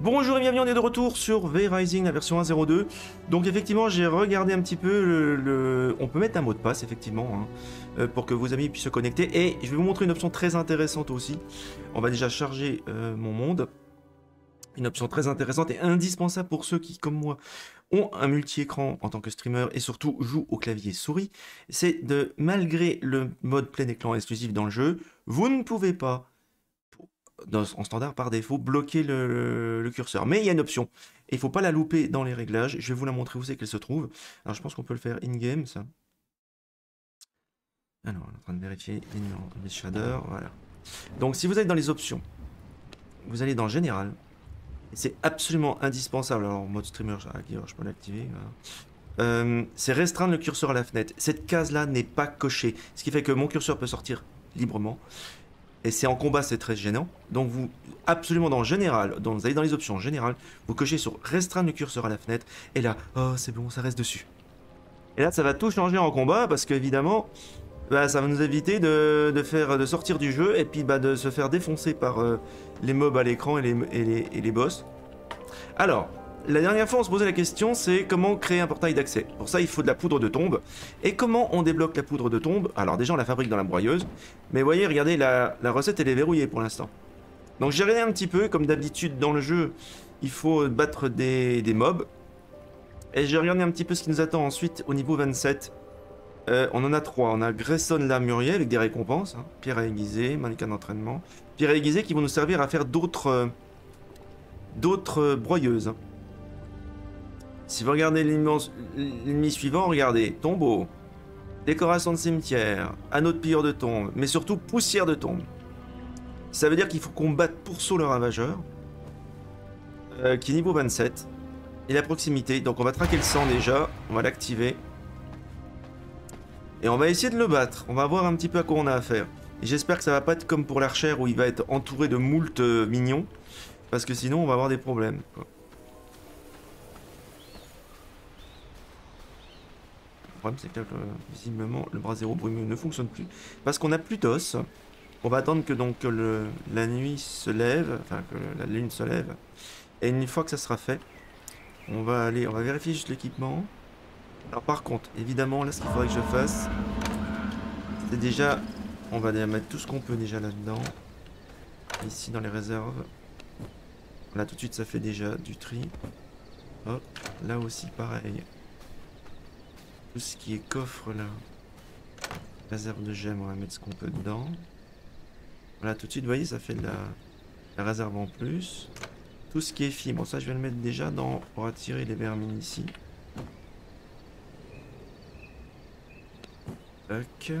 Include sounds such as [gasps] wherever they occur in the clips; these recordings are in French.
Bonjour et bienvenue, on est de retour sur V-Rising, la version 1.02. Donc effectivement, j'ai regardé un petit peu le, On peut mettre un mot de passe, effectivement, hein, euh, pour que vos amis puissent se connecter. Et je vais vous montrer une option très intéressante aussi. On va déjà charger euh, mon monde. Une option très intéressante et indispensable pour ceux qui, comme moi, ont un multi-écran en tant que streamer et surtout jouent au clavier souris. C'est de, malgré le mode plein écran exclusif dans le jeu, vous ne pouvez pas en standard par défaut, bloquer le, curseur. Mais il y a une option. Il ne faut pas la louper dans les réglages. Je vais vous la montrer où c'est qu'elle se trouve. Alors je pense qu'on peut le faire in-game, ça. Alors, on est en train de vérifier les shaders. Voilà. Donc si vous êtes dans les options, vous allez dans Général. C'est absolument indispensable. Alors, mode streamer, je peux l'activer. Euh, c'est restreindre le curseur à la fenêtre. Cette case-là n'est pas cochée. Ce qui fait que mon curseur peut sortir librement. Et c'est en combat, c'est très gênant. Donc vous, absolument dans général, donc vous allez dans les options générales, vous cochez sur restreindre le curseur à la fenêtre, et là, oh c'est bon, ça reste dessus. Et là, ça va tout changer en combat, parce qu'évidemment, bah, ça va nous éviter de, faire, de sortir du jeu, et puis bah, de se faire défoncer par euh, les mobs à l'écran et les, et, les, et les boss. Alors, la dernière fois, on se posait la question, c'est comment créer un portail d'accès. Pour ça, il faut de la poudre de tombe. Et comment on débloque la poudre de tombe? Alors déjà, on la fabrique dans la broyeuse. Mais voyez, regardez, la, recette, elle est verrouillée pour l'instant. Donc j'ai regardé un petit peu, comme d'habitude dans le jeu, il faut battre des, mobs. Et j'ai regardé un petit peu ce qui nous attend ensuite au niveau 27. Euh, on en a trois. On a Grayson Lamurier avec des récompenses. Hein. Pierre à aiguiser, mannequin d'entraînement. Pierre à aiguiser qui vont nous servir à faire d'autres... Euh, d'autres broyeuses. Si vous regardez l'ennemi suivant, regardez, tombeau, décoration de cimetière, anneau de pilleur de tombe, mais surtout poussière de tombe. Ça veut dire qu'il faut qu'on batte Pourceau le ravageur, euh, qui est niveau 27, et la proximité. Donc on va traquer le sang déjà, on va l'activer. Et on va essayer de le battre, on va voir un petit peu à quoi on a affaire. J'espère que ça va pas être comme pour l'archère où il va être entouré de moult euh, mignons, parce que sinon on va avoir des problèmes. Le problème, c'est que euh, visiblement, le bras zéro brumeux ne fonctionne plus. Parce qu'on n'a plus d'os. On va attendre que donc la nuit se lève, enfin que la lune se lève. Et une fois que ça sera fait, on va aller, on va vérifier juste l'équipement. Alors par contre, évidemment, là, ce qu'il faudrait que je fasse, c'est déjà, on va mettre tout ce qu'on peut déjà là-dedans. Ici, dans les réserves. Là, tout de suite, ça fait déjà du tri. Hop, là aussi, pareil tout ce qui est coffre là. Réserve de gemmes, on va mettre ce qu'on peut dedans. Voilà, tout de suite, vous voyez, ça fait de la, réserve en plus. Tout ce qui est fibre, ça je vais le mettre déjà dans pour attirer les vermines ici. Tac.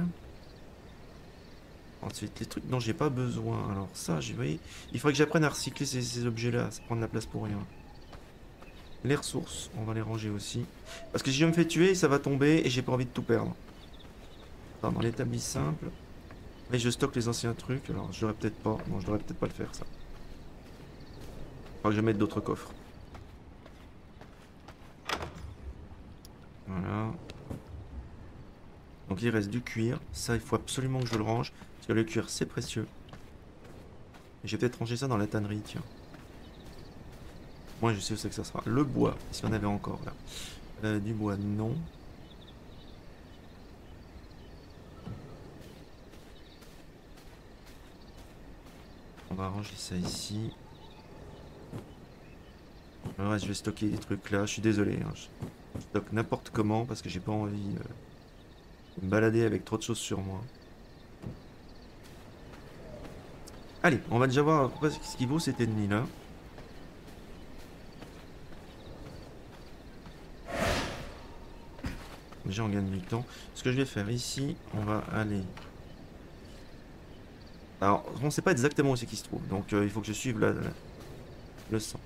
Ensuite, les trucs dont j'ai pas besoin. Alors ça, vous voyez, il faudrait que j'apprenne à recycler ces, ces objets-là. Ça prend de la place pour rien. Les ressources, on va les ranger aussi. Parce que si je me fais tuer, ça va tomber et j'ai pas envie de tout perdre. dans l'établi simple. Mais je stocke les anciens trucs, alors je devrais peut-être pas. Non, je devrais peut-être pas le faire ça. Faut que je mette d'autres coffres. Voilà. Donc il reste du cuir. Ça, il faut absolument que je le range. Parce que le cuir, c'est précieux. J'ai peut-être rangé ça dans la tannerie, tiens. Moi, je sais où c'est que ça sera. Le bois, si on avait encore là. Euh, du bois, non. On va ranger ça ici. Le je vais stocker des trucs là. Je suis désolé. Hein. Je stocke n'importe comment parce que j'ai pas envie euh, de me balader avec trop de choses sur moi. Allez, on va déjà voir ce qu'il vaut cet ennemi là. Déjà on gagne du temps. Ce que je vais faire ici, on va aller... Alors, on ne sait pas exactement où c'est qu'il se trouve. Donc euh, il faut que je suive le sang.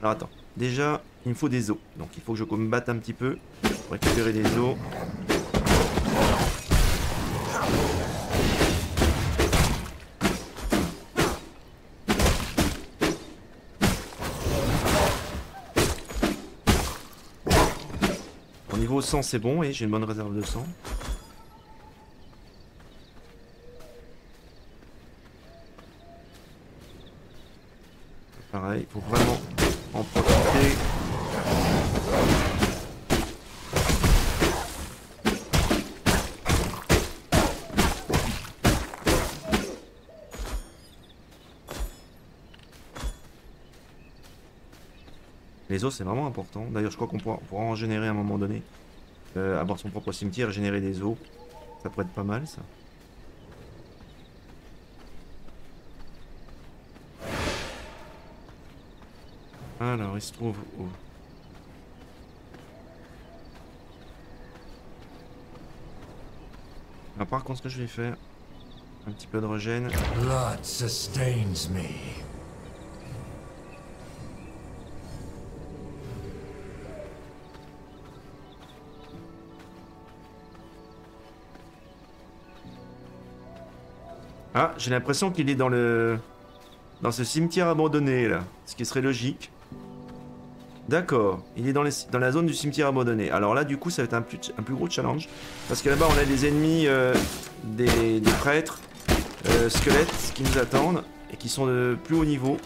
Alors attends. Déjà, il me faut des os. Donc il faut que je me batte un petit peu pour récupérer des os. Sang, c'est bon, et j'ai une bonne réserve de sang. pareil. Faut vraiment en profiter. Les os, c'est vraiment important. D'ailleurs, je crois qu'on pourra en générer à un moment donné. Euh, avoir son propre cimetière, générer des os. Ça pourrait être pas mal, ça. Alors, il se trouve où? Alors, par contre, ce que je vais faire, un petit peu de régène. Blood sustains me. Ah, j'ai l'impression qu'il est dans le... Dans ce cimetière abandonné, là. Ce qui serait logique. D'accord, il est dans, la zone du cimetière abandonné. Alors là, du coup, ça va être un plus, gros challenge. Parce que là-bas, on a des ennemis, euh, des, prêtres, euh, squelettes qui nous attendent et qui sont de plus haut niveau.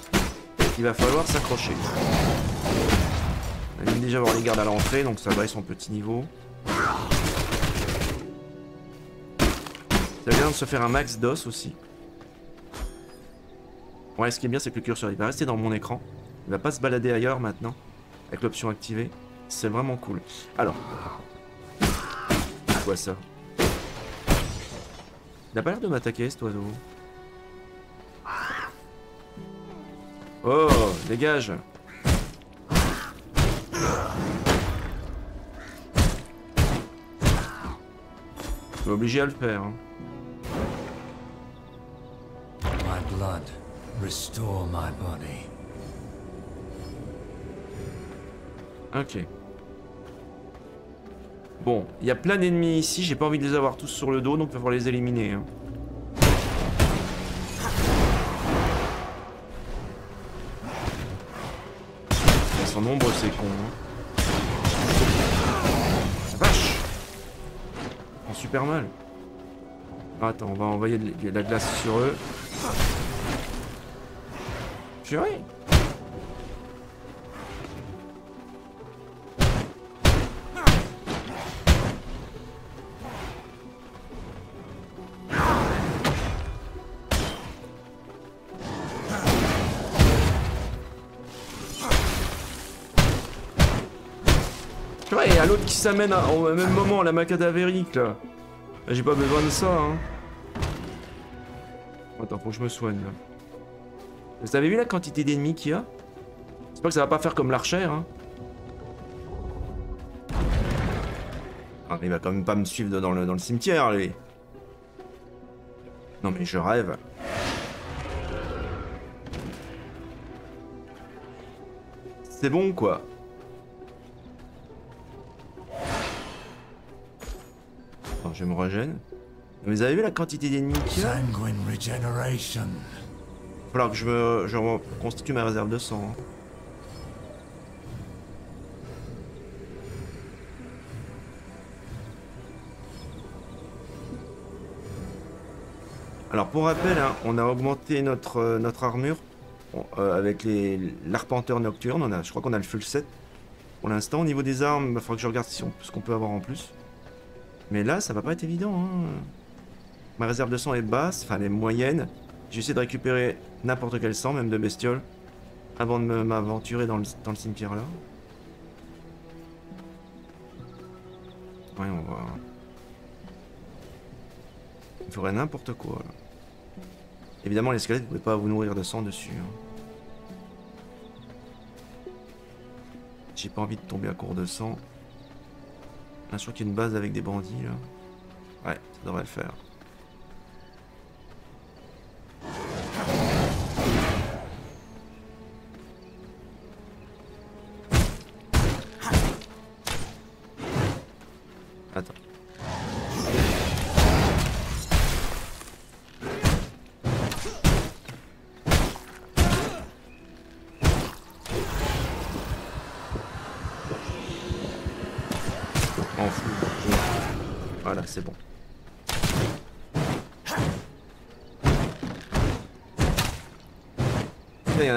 Il va falloir s'accrocher. On vient déjà voir les gardes à l'entrée, donc ça va, ils sont petit niveau. Ça vient de se faire un max d'os aussi. Ouais, ce qui est bien, c'est que le curseur il va rester dans mon écran. Il va pas se balader ailleurs maintenant, avec l'option activée. C'est vraiment cool. Alors. Quoi ça? Il a pas l'air de m'attaquer cet oiseau. Oh, dégage Je suis obligé à le faire. hein. Ok. Bon, il y a plein d'ennemis ici, j'ai pas envie de les avoir tous sur le dos, donc il va falloir les éliminer. hein. Ils sont nombreux ces cons. hein. Vache Ils font super mal. Attends, on va envoyer de la glace sur eux. Purée Ouais, et à l'autre qui s'amène au même moment, la macadavérique là. J'ai pas besoin de ça, hein. Attends, faut que je me soigne là. Vous avez vu la quantité d'ennemis qu'il y a? J'espère que ça va pas faire comme l'archère, hein. Ah, il va quand même pas me suivre dans le, dans le cimetière, lui. Non mais je rêve. C'est bon, quoi. Attends, je me régène. Vous avez vu la quantité d'ennemis qu'il y a? Falloir que je me je reconstitue ma réserve de sang. Alors pour rappel, hein, on a augmenté notre, euh, notre armure euh, avec l'arpenteur nocturne. Je crois qu'on a le full set. Pour l'instant, au niveau des armes, il falloir que je regarde si on- ce qu'on peut avoir en plus. Mais là, ça va pas être évident. hein. Ma réserve de sang est basse, enfin elle est moyenne. J'essaie de récupérer n'importe quel sang, même de bestiole, avant de m'aventurer dans le, cimetière là. Ouais, on va. Il faudrait n'importe quoi. là. Évidemment, les squelettes, vous pouvez pas vous nourrir de sang dessus. hein. J'ai pas envie de tomber à court de sang. Bien sûr qu'il y a une base avec des bandits là. Ouais, ça devrait le faire.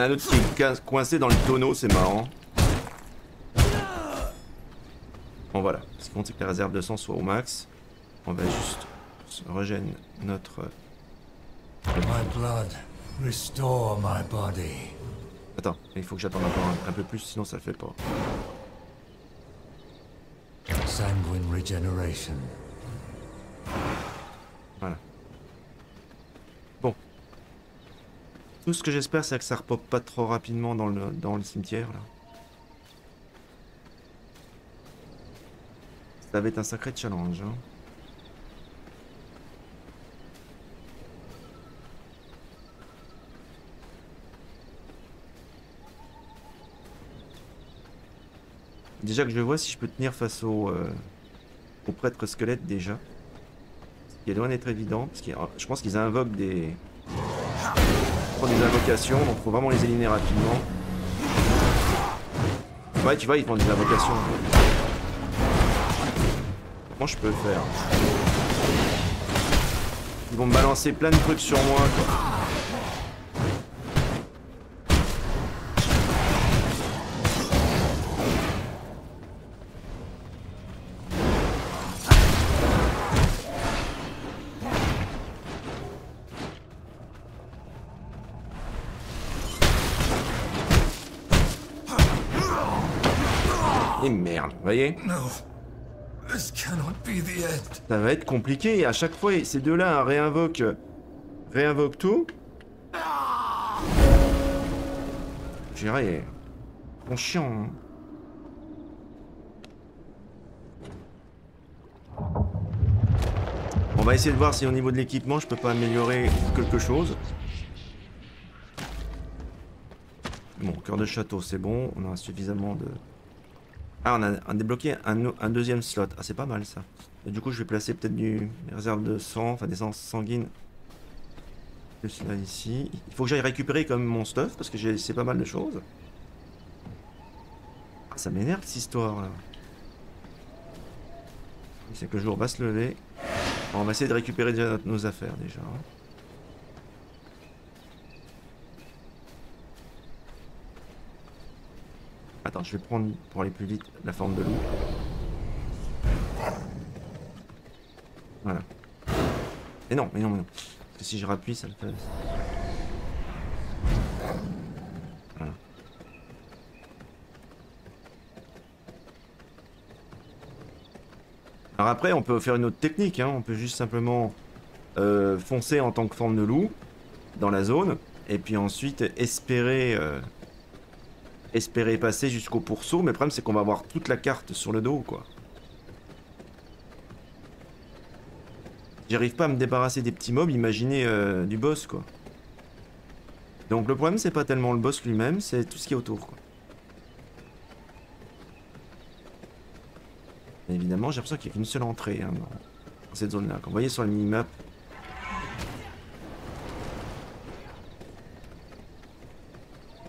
Un autre qui est coincé dans le tonneau, c'est marrant. Bon voilà, ce qui compte c'est que la réserve de sang soit au max. On va juste régénérer notre... My blood, restore my body. Attends, il faut que j'attende encore un, un, peu plus, sinon ça le fait pas. Sanguine regeneration. Voilà. Tout ce que j'espère, c'est que ça repop pas trop rapidement dans le, dans le cimetière, là. Ça va être un sacré challenge, hein. Déjà que je vois si je peux tenir face au, euh, au prêtre squelette déjà. Ce qui est loin d'être évident. Parce que je pense qu'ils invoquent des... des invocations, donc faut vraiment les éliminer rapidement. Ouais, tu vois, ils font des invocations. Comment je peux faire? Ils vont me balancer plein de trucs sur moi, quoi. Voyez Ça va être compliqué. À chaque fois, ces deux-là réinvoquent, réinvoquent tout. Je dirais, bon chiant. Hein. On va essayer de voir si au niveau de l'équipement, je peux pas améliorer quelque chose. Bon, cœur de château, c'est bon. On a suffisamment de... Ah, on a, débloqué un, deuxième slot. Ah, c'est pas mal ça. Du coup, je vais placer peut-être du réserve de sang, enfin des sanguines. Là ici. Il faut que j'aille récupérer comme mon stuff parce que j'ai c'est pas mal de choses. Ah, ça m'énerve cette histoire là. C'est que le jour va se lever. on va essayer de récupérer déjà nos affaires déjà. Attends, je vais prendre, pour aller plus vite, la forme de loup. Voilà. Mais non, mais non, mais non. Parce que si je rappuie, ça le fait. Voilà. Alors après, on peut faire une autre technique. Hein. On peut juste simplement euh, foncer en tant que forme de loup dans la zone. Et puis ensuite espérer... Euh, espérer passer jusqu'au pourceau, mais le problème c'est qu'on va avoir toute la carte sur le dos, quoi. J'arrive pas à me débarrasser des petits mobs, imaginez euh, du boss, quoi. Donc le problème c'est pas tellement le boss lui-même, c'est tout ce qui est autour, quoi. évidemment, j'ai l'impression qu'il n'y a qu'une seule entrée hein, dans cette zone-là. Vous voyez sur la minimap,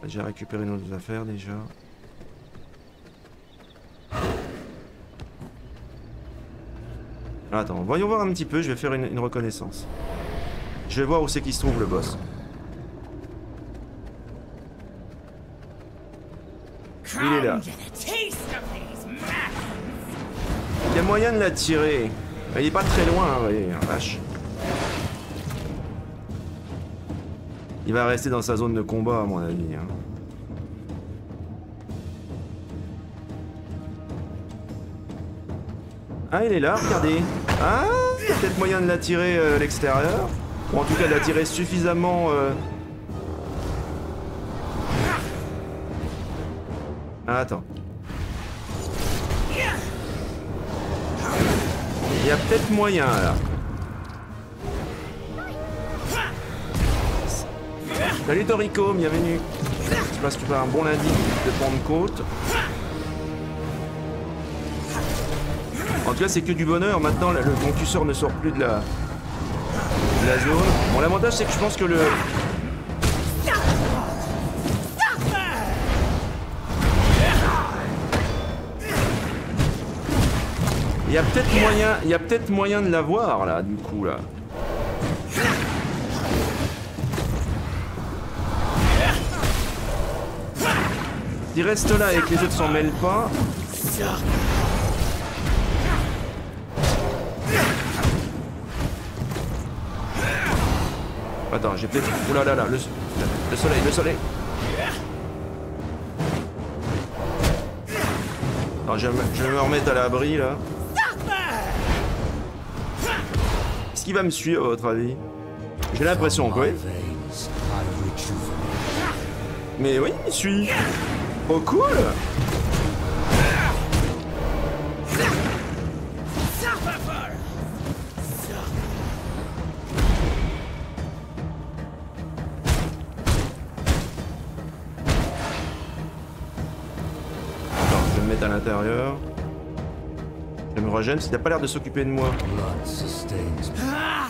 J'ai récupéré nos affaires déjà. Attends, voyons voir un petit peu, je vais faire une, reconnaissance. Je vais voir où c'est qu'il se trouve le boss. Il est là. Il y a moyen de l'attirer. Il est pas très loin, hein, voyez, vache. Il va rester dans sa zone de combat, à mon avis. Hein. Ah, il est là, regardez. Ah, il y a peut-être moyen de l'attirer euh, à l'extérieur. Ou en tout cas de l'attirer suffisamment... Euh... Ah, attends. Il y a peut-être moyen, là. Salut Torico, bienvenue. Je passe tu fais un bon lundi de Pentecôte. En tout cas, c'est que du bonheur. Maintenant, le concusseur ne sort plus de la, la zone. Bon, l'avantage, c'est que je pense que le... Il y a peut-être moyen, il y a peut-être moyen de l'avoir là, du coup là. Il reste là et que les autres s'en mêlent pas. Attends, j'ai peut-être... Oula là là, le, le soleil, le soleil. Non, je, vais me- je remettre à l'abri là. Est-ce qu'il va me suivre à votre avis? J'ai l'impression, From oui. Mais oui, il suit. Oh cool Attends, je vais me mettre à l'intérieur. Je me régène, parce qu'il a pas l'air de s'occuper de moi. Blood sustains me. Ah,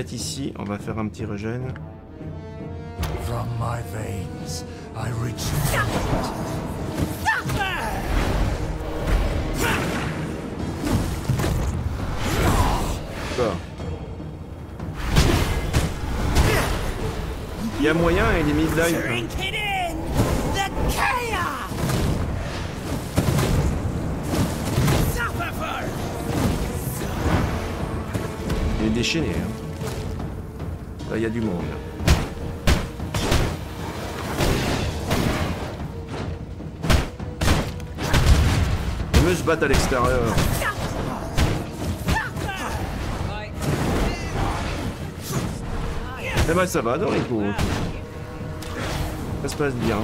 Mettre ici, on va faire un petit régène. From my veins, I. Là. Il y a moyen, il est midlife. Il est déchaîné. hein. Il y a du monde. On veut se battre à l'extérieur. Eh ben ça va, Dorico. Ça se passe bien.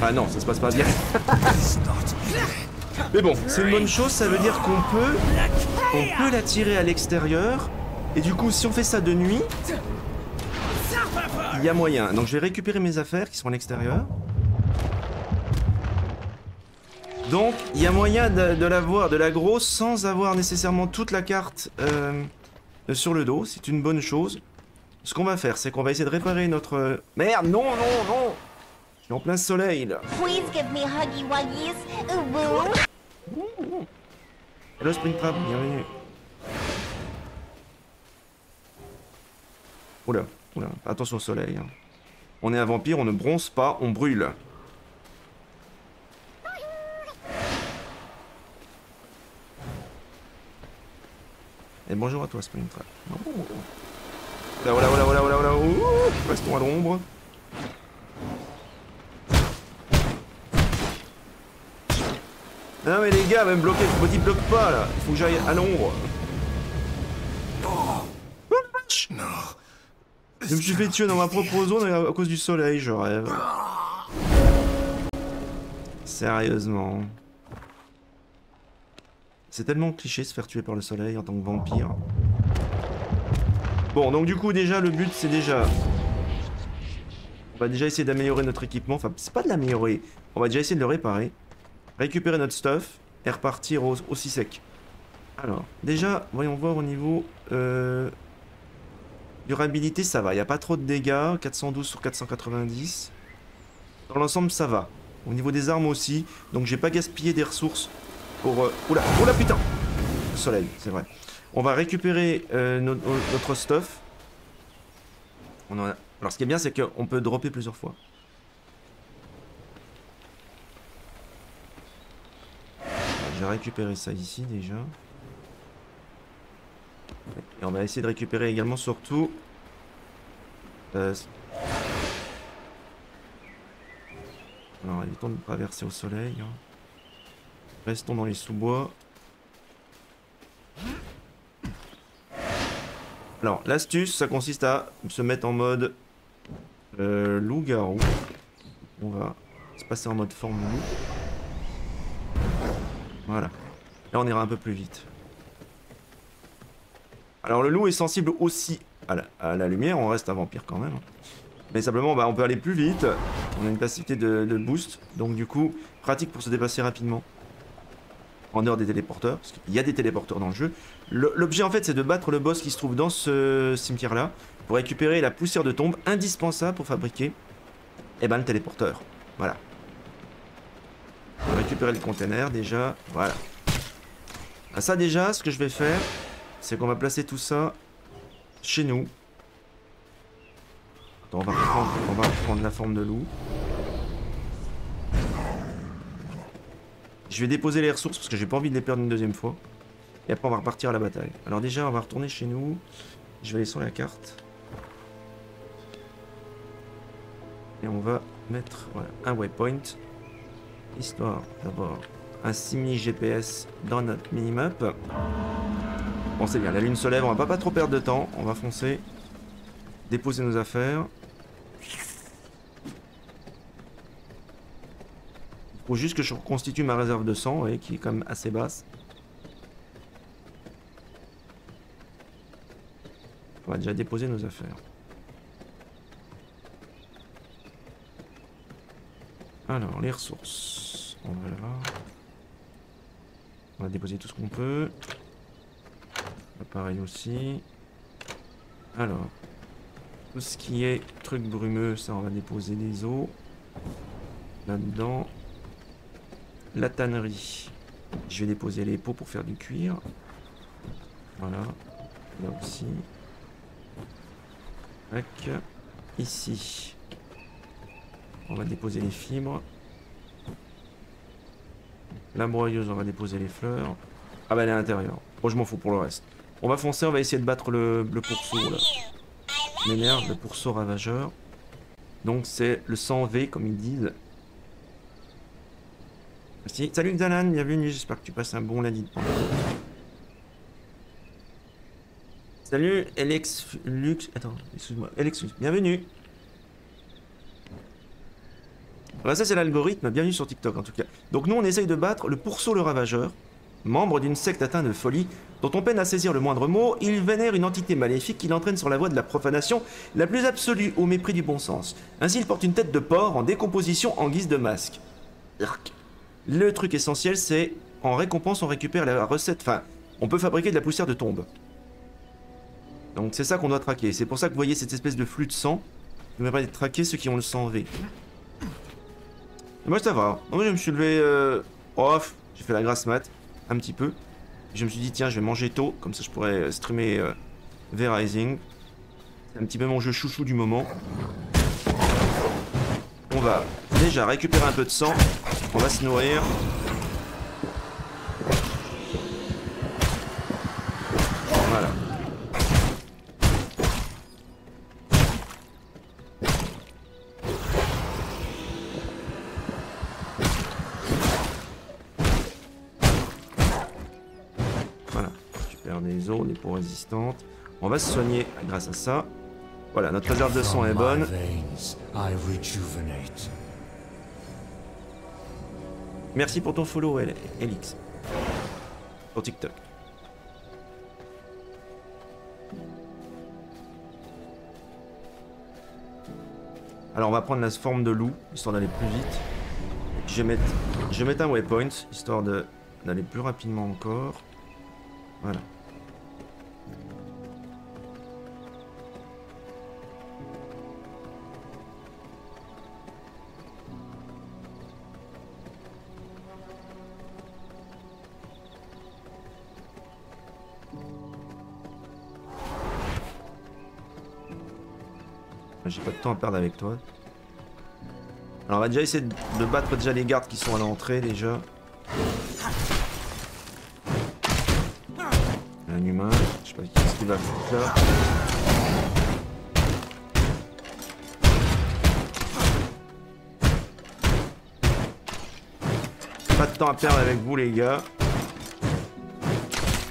Ah non, ça se passe pas bien. [laughs] Mais bon, c'est une bonne chose, ça veut dire qu'on peut, on peut la tirer à l'extérieur. Et du coup, si on fait ça de nuit, il y a moyen. Donc je vais récupérer mes affaires qui sont à l'extérieur. Donc il y a moyen de, de la voir, de la grosse, sans avoir nécessairement toute la carte euh, sur le dos. C'est une bonne chose. Ce qu'on va faire, c'est qu'on va essayer de réparer notre... Merde, non, non, non Je suis en plein soleil, là. Please give me huggy wuggies. Ooh woo. Hello Springtrap, bienvenue. Oula, oula, attention au soleil. hein. On est un vampire, on ne bronze pas, on brûle. Et bonjour à toi Springtrap. Oh. Là, voilà, voilà, voilà, voilà. Ouh, restons à l'ombre. Non mais les gars, même bloquer, le petit bloque pas là. Il faut que j'aille à l'ombre. Oh Je me suis fait tuer dans ma propre zone à cause du soleil, je rêve. Sérieusement. C'est tellement cliché se faire tuer par le soleil en tant que vampire. Bon, donc du coup déjà le but c'est déjà... On va déjà essayer d'améliorer notre équipement. Enfin, c'est pas de l'améliorer. On va déjà essayer de le réparer récupérer notre stuff et repartir au- aussi sec. Alors, déjà, voyons voir au niveau euh, durabilité, ça va. Il n'y a pas trop de dégâts, 412 sur 490. Dans l'ensemble, ça va. Au niveau des armes aussi, donc j'ai pas gaspillé des ressources pour... euh, Oula, oula putain Le soleil, c'est vrai. On va récupérer euh, no- no- notre stuff. Alors ce qui est bien, c'est qu'on peut dropper plusieurs fois. J'ai récupéré ça ici déjà. Et on va essayer de récupérer également surtout... euh, Alors évitons de traverser au soleil. hein. Restons dans les sous-bois. Alors l'astuce, ça consiste à se mettre en mode euh, loup-garou. On va se passer en mode forme loup. Voilà. Là, on ira un peu plus vite. Alors, le loup est sensible aussi à la, lumière. On reste un vampire quand même. Mais simplement, bah, on peut aller plus vite. On a une capacité de, boost. Donc, du coup, pratique pour se déplacer rapidement. En dehors des téléporteurs. Parce qu'il y a des téléporteurs dans le jeu. L'objet, en fait, c'est de battre le boss qui se trouve dans ce cimetière-là. Pour récupérer la poussière de tombe indispensable pour fabriquer eh ben, le téléporteur. Voilà. Récupérer le container déjà. Voilà. Ah, ça déjà, ce que je vais faire, c'est qu'on va placer tout ça chez nous. Attends, on va reprendre, on va reprendre la forme de loup. Je vais déposer les ressources parce que j'ai pas envie de les perdre une deuxième fois. Et après on va repartir à la bataille. Alors déjà on va retourner chez nous. Je vais aller sur la carte. Et on va mettre un waypoint. Histoire d'avoir un simili GPS dans notre minimap. Bon c'est bien, la lune se lève, on va pas, trop perdre de temps. On va foncer. Déposer nos affaires. Faut juste que je reconstitue ma réserve de sang, et qui est quand même assez basse. On va déjà déposer nos affaires. Alors, les ressources. On va là. On va déposer tout ce qu'on peut. Pareil aussi. Alors, tout ce qui est truc brumeux, ça on va déposer des os. Là-dedans. La tannerie. Je vais déposer les pots pour faire du cuir. Voilà. Là aussi. Tac. Ici. On va déposer les fibres. La broyeuse, on va déposer les fleurs. Ah bah elle est à l'intérieur. Bon, je m'en fous pour le reste. On va foncer, on va essayer de battre le, le pourceau là. M'énerve, le pourceau ravageur. Donc c'est le 100V comme ils disent. Salut Xalan, bienvenue, j'espère que tu passes un bon lundi de. Salut Alex Lux. Attends, excuse-moi. Alex Lux, bienvenue. Ça c'est l'algorithme, bienvenue sur TikTok en tout cas. Donc nous on essaye de battre le pourceau le ravageur, membre d'une secte atteinte de folie, dont on peine à saisir le moindre mot, il vénère une entité maléfique qui l'entraîne sur la voie de la profanation la plus absolue au mépris du bon sens. Ainsi il porte une tête de porc en décomposition en guise de masque. Le truc essentiel c'est, en récompense on récupère la recette, enfin, on peut fabriquer de la poussière de tombe. Donc c'est ça qu'on doit traquer, c'est pour ça que vous voyez cette espèce de flux de sang, me permet de traquer ceux qui ont le sang V. Moi ça va. Moi je me suis levé euh, off, j'ai fait la grasse mat un petit peu. Je me suis dit tiens je vais manger tôt, comme ça je pourrais euh, streamer euh, V-Rising. C'est un petit peu mon jeu chouchou du moment. On va déjà récupérer un peu de sang. On va se nourrir. Voilà. Voilà, peaux résistantes. On va se soigner grâce à ça. Voilà, notre réserve de sang est bonne. Merci pour ton follow, El- Elix. Pour TikTok. Alors on va prendre la forme de loup, histoire d'aller plus vite. Je vais mettre, je vais mettre un waypoint, histoire d'aller plus rapidement encore. Voilà. J'ai pas de temps à perdre avec toi. Alors on va déjà essayer de battre déjà les gardes qui sont à l'entrée déjà. Un humain, je sais pas ce qu'il va foutre là. Pas de temps à perdre avec vous les gars.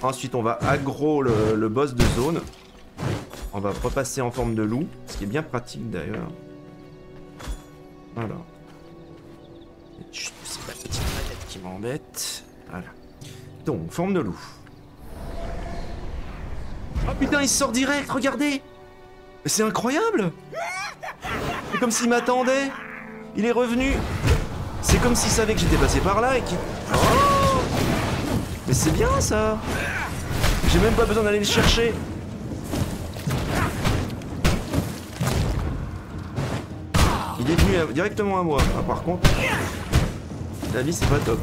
Ensuite on va aggro le boss de zone. On va repasser en forme de loup, ce qui est bien pratique d'ailleurs. Voilà. C'est la petite manette qui m'embête. Voilà. Donc, forme de loup. Oh putain, il sort direct, regardez C'est incroyable C'est comme s'il m'attendait Il est revenu C'est comme s'il savait que j'étais passé par là et qu'il... Oh Mais c'est bien ça J'ai même pas besoin d'aller le chercher Il est venu directement à moi. Ah, par contre, la vie c'est pas top.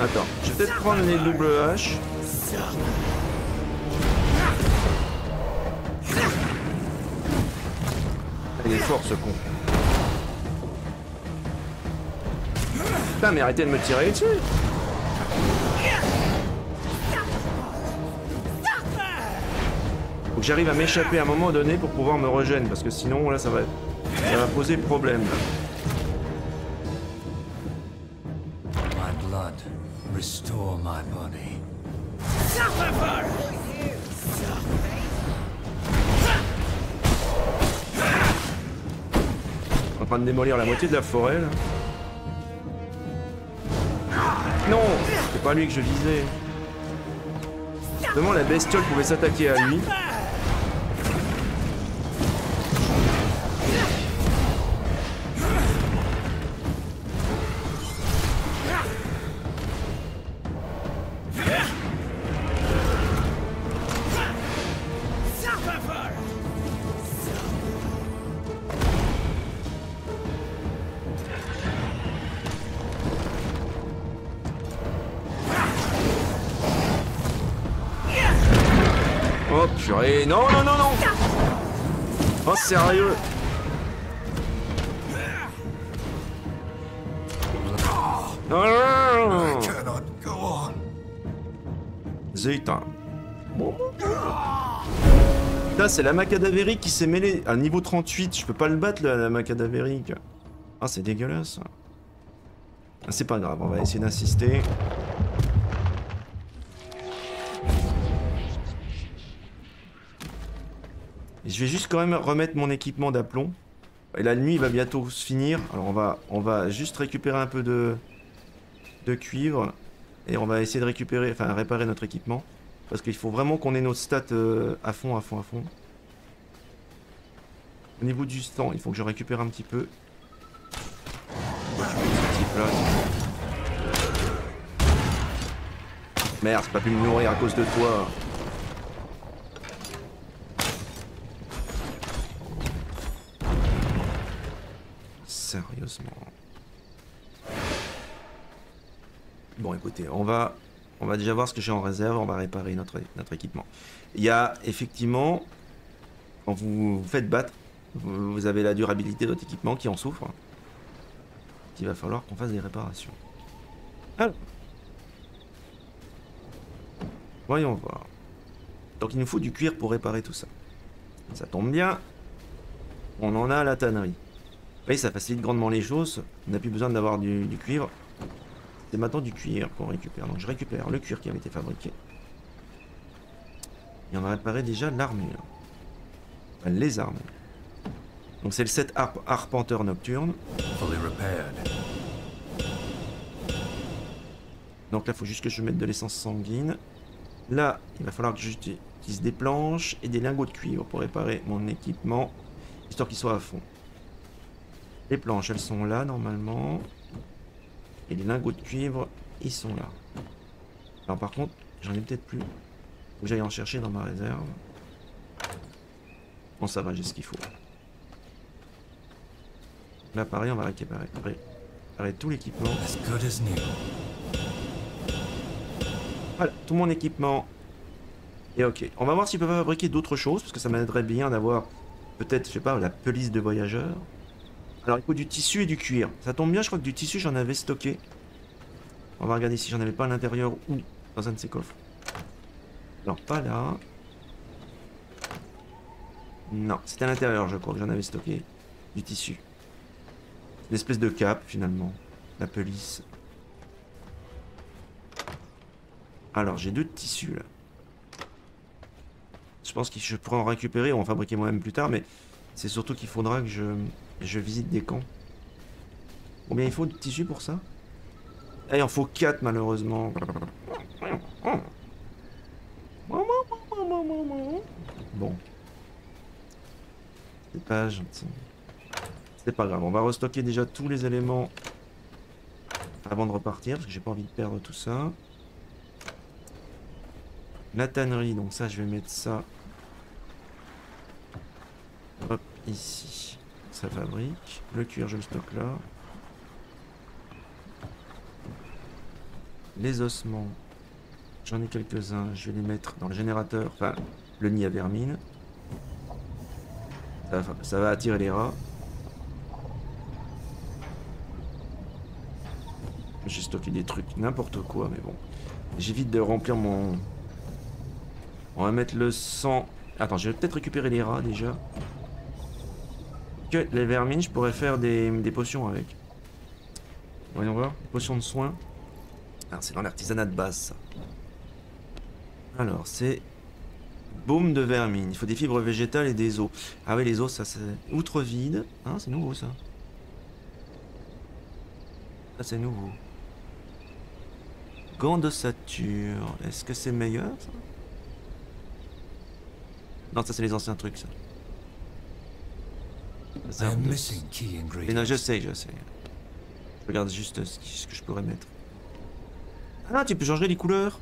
Attends, je vais peut-être prendre les double H. fort ce con. Putain mais arrêtez de me tirer dessus Faut que j'arrive à m'échapper à un moment donné pour pouvoir me régénérer parce que sinon là ça va, ça va poser problème. My blood, restore my body. De démolir la moitié de la forêt là. Non C'est pas lui que je visais. Comment la bestiole pouvait s'attaquer à lui Non, non, non, non Oh sérieux. Zut hein. Là c'est la qui s'est mêlée à niveau 38, je peux pas le battre la. Ah c'est dégueulasse. Ah, c'est pas grave, on va essayer d'insister. Je vais juste quand même remettre mon équipement d'aplomb. Et la nuit va bientôt se finir. Alors on va, on va juste récupérer un peu de, de cuivre. Et on va essayer de récupérer, enfin réparer notre équipement. Parce qu'il faut vraiment qu'on ait nos stats euh, à fond, à fond, à fond. Au niveau du temps, il faut que je récupère un petit peu. Ce type là. Merde, j'ai pas pu me nourrir à cause de toi. Sérieusement. Bon, écoutez, on va, on va déjà voir ce que j'ai en réserve. On va réparer notre, équipement. Il y a effectivement, quand vous vous faites battre, vous, vous avez la durabilité de votre équipement qui en souffre. Il va falloir qu'on fasse des réparations. Alors. Voyons voir. Donc il nous faut du cuir pour réparer tout ça. Ça tombe bien. On en a à la tannerie. Oui, ça facilite grandement les choses. On n'a plus besoin d'avoir du, du cuivre. C'est maintenant du cuir qu'on récupère. Donc je récupère le cuir qui avait été fabriqué. Et on va réparer déjà l'armure. Enfin, les armes. Donc c'est le set Arp- Arpenteur Nocturne. Donc là, il faut juste que je mette de l'essence sanguine. Là, il va falloir que j'utilise des planches et des lingots de cuivre pour réparer mon équipement, histoire qu'il soit à fond. Les planches, elles sont là normalement. Et les lingots de cuivre, ils sont là. Alors par contre, j'en ai peut-être plus. Faut que j'aille en chercher dans ma réserve. Bon, ça va, j'ai ce qu'il faut. Là, pareil, on va récupérer, récupérer tout l'équipement. Voilà, tout mon équipement est ok. On va voir si je peux pas fabriquer d'autres choses, parce que ça m'aiderait bien d'avoir peut-être, je sais pas, la pelisse de voyageur. Alors il faut du tissu et du cuir. Ça tombe bien, je crois que du tissu j'en avais stocké. On va regarder si j'en avais pas à l'intérieur ou dans un de ces coffres. Non, pas là. Non, c'était à l'intérieur, je crois que j'en avais stocké du tissu. Une espèce de cape finalement. La pelisse. Alors, j'ai deux tissus là. Je pense que je pourrais en récupérer ou en fabriquer moi-même plus tard, mais c'est surtout qu'il faudra que je, je visite des camps. Combien il faut de tissu pour ça? Eh, il en faut 4 malheureusement. Bon. C'est pas gentil. C'est pas grave, on va restocker déjà tous les éléments avant de repartir, parce que j'ai pas envie de perdre tout ça. La tannerie, donc ça je vais mettre ça. Hop, ici. Fabrique. Le cuir, je le stocke là. Les ossements, j'en ai quelques-uns, je vais les mettre dans le générateur, enfin le nid à vermine. Ça va, ça va attirer les rats. J'ai stocké des trucs, n'importe quoi, mais bon. J'évite de remplir mon... On va mettre le sang... Attends, je vais peut-être récupérer les rats déjà. Les vermines, je pourrais faire des, potions avec. Voyons voir, potions de soins. Ah, c'est dans l'artisanat de base. Alors, c'est... Baume de vermine. Il faut des fibres végétales et des os. Ah oui, les os, ça c'est... Outre vide. Hein, c'est nouveau, ça. Ça, c'est nouveau. Gants d'ossature. Est-ce que c'est meilleur, ça? Non, ça, c'est les anciens trucs, ça. I Réserve am de- missing key Mais non, ingredients. je sais, je sais. Je regarde juste ce, qui- ce que je pourrais mettre. Ah, tu peux changer les couleurs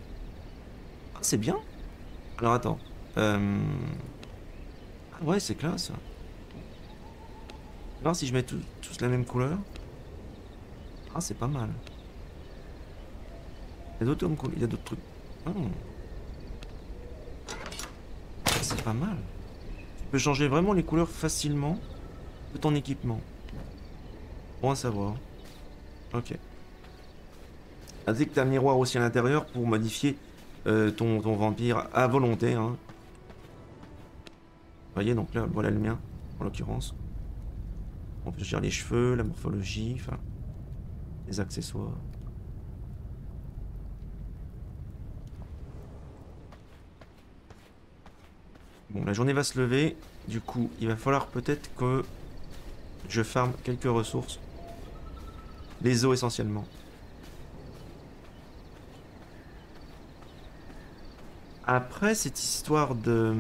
Ah, c'est bien. Alors, attends. Euh... Ah ouais, c'est classe. Alors, si je mets tout- tous la même couleur Ah, c'est pas mal. Il y a d'autres il y a d'autres trucs. Ah. Ah, C'est pas mal. Tu peux changer vraiment les couleurs facilement ton équipement. Bon à savoir. Ok. Ah, tu sais que t'as un miroir aussi à l'intérieur pour modifier euh, ton, vampire à volonté. Hein. Voyez, donc là, voilà le mien, en l'occurrence. On peut gérer les cheveux, la morphologie, enfin, les accessoires. Bon, la journée va se lever. Du coup, il va falloir peut-être que je farme quelques ressources. Les os essentiellement. Après cette histoire de...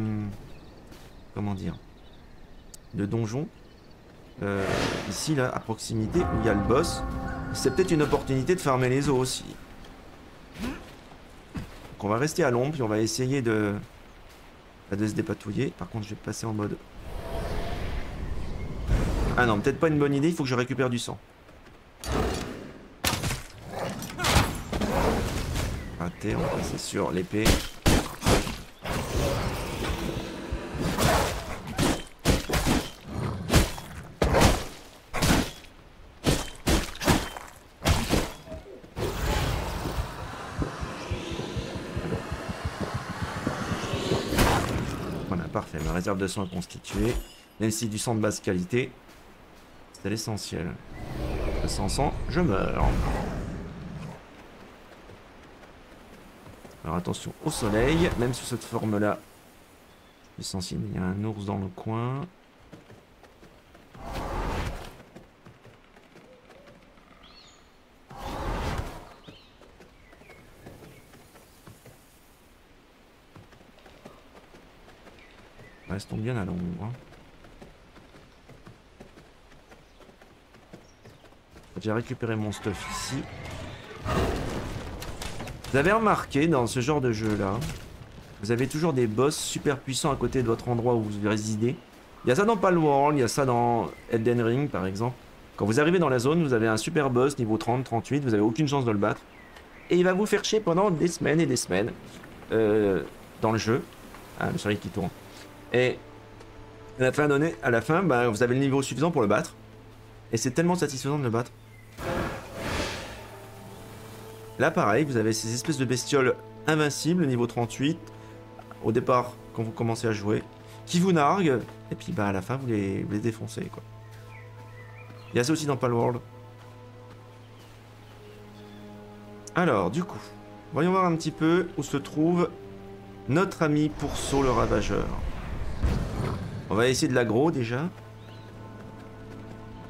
Comment dire De donjon. euh, ici, là, à proximité, où il y a le boss. C'est peut-être une opportunité de farmer les os aussi. Donc on va rester à l'ombre, puis on va essayer de... de se dépatouiller. Par contre, je vais passer en mode ah non, peut-être pas une bonne idée, il faut que je récupère du sang. Raté, on va passer sur l'épée. Voilà, parfait. Ma réserve de sang est constituée. Même si du sang de basse qualité, c'est l'essentiel. Sans sang, je meurs. Alors attention au soleil, même sous cette forme-là. Sensible, il y a un ours dans le coin. Restons bien à l'ombre. J'ai récupéré mon stuff ici. Vous avez remarqué dans ce genre de jeu là, vous avez toujours des boss super puissants à côté de votre endroit où vous résidez. Il y a ça dans Palworld, il y a ça dans Elden Ring par exemple. Quand vous arrivez dans la zone, vous avez un super boss niveau 30, 38, vous avez aucune chance de le battre. Et il va vous faire chier pendant des semaines et des semaines euh, dans le jeu. Ah, le soleil qui tourne. Et à la fin, donnée, à la fin bah, vous avez le niveau suffisant pour le battre. Et c'est tellement satisfaisant de le battre. Là, pareil, vous avez ces espèces de bestioles invincibles, niveau 38, au départ, quand vous commencez à jouer, qui vous narguent, et puis bah, à la fin, vous les, vous défoncez. Quoi. Il y a ça aussi dans Palworld. Alors, du coup, voyons voir un petit peu où se trouve notre ami Pourceau le Ravageur. On va essayer de l'aggro déjà.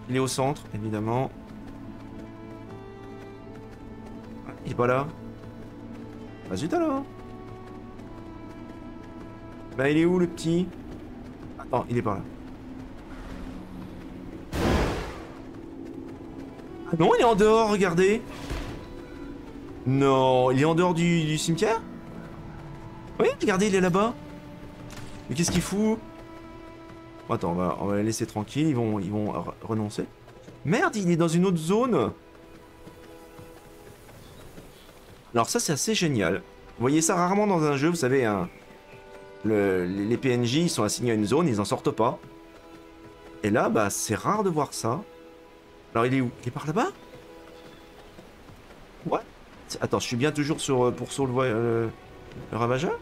Il est au centre, évidemment. Il est pas là. Bah zut alors Bah ben, il est où le petit? Attends, il est par là. Ah non, il est en dehors, regardez. Non, il est en dehors du, du cimetière? Oui, regardez, il est là-bas. Mais qu'est-ce qu'il fout? Attends, on va, on va laisser tranquille, ils vont, ils vont renoncer. Merde, il est dans une autre zone. Alors ça, c'est assez génial. Vous voyez ça rarement dans un jeu, vous savez, le- les PNJ ils sont assignés à une zone, ils en sortent pas. Et là, bah, c'est rare de voir ça. Alors, il est où? Il est par là-bas? What Attends, je suis bien toujours sur euh, pour le, euh, le ravageur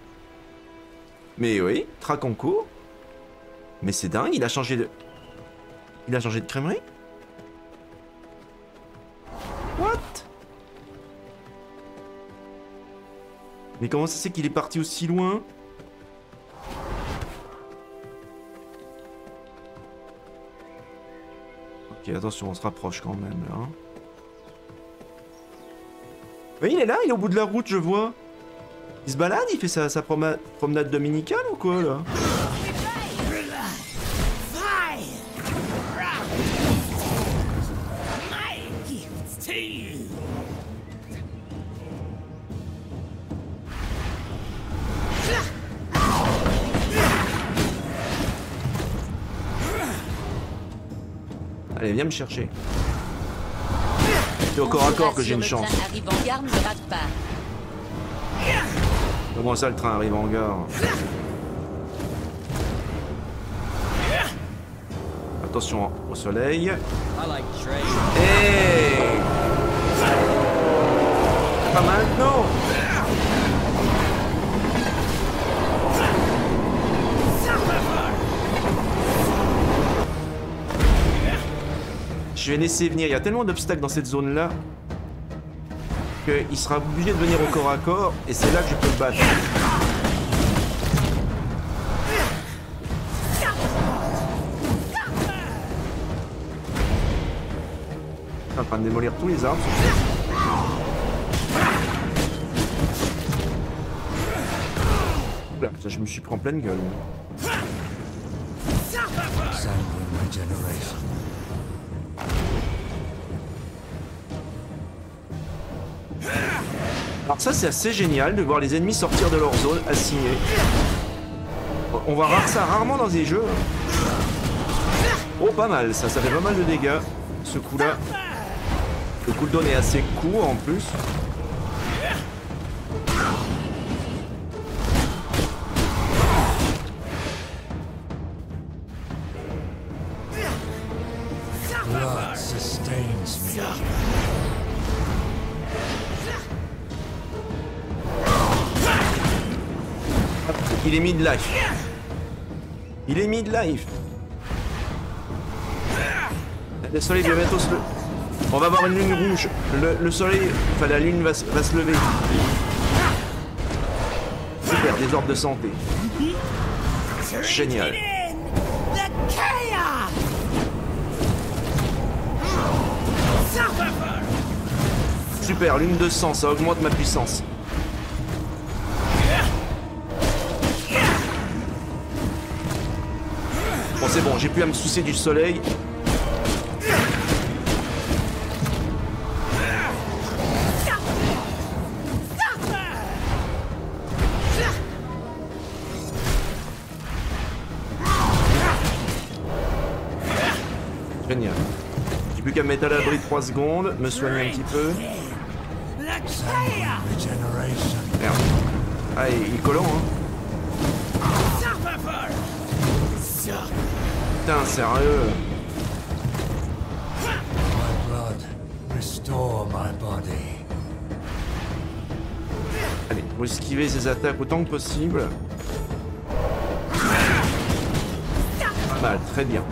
Mais oui, track en cours. Mais c'est dingue, il a changé de... Il a changé de crèmerie What? Mais comment ça c'est qu'il est parti aussi loin Ok, attention, on se rapproche quand même là. Mais il est là, il est au bout de la route, je vois. Il se balade, il fait sa, sa promenade dominicale ou quoi là? Allez, viens me chercher. C'est au corps à corps que j'ai une chance. en gare, ne pas. Comment ça, le train arrive en gare Attention au soleil. Hey Pas mal, Je vais laisser venir. Il y a tellement d'obstacles dans cette zone-là qu'il sera obligé de venir au corps à corps et c'est là que je peux le battre. Je suis en train de démolir tous les arbres. Ça, je me suis pris en pleine gueule. Alors ça c'est assez génial de voir les ennemis sortir de leur zone assignée. On va voir ça rarement dans des jeux. Oh pas mal ça, ça fait pas mal de dégâts ce coup là. Le cooldown est assez court en plus. Mid-life. Il est mid-life. Le soleil va bientôt se. On va avoir une lune rouge. Le, le soleil... Enfin la lune va, se- va se lever. Super, des orbes de santé. Génial. Super, lune de sang, ça augmente ma puissance. C'est bon, j'ai plus à me soucier du soleil. Génial. J'ai plus qu'à me mettre à l'abri 3 secondes, me soigner un petit peu. Merde. Ah, il est collant, hein. Putain, sérieux. My blood. Restore my body. Allez, faut esquiver ses attaques autant que possible. Pas mal, très bien.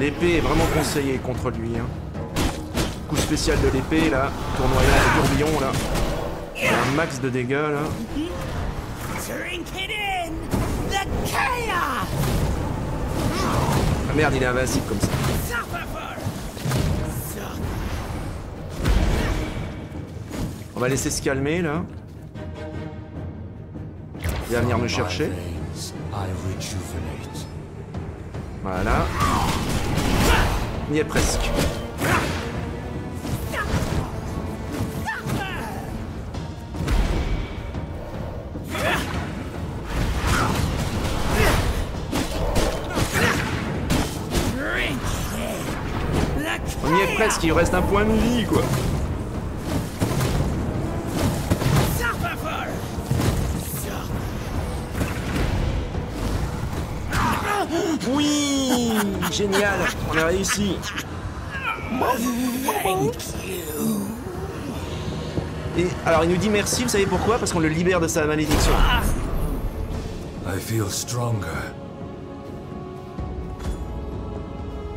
L'épée est vraiment conseillée contre lui. Hein. Coup spécial de l'épée, là. Tournoyant, tourbillon, là. Un max de dégâts, là. Ah merde, il est invincible comme ça. On va laisser se calmer, là. Il va venir me chercher. Voilà. On y est presque. The On y est presque, il lui reste un point de vie, quoi. Oui Génial On a réussi Et alors il nous dit merci, vous savez pourquoi? Parce qu'on le libère de sa malédiction. I feel stronger.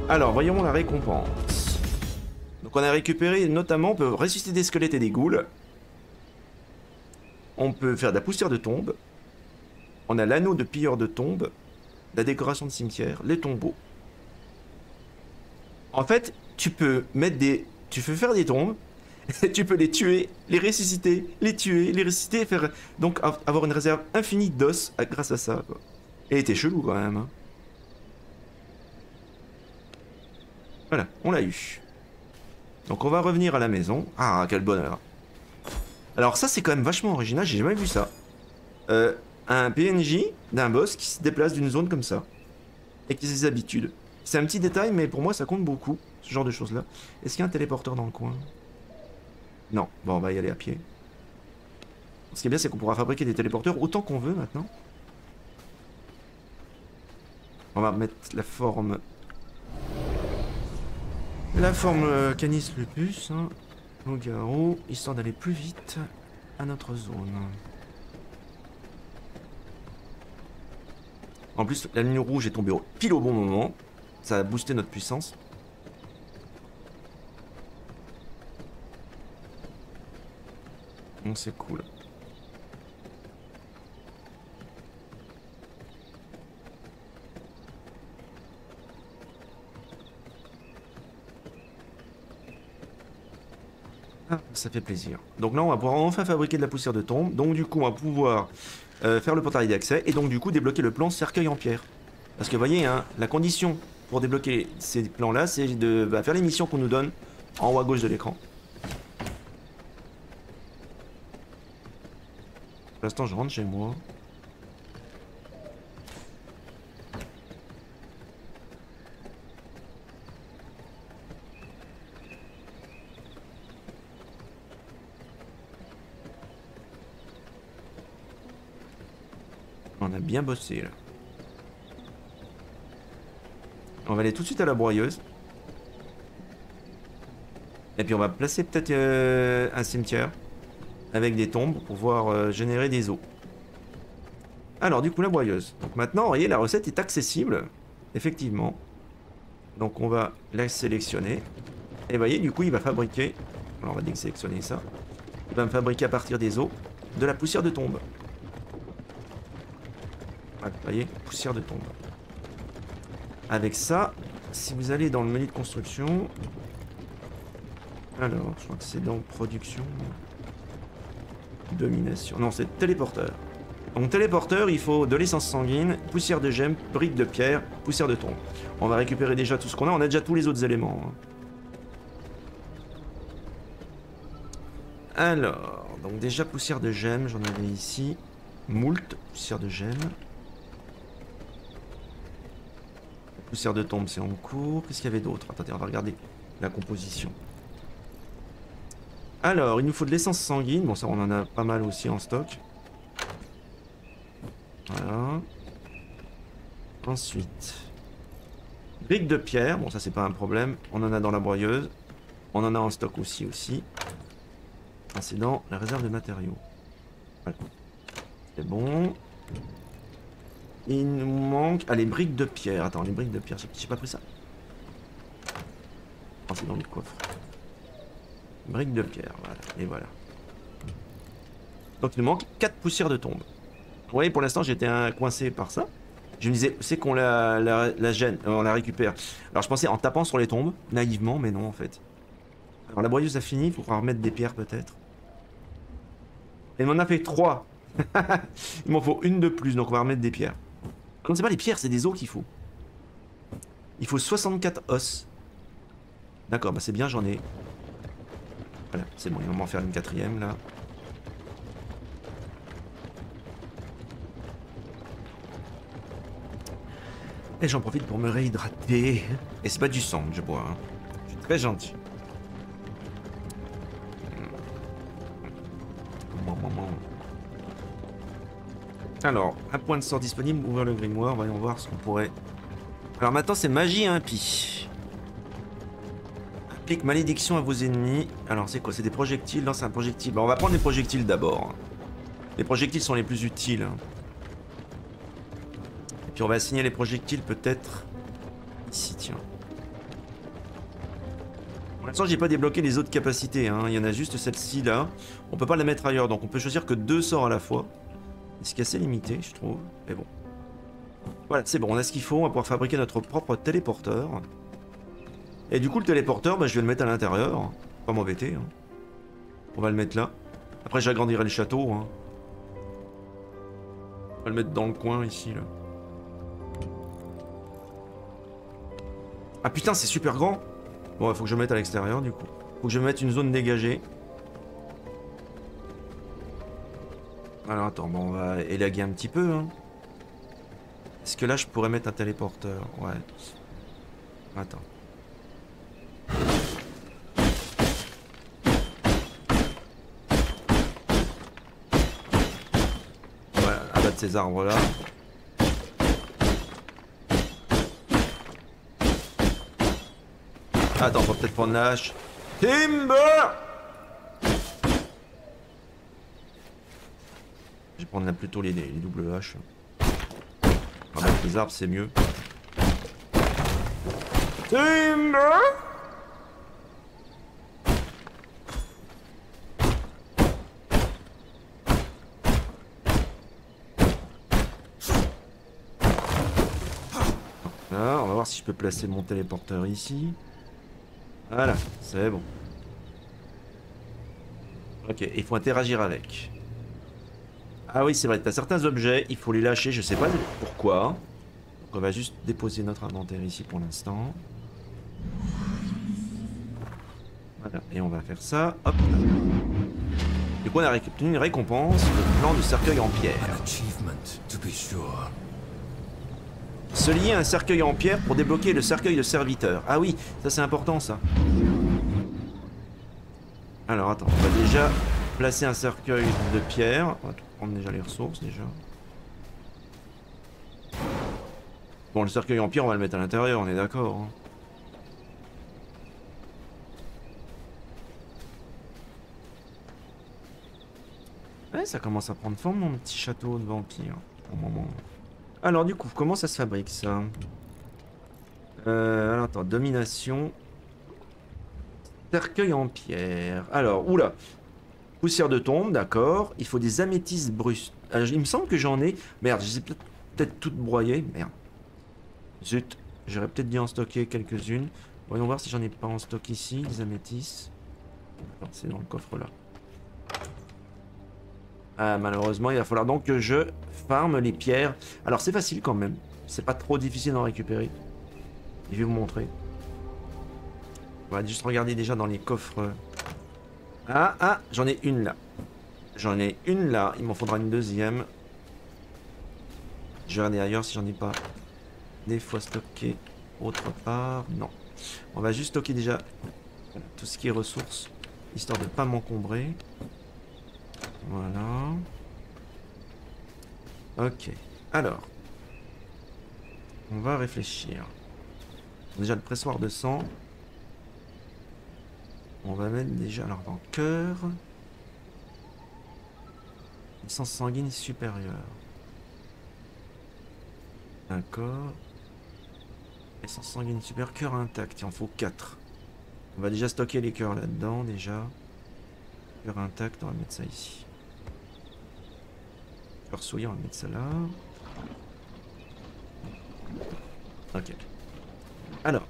Alors voyons la récompense. Donc on a récupéré notamment, on peut ressusciter des squelettes et des ghouls. On peut faire de la poussière de tombe. On a l'anneau de pilleur de tombe. La décoration de cimetière, les tombeaux. En fait, tu peux mettre des... Tu peux faire des tombes. [laughs] tu peux les tuer, les ressusciter, les tuer, les ressusciter faire... Donc av- avoir une réserve infinie d'os grâce à ça. Et t'es chelou quand même. hein. Voilà, on l'a eu. Donc on va revenir à la maison. Ah, quel bonheur. Alors ça c'est quand même vachement original, j'ai jamais vu ça. Euh, un PNJ d'un boss qui se déplace d'une zone comme ça. Et qui a ses habitudes. C'est un petit détail, mais pour moi ça compte beaucoup, ce genre de choses-là. Est-ce qu'il y a un téléporteur dans le coin? Non, bon on va y aller à pied. Ce qui est bien c'est qu'on pourra fabriquer des téléporteurs autant qu'on veut maintenant. On va mettre la forme la forme euh, Canis lupus, hein, loup-garou, histoire d'aller plus vite à notre zone. En plus, la ligne rouge est tombée au- pile au bon moment. Ça a boosté notre puissance. Donc c'est cool. Ça fait plaisir. Donc là, on va pouvoir enfin fabriquer de la poussière de tombe. Donc du coup, on va pouvoir euh, faire le portail d'accès et donc du coup débloquer le plan cercueil en pierre. Parce que vous voyez, hein, la condition pour débloquer ces plans-là, c'est de bah, faire les missions qu'on nous donne en haut à gauche de l'écran. Pour l'instant, je rentre chez moi. On a bien bossé là. On va aller tout de suite à la broyeuse. Et puis on va placer peut-être euh, un cimetière avec des tombes pour pouvoir euh, générer des os. Alors du coup la broyeuse. Donc maintenant, vous voyez, la recette est accessible, effectivement. Donc on va la sélectionner. Et vous voyez, du coup, il va fabriquer... Alors on va désélectionner ça. Il va me fabriquer à partir des os de la poussière de tombe. Voilà, vous voyez, poussière de tombe. Avec ça, si vous allez dans le menu de construction... Alors, je crois que c'est dans production... Domination. Non, c'est téléporteur. Donc téléporteur, il faut de l'essence sanguine, poussière de gemme, briques de pierre, poussière de tombe. On va récupérer déjà tout ce qu'on a, on a déjà tous les autres éléments. hein. Alors, donc déjà poussière de gemme, j'en avais ici. Moult, poussière de gemme. Poussière de tombe, c'est en cours. Qu'est-ce qu'il y avait d'autre? Attendez, on va regarder la composition. Alors, il nous faut de l'essence sanguine. Bon, ça, on en a pas mal aussi en stock. Voilà. Ensuite, briques de pierre. Bon, ça, c'est pas un problème. On en a dans la broyeuse. On en a en stock aussi, aussi. Ah, c'est dans la réserve de matériaux. C'est bon. Il nous manque... Ah, les briques de pierre. Attends, les briques de pierre, j'ai pas pris ça. Ah, c'est dans le coffre. Briques de pierre, voilà. Et voilà. Donc il nous manque 4 poussières de tombe. Vous voyez, pour l'instant, j'étais coincé par ça. Je me disais, c'est qu'on la, gêne, on la récupère. Alors je pensais en tapant sur les tombes, naïvement, mais non en fait. Alors la broyeuse a fini, il faudra remettre des pierres peut-être. Et on en a fait 3. [laughs] il m'en faut une de plus, donc on va remettre des pierres. Non, c'est pas les pierres, c'est des os qu'il faut. Il faut 64 os. D'accord, bah c'est bien, j'en ai. Voilà, c'est bon, il va m'en faire une quatrième là. Et j'en profite pour me réhydrater. Et c'est pas du sang que je bois. hein. Je suis très gentil. Alors, un point de sort disponible, ouvrir le grimoire, voyons voir ce qu'on pourrait... Alors maintenant c'est magie impie. Applique malédiction à vos ennemis. Alors c'est quoi? C'est des projectiles? Lance un projectile. On va prendre les projectiles d'abord. Les projectiles sont les plus utiles. hein. Et puis on va assigner les projectiles peut-être ici, tiens. Pour l'instant, j'ai pas débloqué les autres capacités. hein. Il y en a juste celle-ci là. On peut pas la mettre ailleurs, donc on peut choisir que deux sorts à la fois. Ce qui est assez limité, je trouve. Mais bon. Voilà, c'est bon, on a ce qu'il faut. On va pouvoir fabriquer notre propre téléporteur. Et du coup, le téléporteur, bah, je vais le mettre à l'intérieur. Pas m'embêter. hein. On va le mettre là. Après, j'agrandirai le château. hein. On va le mettre dans le coin ici, là. Ah putain, c'est super grand. Bon, il faut que je le mette à l'extérieur, du coup. Faut que je mette une zone dégagée. Alors attends, bon, on va élaguer un petit peu. Hein. Est-ce que là, je pourrais mettre un téléporteur? Ouais. Attends. Voilà, abattre ces arbres-là. Attends, faut peut-être prendre la hache. Timber Je prendre là plutôt les, les doubles haches. Les arbres, c'est mieux. Timber Là, on va voir si je peux placer mon téléporteur ici. Voilà, c'est bon. Ok, il faut interagir avec. Ah oui, c'est vrai, t'as certains objets, il faut les lâcher, je sais pas pourquoi. Donc on va juste déposer notre inventaire ici pour l'instant. Voilà, et on va faire ça, hop. Du coup, on a obtenu une récompense, le plan du cercueil en pierre. Se lier à un cercueil en pierre pour débloquer le cercueil de serviteur. Ah oui, ça c'est important ça. Alors attends, on va déjà placer un cercueil de pierre. On va prendre déjà les ressources déjà. Bon, le cercueil en pierre, on va le mettre à l'intérieur, on est d'accord. hein. Ça commence à prendre forme mon petit château de vampire. Moment. Alors du coup, comment ça se fabrique ça? Euh, alors attends, domination. Cercueil en pierre. Alors, oula. Poussière de tombe, d'accord. Il faut des améthystes brusques. Alors, il me semble que j'en ai. Merde, je les ai peut-être toutes broyées. Merde. Zut. J'aurais peut-être dû en stocker quelques-unes. Voyons voir si j'en ai pas en stock ici, des améthystes. C'est dans le coffre là. Ah, malheureusement, il va falloir donc que je farme les pierres. Alors, c'est facile quand même. C'est pas trop difficile d'en récupérer. Je vais vous montrer. On va juste regarder déjà dans les coffres. Ah, ah, j'en ai une là. J'en ai une là. Il m'en faudra une deuxième. Je vais regarder ailleurs si j'en ai pas des fois stocké autre part. Non. On va juste stocker déjà tout ce qui est ressources, histoire de pas m'encombrer. Voilà. Ok. Alors. On va réfléchir. Déjà le pressoir de sang. On va mettre déjà alors dans cœur. Essence sanguine supérieure. D'accord. Essence sanguine supérieure, cœur intact. Il en faut 4. On va déjà stocker les cœurs là-dedans déjà. Cœur intact, on va mettre ça ici. Cœur souillé, on va mettre ça là. Ok. Alors,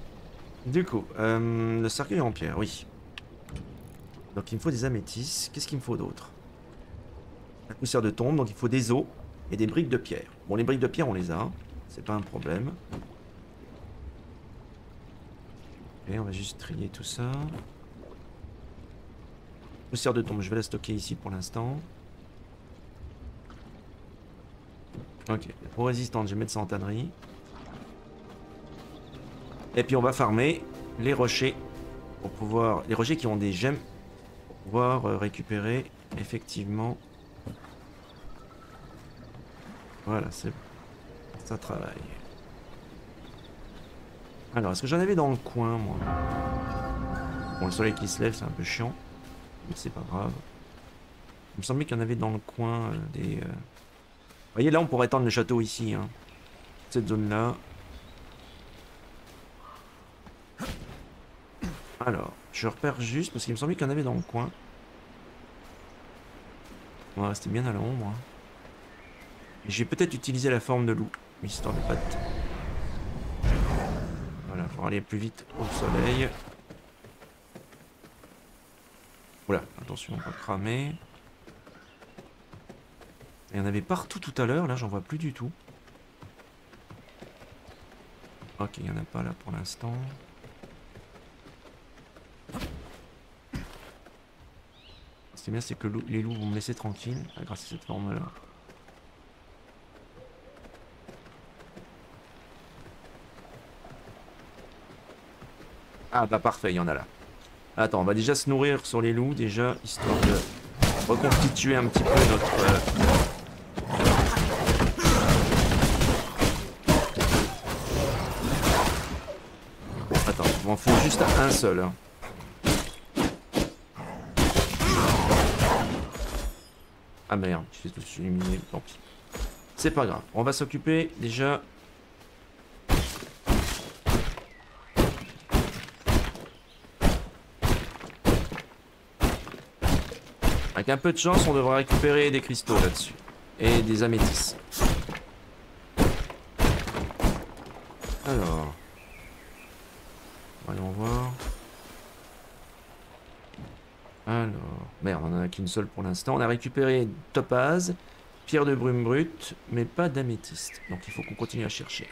du coup, euh, le cercueil en pierre, oui. Donc il me faut des améthystes. Qu'est-ce qu'il me faut d'autre? La poussière de tombe, donc il faut des os et des briques de pierre. Bon, les briques de pierre, on les a. C'est pas un problème. Et on va juste trier tout ça. Poussière de tombe, je vais la stocker ici pour l'instant. Ok, pour résistante, je vais mettre ça en tannerie. Et puis on va farmer les rochers pour pouvoir. Les rochers qui ont des gemmes pouvoir euh, récupérer effectivement. Voilà, c'est ça travaille. Alors, est-ce que j'en avais dans le coin, moi? Bon, le soleil qui se lève, c'est un peu chiant. Mais c'est pas grave. Il me semblait qu'il y en avait dans le coin euh, des... euh, voyez, là, on pourrait étendre le château ici. Hein. Cette zone-là. Alors, je repère juste, parce qu'il me semblait qu'il y en avait dans le coin. On va rester bien à l'ombre. hein. J'ai peut-être utilisé la forme de loup, histoire de pas... t- Voilà, pour aller plus vite au soleil. Oula, attention, on va cramer. Il y en avait partout tout à l'heure, là j'en vois plus du tout. Ok, il n'y en a pas là pour l'instant. Ce qui est bien, c'est que les loups vont me laisser tranquille grâce à cette forme-là. Ah bah parfait, il y en a là. Attends, on va déjà se nourrir sur les loups, déjà, histoire de reconstituer un petit peu notre... euh, Attends, je m'en fous juste un seul. hein. Ah merde, je suis éliminé, tant pis. C'est pas grave, on va s'occuper déjà... Avec un peu de chance, on devrait récupérer des cristaux là-dessus. Et des améthystes. Alors... Voyons voir. Alors... Merde, on en a qu'une seule pour l'instant. On a récupéré topaz, pierre de brume brute, mais pas d'améthyste. Donc il faut qu'on continue à chercher.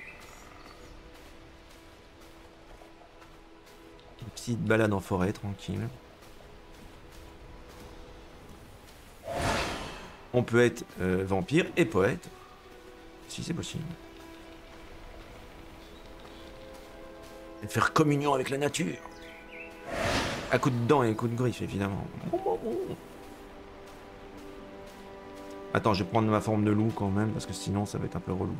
Une petite balade en forêt, tranquille. On peut être euh, vampire et poète. Si c'est possible. Et faire communion avec la nature. À coups de dents et à coups de griffes, évidemment. Attends, je vais prendre ma forme de loup quand même, parce que sinon ça va être un peu relou.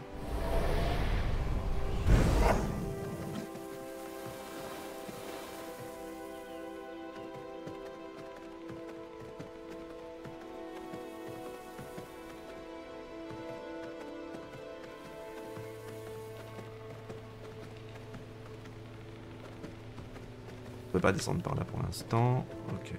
Par là pour l'instant. Ok.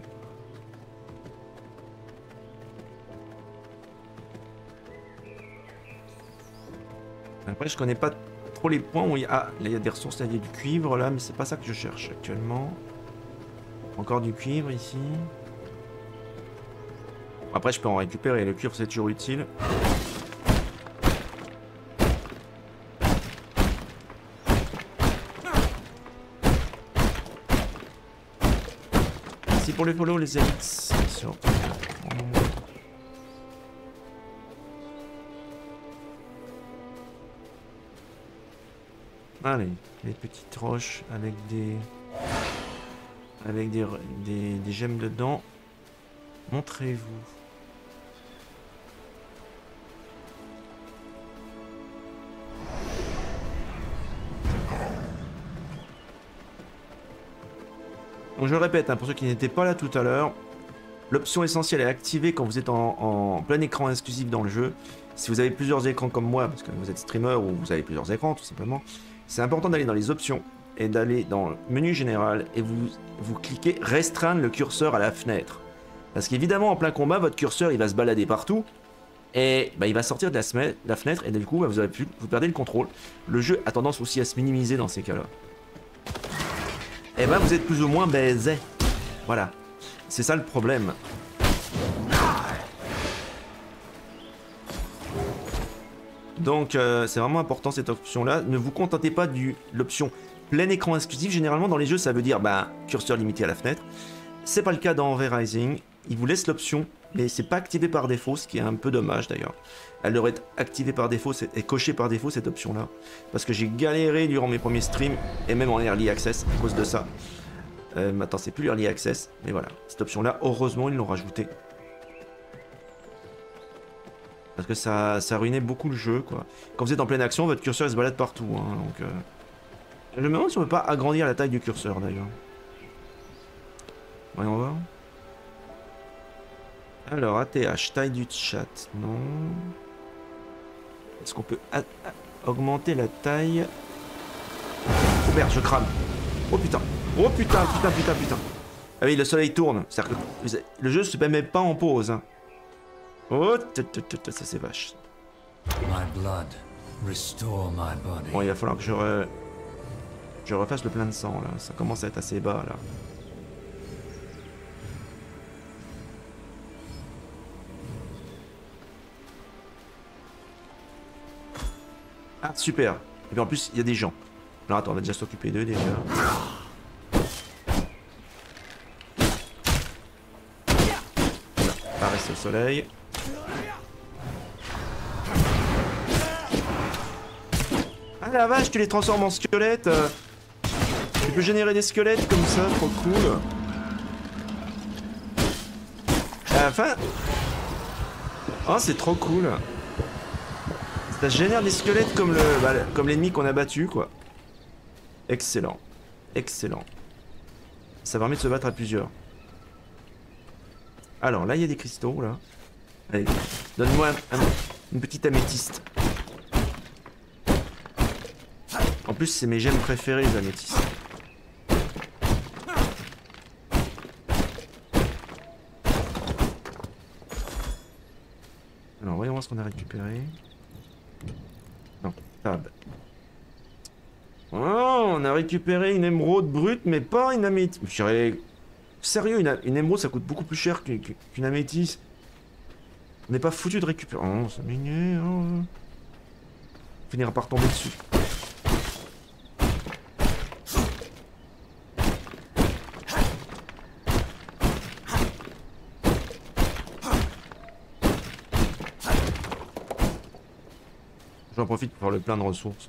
Après, je connais pas trop les points où il y a... Ah, là, il y a des ressources, là, il y a du cuivre, là, mais c'est pas ça que je cherche actuellement. Encore du cuivre, ici. Après, je peux en récupérer. Le cuivre, c'est toujours utile. Pour les follow, les élites. Allez, les petites roches avec des... Avec des, des, des gemmes dedans. Montrez-vous. Donc je le répète, hein, pour ceux qui n'étaient pas là tout à l'heure, l'option essentielle est activée quand vous êtes en, plein écran exclusif dans le jeu. Si vous avez plusieurs écrans comme moi, parce que vous êtes streamer ou vous avez plusieurs écrans tout simplement, c'est important d'aller dans les options et d'aller dans le menu général et vous, cliquez restreindre le curseur à la fenêtre. Parce qu'évidemment en plein combat, votre curseur il va se balader partout et bah, il va sortir de la fenêtre et du coup bah, vous, avez pu, vous perdez le contrôle. Le jeu a tendance aussi à se minimiser dans ces cas-là. Et ben vous êtes plus ou moins baisé. Voilà. C'est ça le problème. Donc euh, c'est vraiment important cette option là. Ne vous contentez pas de l'option plein écran exclusif. Généralement, dans les jeux, ça veut dire bah, curseur limité à la fenêtre. C'est pas le cas dans V-Rising. Il vous laisse l'option, mais c'est pas activé par défaut, ce qui est un peu dommage d'ailleurs. Elle devrait être activée par défaut et cochée par défaut cette option-là. Parce que j'ai galéré durant mes premiers streams, et même en Early Access, à cause de ça. Euh, maintenant, c'est plus Early Access, mais voilà. Cette option-là, heureusement, ils l'ont rajoutée. Parce que ça, ça ruinait beaucoup le jeu, quoi. Quand vous êtes en pleine action, votre curseur se balade partout, hein, donc... Euh... Je me demande si on peut pas agrandir la taille du curseur, d'ailleurs. Voyons voir. Alors, ATH, taille du chat, non. Est-ce qu'on peut augmenter la taille? Oh merde, je crame. Oh putain. Oh putain, putain, putain, putain. Ah oui, le soleil tourne. C'est-à-dire que le jeu se met même pas en pause. Hein. Oh, ça c'est vache. My blood. Restore my body. Bon, il va falloir que je, re... je refasse le plein de sang là. Ça commence à être assez bas là. Ah, super. Et puis en plus, il y a des gens. Alors attends, on va déjà s'occuper d'eux déjà. On va rester au soleil. Ah la vache, tu les transformes en squelettes. Tu peux générer des squelettes comme ça, trop cool. À la fin... Oh, c'est trop cool. Ça génère des squelettes comme le, bah, comme l'ennemi qu'on a battu, quoi. Excellent. Excellent. Ça permet de se battre à plusieurs. Alors, là, il y a des cristaux, là. Allez, donne-moi une petite améthyste. En plus, c'est mes gemmes préférées, les améthystes. Alors, voyons voir ce qu'on a récupéré. Oh, on a récupéré une émeraude brute, mais pas une améthyste. Sérieux, une, émeraude, ça coûte beaucoup plus cher qu'une améthyste. On n'est pas foutu de récupérer. Oh, ça m'énerve. Finira par tomber dessus. J'en profite pour faire le plein de ressources.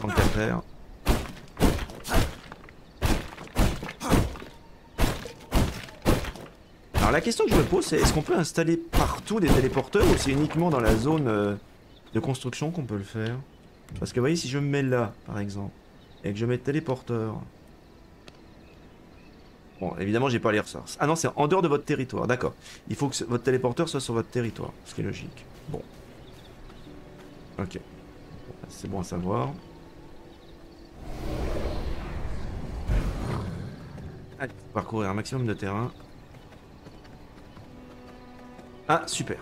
Tant qu'à faire. Alors la question que je me pose, c'est est-ce qu'on peut installer partout des téléporteurs ou c'est uniquement dans la zone euh, de construction qu'on peut le faire? Parce que vous voyez, si je me mets là, par exemple, et que je mets téléporteur... Bon, évidemment, j'ai pas les ressources. Ah non, c'est en dehors de votre territoire, d'accord. Il faut que votre téléporteur soit sur votre territoire, ce qui est logique. Bon. Ok. C'est bon à savoir. Allez, parcourir un maximum de terrain. Ah, super.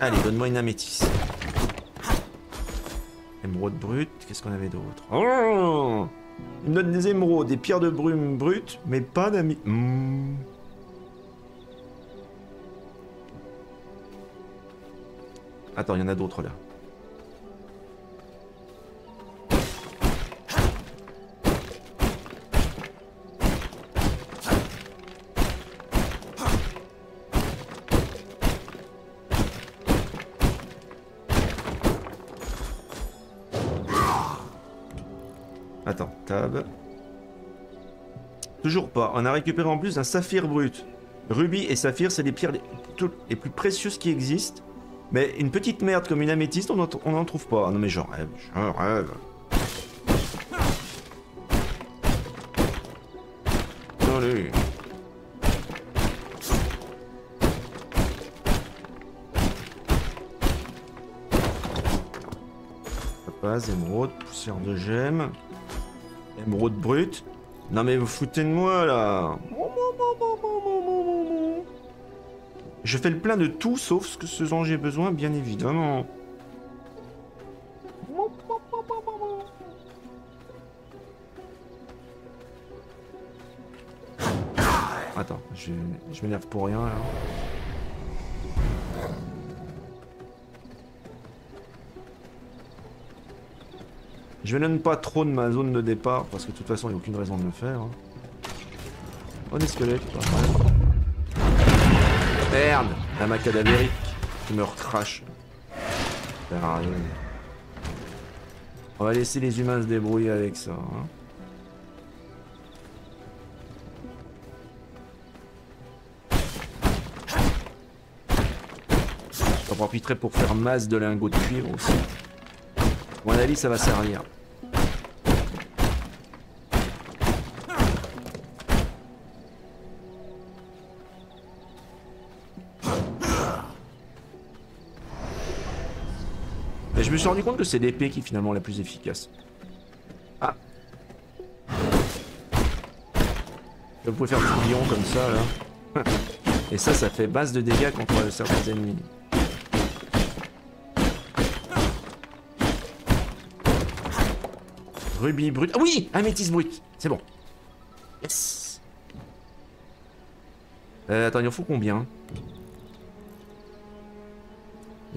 Allez, donne-moi une améthyste. Émeraude brute, qu'est-ce qu'on avait d'autre? Oh Il me donne des émeraudes, des pierres de brume brutes, mais pas d'amis. Hmm. Attends, il y en a d'autres là. On a récupéré en plus un saphir brut. Rubis et saphir, c'est les pierres les plus précieuses qui existent. Mais une petite merde comme une améthyste, on n'en trouve pas. Non mais j'en rêve, j'en rêve. Allez. Pas émeraude, poussière de gemme. Émeraude brute. Non mais vous foutez de moi là. Je fais le plein de tout sauf ce, que, ce dont j'ai besoin, bien évidemment. Attends, je, je m'énerve pour rien là. Je n'aime pas trop de ma zone de départ parce que de toute façon il n'y a aucune raison de le faire. hein. Oh des squelettes quoi. Merde La ma cadavérique qui me recrache. On va laisser les humains se débrouiller avec ça. hein. J'en profiterai pour faire masse de lingots de cuivre aussi. Mon avis, ça va servir. Me suis rendu compte que c'est l'épée qui est finalement la plus efficace. Ah. Vous pouvez faire tourbillon comme ça là. [laughs] Et ça, ça fait base de dégâts contre certains ennemis. Rubis brut. Ah oui Améthyste brut. C'est bon. Yes. Euh, attends, il en faut combien?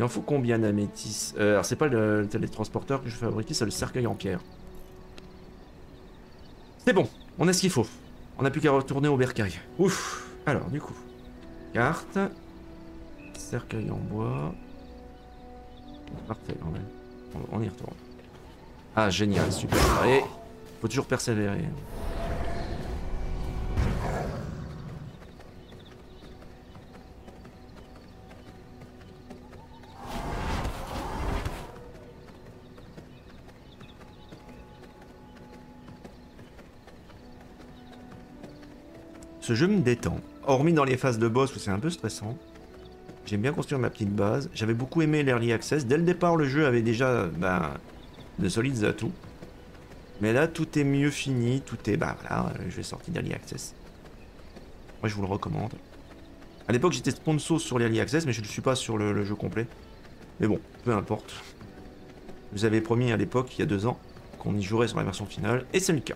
Il en faut combien d'améthyste euh, Alors, c'est pas le, télétransporteur que je fabriquer, c'est le cercueil en pierre. C'est bon, on a ce qu'il faut. On n'a plus qu'à retourner au bercail. Ouf Alors, du coup, carte. Cercueil en bois. Parfait, quand même. On, on y retourne. Ah, génial, super. Et faut toujours persévérer. Ce jeu me détend. Hormis dans les phases de boss où c'est un peu stressant. J'aime bien construire ma petite base. J'avais beaucoup aimé l'Early Access. Dès le départ, le jeu avait déjà ben, de solides atouts. Mais là, tout est mieux fini. Tout est... Bah voilà, euh, je vais sortir d'Early Access. Moi, je vous le recommande. À l'époque, j'étais sponsor sur l'Early Access, mais je ne suis pas sur le, le jeu complet. Mais bon, peu importe. Vous avais promis à l'époque, il y a deux ans, qu'on y jouerait sur la version finale, et c'est le cas.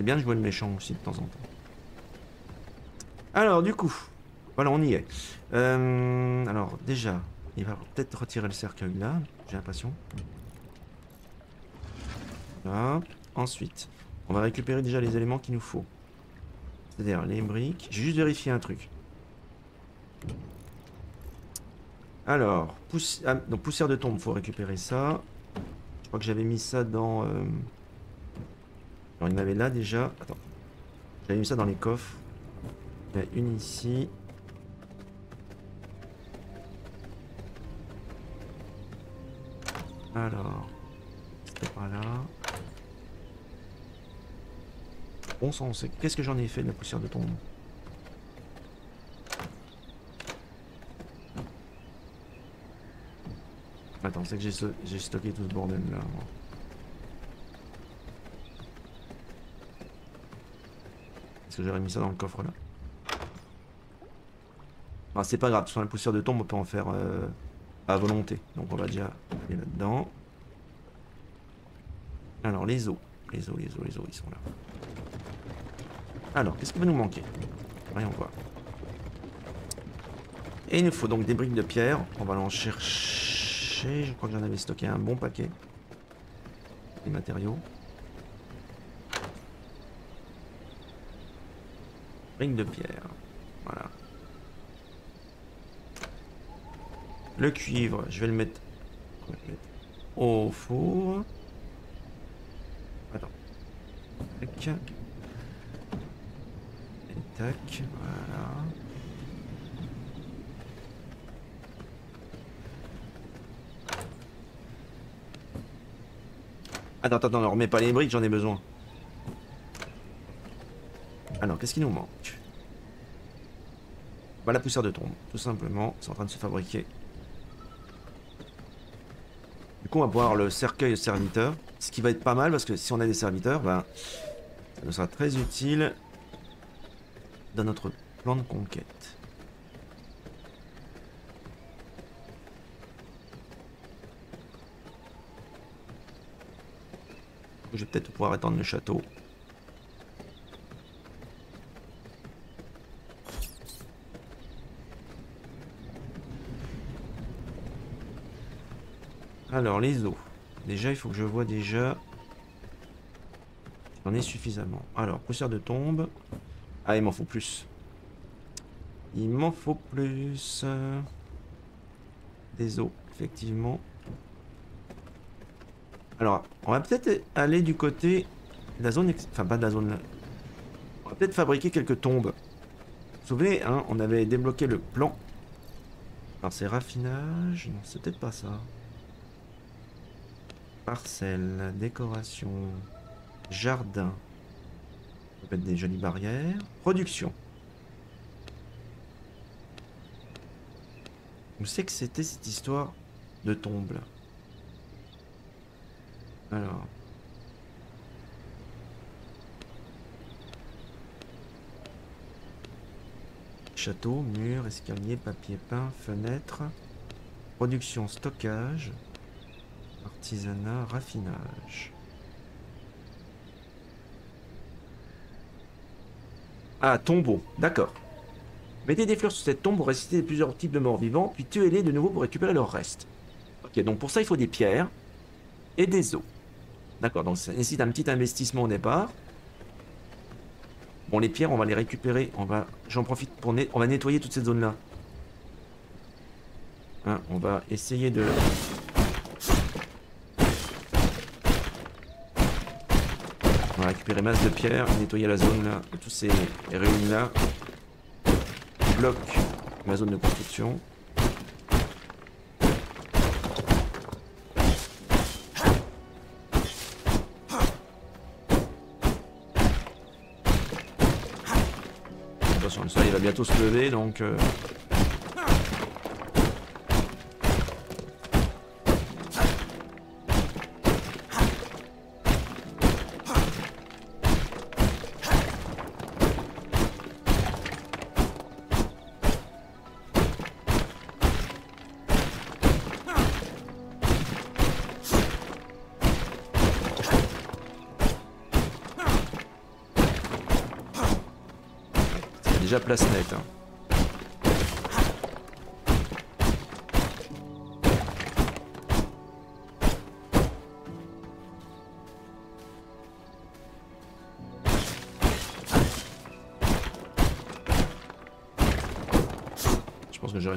C'est bien de jouer le méchant aussi de temps en temps. Alors, du coup, voilà, on y est. Euh, alors, déjà, il va peut-être retirer le cercueil là, j'ai l'impression. Voilà. Ensuite, on va récupérer déjà les éléments qu'il nous faut. C'est-à-dire les briques. J'ai juste vérifié un truc. Alors, ah, donc poussière de tombe, faut récupérer ça. Je crois que j'avais mis ça dans. euh, il y avait là déjà. Attends. J'avais mis ça dans les coffres. Il y en a une ici. Alors. C'était pas là. Bon sang, c'est- qu'est-ce que j'en ai fait de la poussière de tombe Attends, c'est que j'ai stocké tout ce bordel là. J'aurais mis ça dans le coffre là c'est pas grave, sur la poussière de tombe, on peut en faire euh, à volonté. Donc on va déjà aller là-dedans. Alors, les os. Les os, les os, les os, ils sont là. Alors, qu'est-ce qui va nous manquer? Voyons voir. Et il nous faut donc des briques de pierre. On va en chercher. Je crois que j'en avais stocké un bon paquet. Des matériaux. Briques de pierre. Voilà. Le cuivre, je vais le mettre, le mettre au four. Attends. Tac. Et tac, voilà. Attends, attends, ne remets pas les briques, j'en ai besoin. Alors, qu'est-ce qui nous manque? Bah, La poussière de tombe, tout simplement. C'est en train de se fabriquer. Du coup, on va pouvoir le cercueil serviteur. Ce qui va être pas mal, parce que si on a des serviteurs, bah, ça nous sera très utile dans notre plan de conquête. Je vais peut-être pouvoir étendre le château. Alors, les eaux. Déjà, il faut que je vois déjà... J'en ai suffisamment. Alors, poussière de tombe. Ah, il m'en faut plus. Il m'en faut plus. euh, Des eaux, effectivement. Alors, on va peut-être aller du côté de la zone... Enfin, pas de la zone... On va peut-être fabriquer quelques tombes. Vous vous souvenez, hein, on avait débloqué le plan. Alors, c'est raffinage... Non, c'est peut-être pas ça. Parcelle, décoration, jardin. Ça peut être des jolies barrières. Production. Où c'est que c'était cette histoire de tombe Alors. Château, mur, escalier, papier peint, fenêtre. Production, stockage. Artisanat, raffinage. Ah, tombeau. D'accord. Mettez des fleurs sur cette tombe pour réciter plusieurs types de morts vivants, puis tuez-les de nouveau pour récupérer leurs restes. Ok, donc pour ça, il faut des pierres et des os. D'accord, donc ça nécessite un petit investissement au départ. Bon, les pierres, on va les récupérer. On va, j'en profite pour on va nettoyer toute cette zone-là. Hein, on va essayer de On va récupérer masse de pierres, nettoyer la zone là, tous ces ruines là. Bloc ma zone de construction. Attention, le soleil va bientôt se lever donc. euh,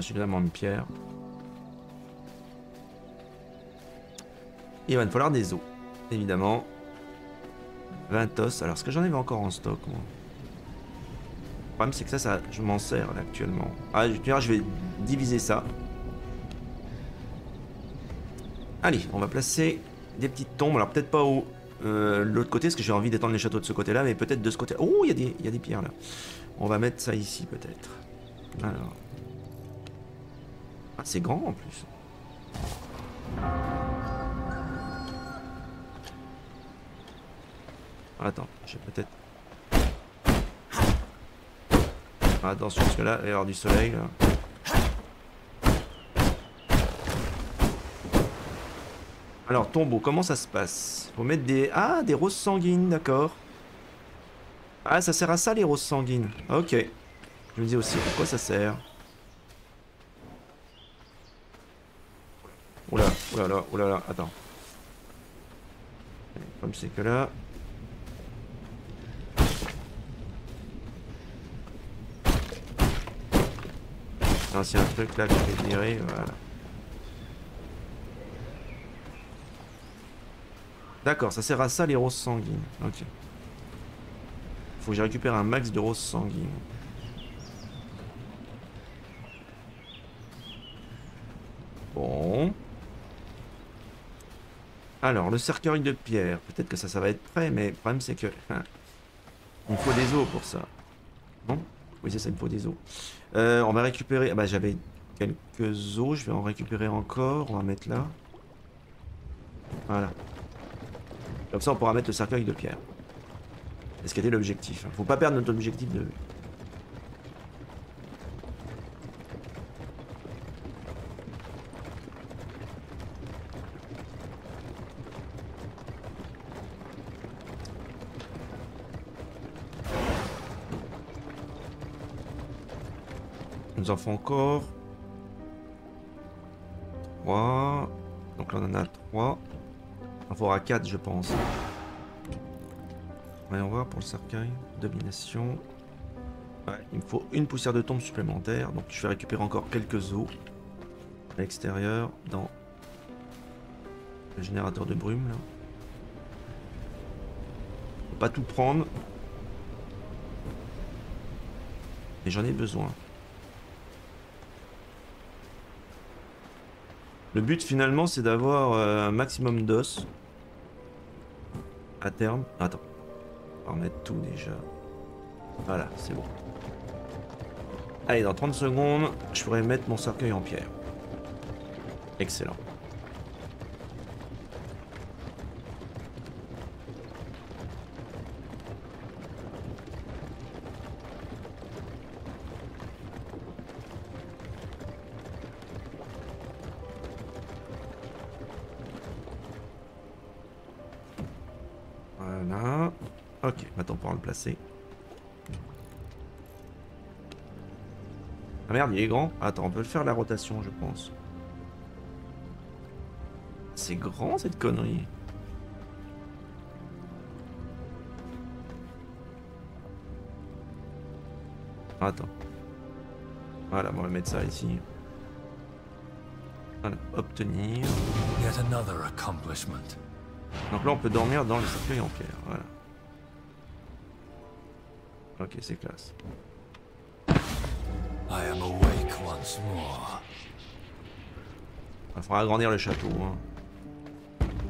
suffisamment de pierres. Il va me falloir des os, évidemment. 20 os. Alors, est-ce que j'en avais encore en stock, moi? Le problème, c'est que ça, ça je m'en sers actuellement. Ah, je, vais diviser ça. Allez, on va placer des petites tombes. Alors, peut-être pas au euh, l'autre côté, parce que j'ai envie d'étendre les châteaux de ce côté-là, mais peut-être de ce côté. Oh, il y, y a des pierres là. On va mettre ça ici, peut-être. Alors. Ah, c'est grand en plus. Attends, j'ai peut-être. Ah, Attention, parce que là, il va y avoir du soleil. Alors, tombeau, comment ça se passe? Faut mettre des... Ah, des roses sanguines, d'accord. Ah, ça sert à ça, les roses sanguines. Ok. Je me dis aussi, pourquoi ça sert? Oula, là, là, attends. Comme c'est que là... Non, c'est un truc là que je vais virer, voilà. D'accord, ça sert à ça les roses sanguines. Ok. Faut que je récupère un max de roses sanguines. Bon. Alors, le cercueil de pierre. Peut-être que ça, ça va être prêt, mais le problème c'est que... hein, il faut des os pour ça. Non Oui, c'est ça, il me faut des os. Euh, on va récupérer... ah bah, j'avais quelques os, je vais en récupérer encore. On va mettre là. Voilà. Comme ça, on pourra mettre le cercueil de pierre. C'est ce qui était l'objectif. hein. Faut pas perdre notre objectif de. Nous en faut encore 3. Donc là on en a 3. Il en faudra 4 je pense. Voyons voir pour le cercueil. Domination. Il me faut une poussière de tombe supplémentaire. Donc je vais récupérer encore quelques os à l'extérieur dans le générateur de brume là. Pas tout prendre. Mais j'en ai besoin. Le but finalement c'est d'avoir euh, un maximum d'os. À terme. Attends. On va remettre tout déjà. Voilà, c'est bon. Allez, dans 30 secondes, je pourrais mettre mon cercueil en pierre. Excellent. Maintenant on pourra le placer. Ah merde, il est grand. Attends, on peut le faire la rotation, je pense. C'est grand cette connerie. Attends. Voilà, on va mettre ça ici. Voilà, obtenir. Yet another accomplishment. Donc là, on peut dormir dans le cercueil en pierre. Voilà. Ok, c'est classe. I am awake once more. Il faudra agrandir le château. hein.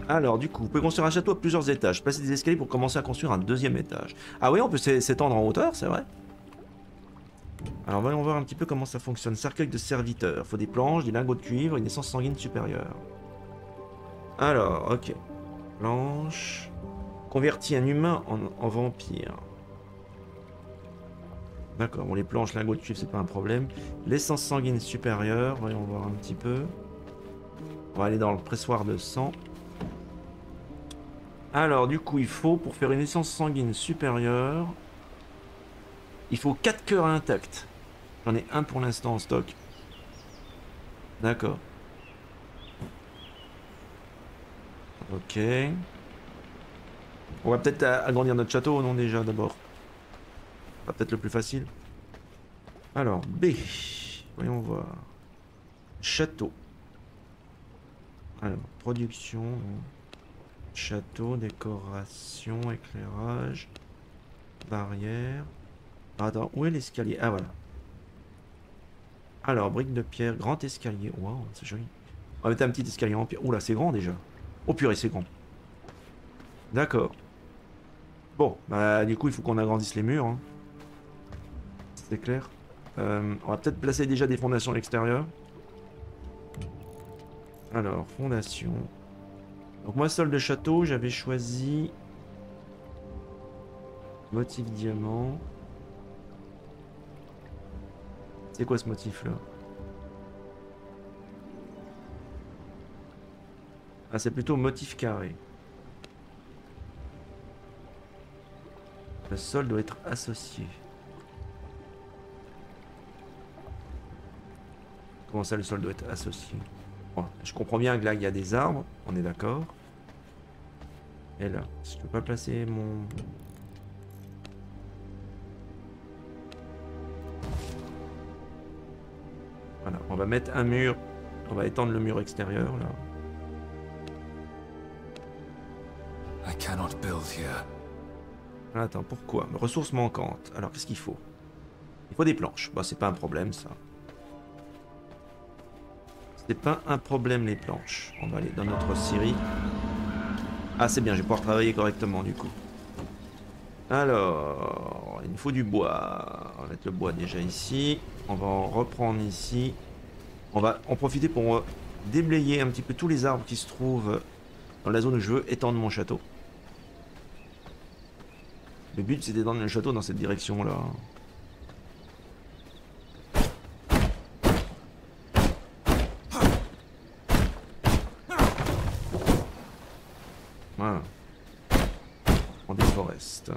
Alors, du coup, vous pouvez construire un château à plusieurs étages. Passer des escaliers pour commencer à construire un deuxième étage. Ah oui, on peut s'é- s'étendre en hauteur, c'est vrai Alors, voyons voir un petit peu comment ça fonctionne. Cercueil de serviteur. Faut des planches, des lingots de cuivre, une essence sanguine supérieure. Alors, ok. Planche. Convertit un humain en, en vampire. D'accord, bon les planches, lingots de cuivre, c'est pas un problème. L'essence sanguine supérieure, voyons voir un petit peu. On va aller dans le pressoir de sang. Alors, du coup, il faut, pour faire une essence sanguine supérieure, il faut 4 cœurs intacts. J'en ai un pour l'instant en stock. D'accord. Ok. On va peut-être agrandir notre château, non déjà, d'abord. Sera peut-être le plus facile. Alors, B. Voyons voir. Château. Alors, production. Château, décoration, éclairage, barrière. Ah, Attends, où est l'escalier? Ah, voilà. Alors, brique de pierre, grand escalier. Waouh, c'est joli. On va mettre un petit escalier en pierre. Oula, c'est grand déjà. Oh purée, c'est grand. D'accord. Bon, bah du coup, il faut qu'on agrandisse les murs. hein. C'est clair. Euh, on va peut-être placer déjà des fondations à l'extérieur. Alors, fondation. Donc moi, sol de château, j'avais choisi... Motif diamant. C'est quoi ce motif-là? Ah, c'est plutôt motif carré. Le sol doit être associé. Comment ça, le sol doit être associé Bon, Je comprends bien que là, il y a des arbres, on est d'accord. Et là, je peux pas placer mon... Voilà, on va mettre un mur, on va étendre le mur extérieur, là. I cannot build here. Attends, pourquoi? Ressources manquantes. Alors, qu'est-ce qu'il faut? Il faut des planches. Bah, c'est pas un problème, ça. C'est pas un problème, les planches. On va aller dans notre série. Ah, c'est bien, je vais pouvoir travailler correctement, du coup. Alors, il nous faut du bois. On va mettre le bois déjà ici. On va en reprendre ici. On va en profiter pour déblayer un petit peu tous les arbres qui se trouvent dans la zone où je veux étendre mon château. Le but c'est d'étendre le château dans cette direction là. Voilà. On déforeste.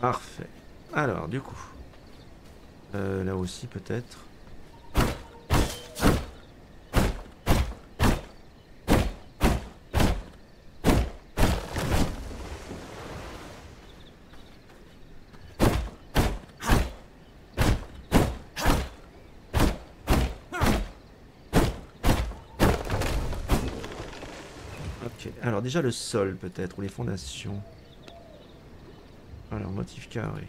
Parfait. Alors, du coup. Euh, là aussi, peut-être. Ok, alors déjà le sol peut-être, ou les fondations. Alors, motif carré.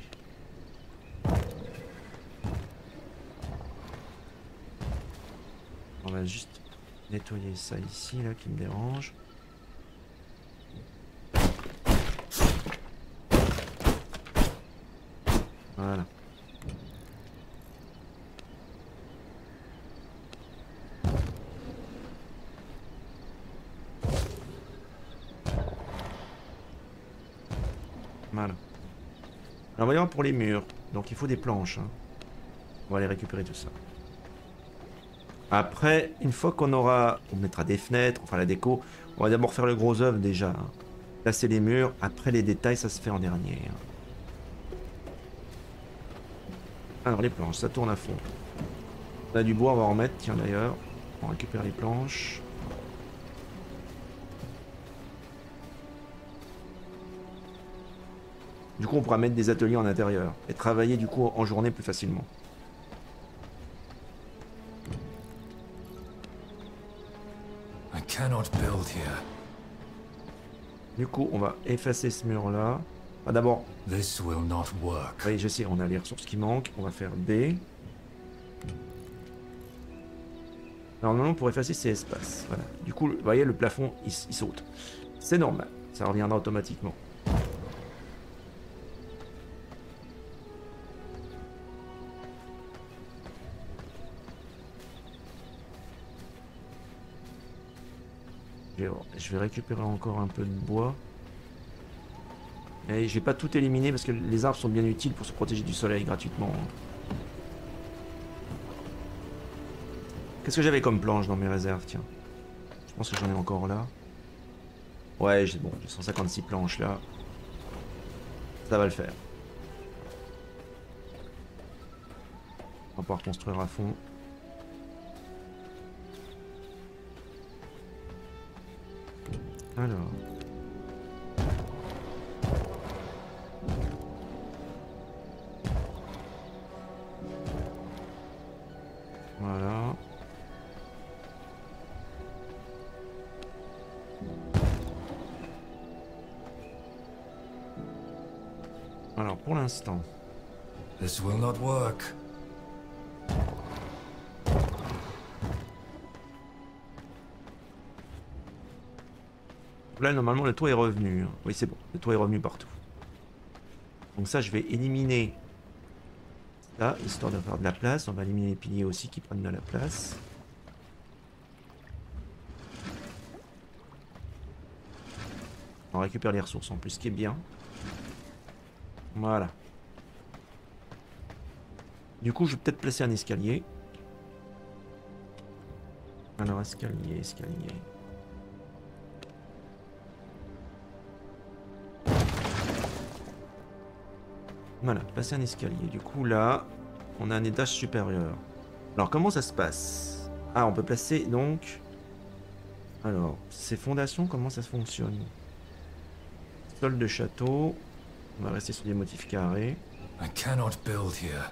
On va juste nettoyer ça ici, là, qui me dérange. Voilà. Voilà. Alors voyons pour les murs. Donc il faut des planches. hein. On va aller récupérer tout ça. Après, une fois qu'on aura... On mettra des fenêtres, on fera la déco. On va d'abord faire le gros œuvre déjà. hein. Placer les murs. Après les détails, ça se fait en dernier. Alors les planches, ça tourne à fond. On a du bois, on va en remettre. Tiens d'ailleurs. On récupère les planches. Du coup, on pourra mettre des ateliers en intérieur et travailler du coup en journée plus facilement. Du coup, on va effacer ce mur-là. Ah, D'abord, This will not work. oui, je sais, on a les ressources qui manquent. On va faire D. Alors, normalement, pour effacer ces espaces. Voilà. Du coup, vous voyez, le plafond, il, il saute. C'est normal. Ça reviendra automatiquement. Je vais, je vais récupérer encore un peu de bois. Et j'ai pas tout éliminé parce que les arbres sont bien utiles pour se protéger du soleil gratuitement. Qu'est-ce que j'avais comme planche dans mes réserves, tiens? Je pense que j'en ai encore là. Ouais, j'ai bon, j'ai 156 planches là. Ça va le faire. On va pouvoir construire à fond. Alors. Le toit est revenu. Oui c'est bon, le toit est revenu partout. Donc ça je vais éliminer ça, histoire de faire de la place. On va éliminer les piliers aussi qui prennent de la place. On récupère les ressources en plus, ce qui est bien. Voilà. Du coup, je vais peut-être placer un escalier. Alors, escalier, escalier. Voilà, placer un escalier. Du coup, là, on a un étage supérieur. Alors, comment ça se passe? Ah, on peut placer, donc... Alors, ces fondations, comment ça fonctionne? Sol de château. On va rester sur des motifs carrés. I cannot build here.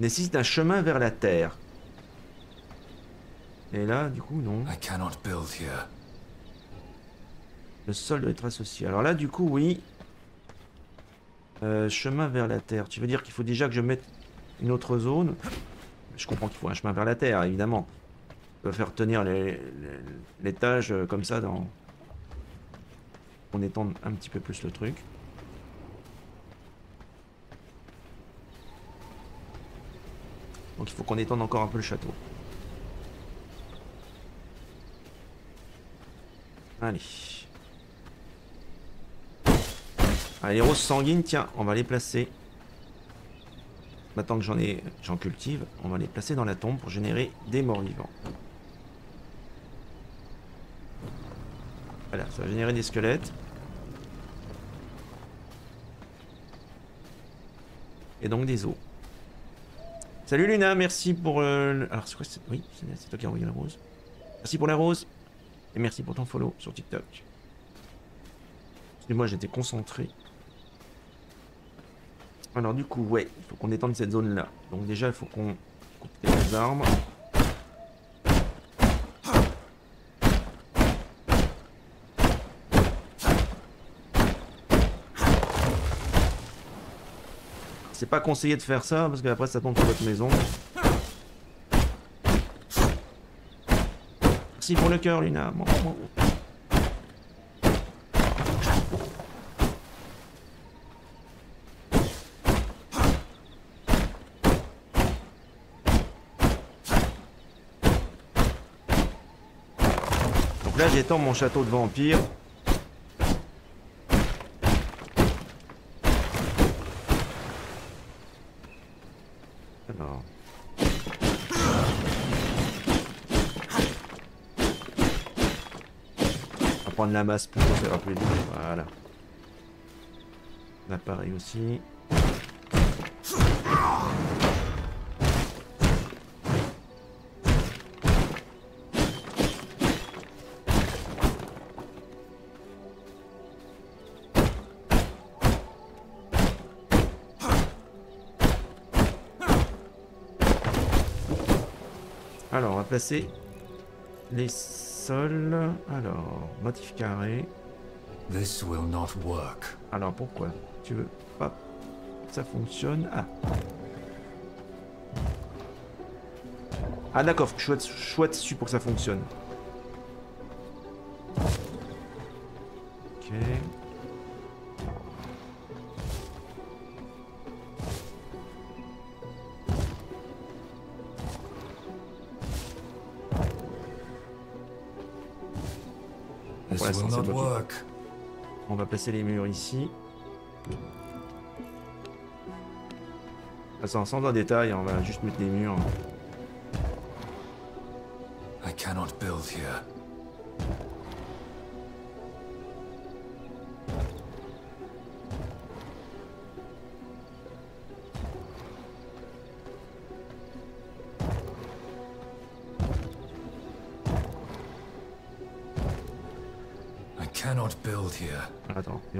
Nécessite un chemin vers la terre. Et là, du coup, non. I cannot build here. Le sol doit être associé. Alors là, du coup, oui. Euh, chemin vers la terre. Tu veux dire qu'il faut déjà que je mette une autre zone? Je comprends qu'il faut un chemin vers la terre, évidemment. On va faire tenir les- les- l'étage euh, comme ça dans... On étend un petit peu plus le truc. Donc il faut qu'on étende encore un peu le château. Allez. Les roses sanguines, tiens, on va les placer. Maintenant que j'en ai, j'en cultive, on va les placer dans la tombe pour générer des morts vivants. Voilà, ça va générer des squelettes. Et donc des os. Salut Luna, merci pour... euh, le- Alors c'est quoi Oui, c'est toi qui as envoyé la rose. Merci pour la rose. Et merci pour ton follow sur TikTok. Excuse-moi, j'étais concentré. Alors du coup, ouais, il faut qu'on étende cette zone-là. Donc déjà, il faut qu'on coupe les armes. C'est pas conseillé de faire ça parce qu'après ça tombe sur votre maison. Merci pour le cœur. Donc mon château de vampire. Alors. Prendre la masse pour ça ira plus vite. Voilà. L'appareil aussi. Alors, on va placer les sols. Alors, motif carré. This will not work. Alors, pourquoi Tu veux pas? Ça fonctionne Ah. Ah d'accord, faut que je choix dessus pour que ça fonctionne. Les murs ici. Sans, sans un détail, on va juste mettre les murs.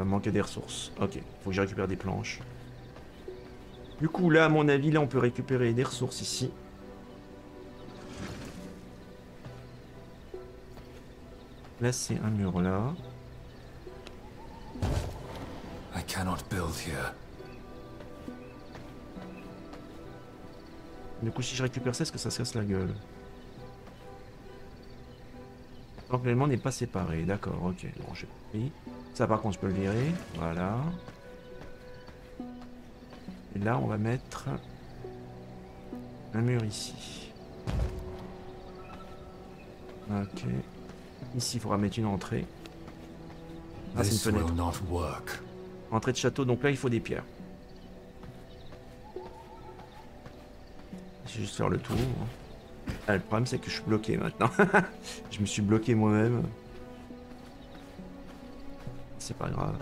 Me manquer des ressources. Ok, faut que je récupère des planches. Du coup, là, à mon avis, là, on peut récupérer des ressources ici. Là, c'est un mur là. I cannot build here. Du coup, si je récupère ça, est-ce que ça se casse la gueule? Donc, l'élément n'est pas séparé. D'accord, ok. Bon, j'ai compris. Ça, par contre, je peux le virer. Voilà. Et là, on va mettre un mur ici. Ok. Ici, il faudra mettre une entrée. Ah, c'est une fenêtre. Entrée de château, donc là il faut des pierres. Je vais juste faire le tour. Ah, le problème c'est que je suis bloqué maintenant. [laughs] je me suis bloqué moi-même. C'est pas grave.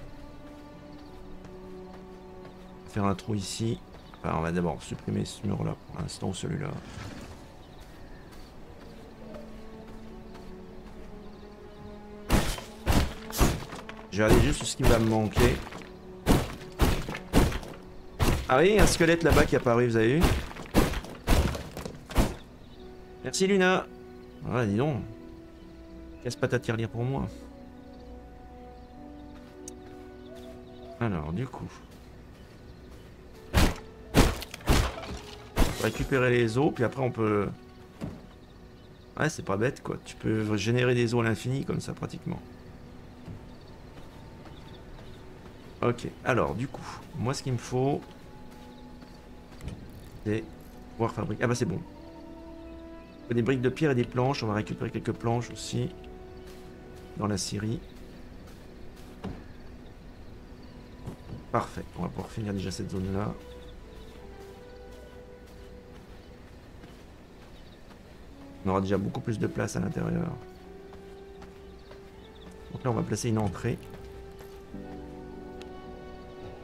Faire un trou ici. Enfin, on va d'abord supprimer ce mur là pour l'instant, celui-là. Je vais juste ce qui va me manquer. Ah oui, un squelette là-bas qui est apparu, vous avez vu? Merci Luna Ah, dis donc. Casse-pâte à tirelire pour moi. Alors, du coup... Récupérer les os, puis après on peut... Ouais, c'est pas bête, quoi. Tu peux générer des os à l'infini, comme ça, pratiquement. Ok, alors, du coup, moi, ce qu'il me faut... C'est pouvoir fabriquer... Ah bah, c'est bon. Des briques de pierre et des planches. On va récupérer quelques planches aussi. Dans la scierie. Parfait. On va pouvoir finir déjà cette zone-là. On aura déjà beaucoup plus de place à l'intérieur. Donc là, on va placer une entrée.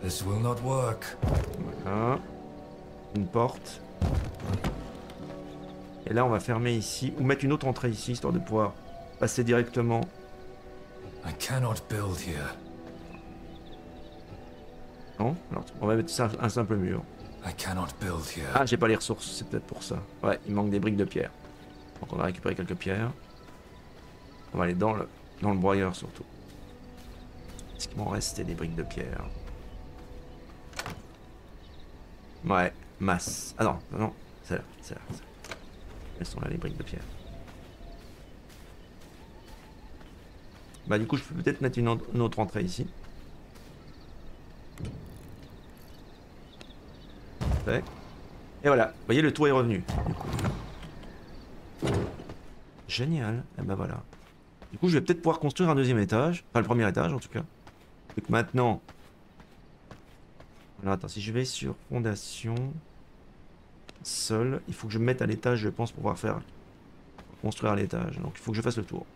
This will not work. Voilà. Une porte. Et là, on va fermer ici, ou mettre une autre entrée ici, histoire de pouvoir passer directement. I cannot build here. Non Alors, on va mettre ça- un simple mur. Ah, j'ai pas les ressources, c'est peut-être pour ça. Ouais, il manque des briques de pierre. Donc on va récupérer quelques pierres. On va aller dans le, dans le broyeur surtout. Est-ce qu'il m'en restait des briques de pierre Ouais, masse. Ah non, non, c'est là, c'est là. Elles sont là les briques de pierre. Bah du coup je peux peut-être mettre une autre entrée ici. Et voilà, vous voyez le toit est revenu. Génial, et ben voilà. Du coup je vais peut-être pouvoir construire un deuxième étage, enfin le premier étage en tout cas. Donc maintenant... Alors attends, si je vais sur fondation, sol, il faut que je me mette à l'étage je pense pour pouvoir faire construire à l'étage. Donc il faut que je fasse le tour.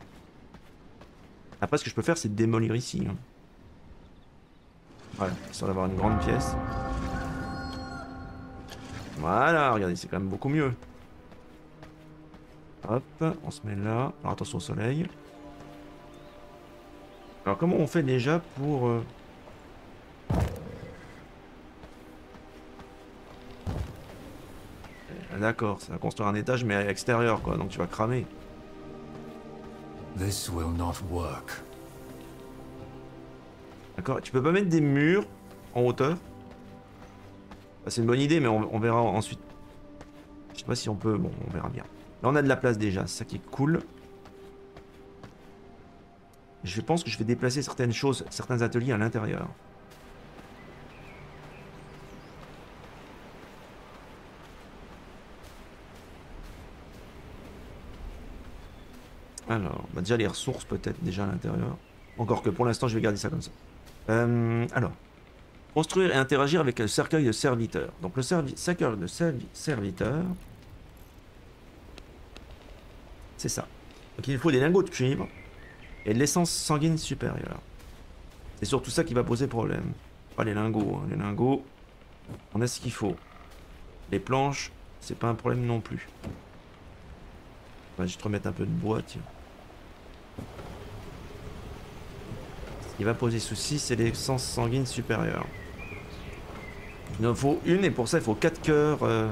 Après ce que je peux faire c'est démolir ici. hein. Voilà, histoire d'avoir une grande pièce. Voilà, regardez, c'est quand même beaucoup mieux. Hop, on se met là. Alors attention au soleil. Alors comment on fait déjà pour... euh, Ah, D'accord, ça va construire un étage mais à l'extérieur quoi, donc tu vas cramer. This will not work. D'accord Tu peux pas mettre des murs en hauteur? Bah, C'est une bonne idée mais on, verra ensuite. Je sais pas si on peut, bon on verra bien. Là on a de la place déjà, c'est ça qui est cool. Je pense que je vais déplacer certaines choses, certains ateliers à l'intérieur. Alors, bah déjà les ressources peut-être déjà à l'intérieur. Encore que pour l'instant je vais garder ça comme ça. Euh, alors, construire et interagir avec le cercueil de serviteur. Donc le cercueil de servi- serviteur, c'est ça. Donc il faut des lingots de cuivre et de l'essence sanguine supérieure. C'est surtout ça qui va poser problème. Pas les lingots. hein. Les lingots, on a ce qu'il faut. Les planches, c'est pas un problème non plus. On va juste remettre un peu de bois, tiens. Ce qui va poser souci, c'est l'essence sanguine supérieure. Il en faut une et pour ça, il faut 4 cœurs. euh.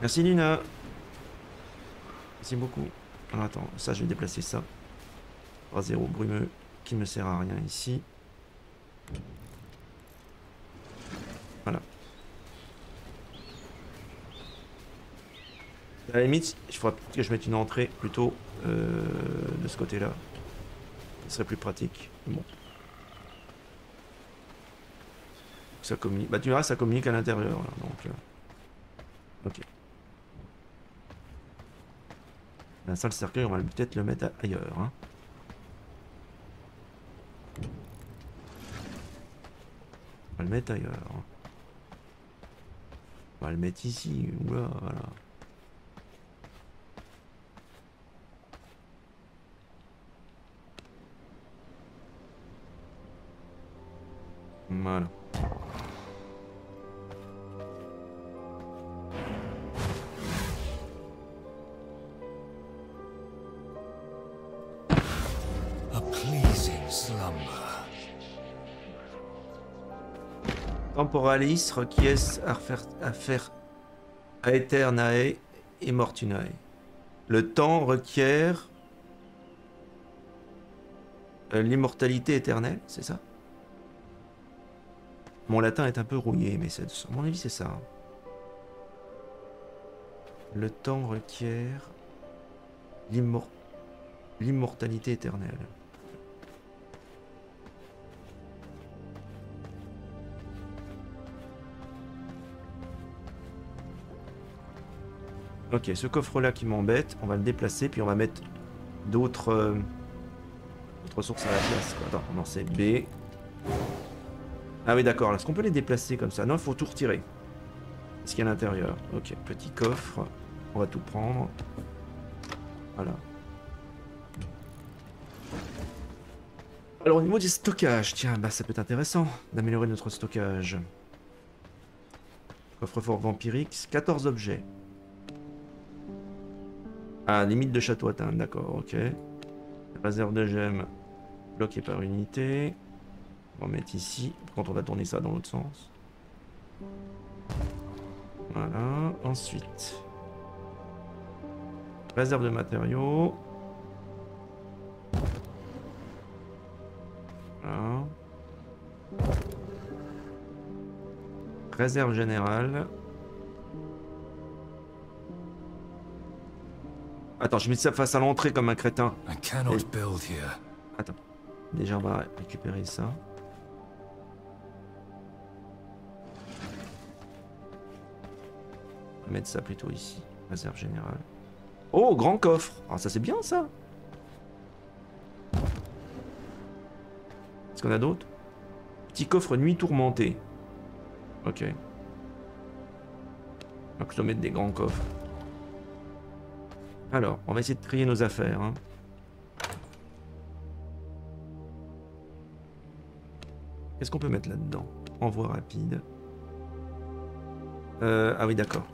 Merci Lina. Merci beaucoup. Alors attends, ça je vais déplacer ça. 3-0 brumeux qui me sert à rien ici. Voilà. À la limite, il faudra peut-être que je mette une entrée plutôt euh, de ce côté-là. Ce serait plus pratique. Bon. Ça communique. Bah tu verras, ça communique à l'intérieur. Donc. euh, Ok. Ben, ça, le cercueil, on va peut-être le mettre ailleurs. hein. On va le mettre ailleurs. On va le mettre ici. Oula, voilà. Voilà. A pleasing slumber. Temporalis requies affer aeternae immortunae. Le temps requiert euh, l'immortalité éternelle, c'est ça? Mon latin est un peu rouillé, mais c'est, à mon avis c'est ça. Le temps requiert l'immor- l'immortalité éternelle. Ok, ce coffre-là qui m'embête, on va le déplacer, puis on va mettre d'autres euh, ressources à la place. quoi. Attends, non, c'est B. Ah oui, d'accord. Est-ce qu'on peut les déplacer comme ça? Non, il faut tout retirer. Ce qu'il y a à l'intérieur? Ok, petit coffre. On va tout prendre. Voilà. Alors au niveau du stockage, tiens, bah ça peut être intéressant d'améliorer notre stockage. Coffre-fort vampirique, 14 objets. Ah, limite de château atteinte, d'accord, ok. Réserve de gemmes, bloqué par unité. On va mettre ici, quand on va tourner ça dans l'autre sens. Voilà, ensuite. Réserve de matériaux. Voilà. Réserve générale. Attends, je mets ça face à l'entrée comme un crétin. Attends. Déjà, on va récupérer ça. Mettre ça plutôt ici. Réserve générale. Oh, grand coffre. Ah, ça c'est bien ça. Est-ce qu'on a d'autres? Petit coffre nuit tourmentée. Ok. On va plutôt mettre des grands coffres. Alors, on va essayer de trier nos affaires. hein. Qu'est-ce qu'on peut mettre là-dedans? Envoi rapide. Euh, ah oui, d'accord.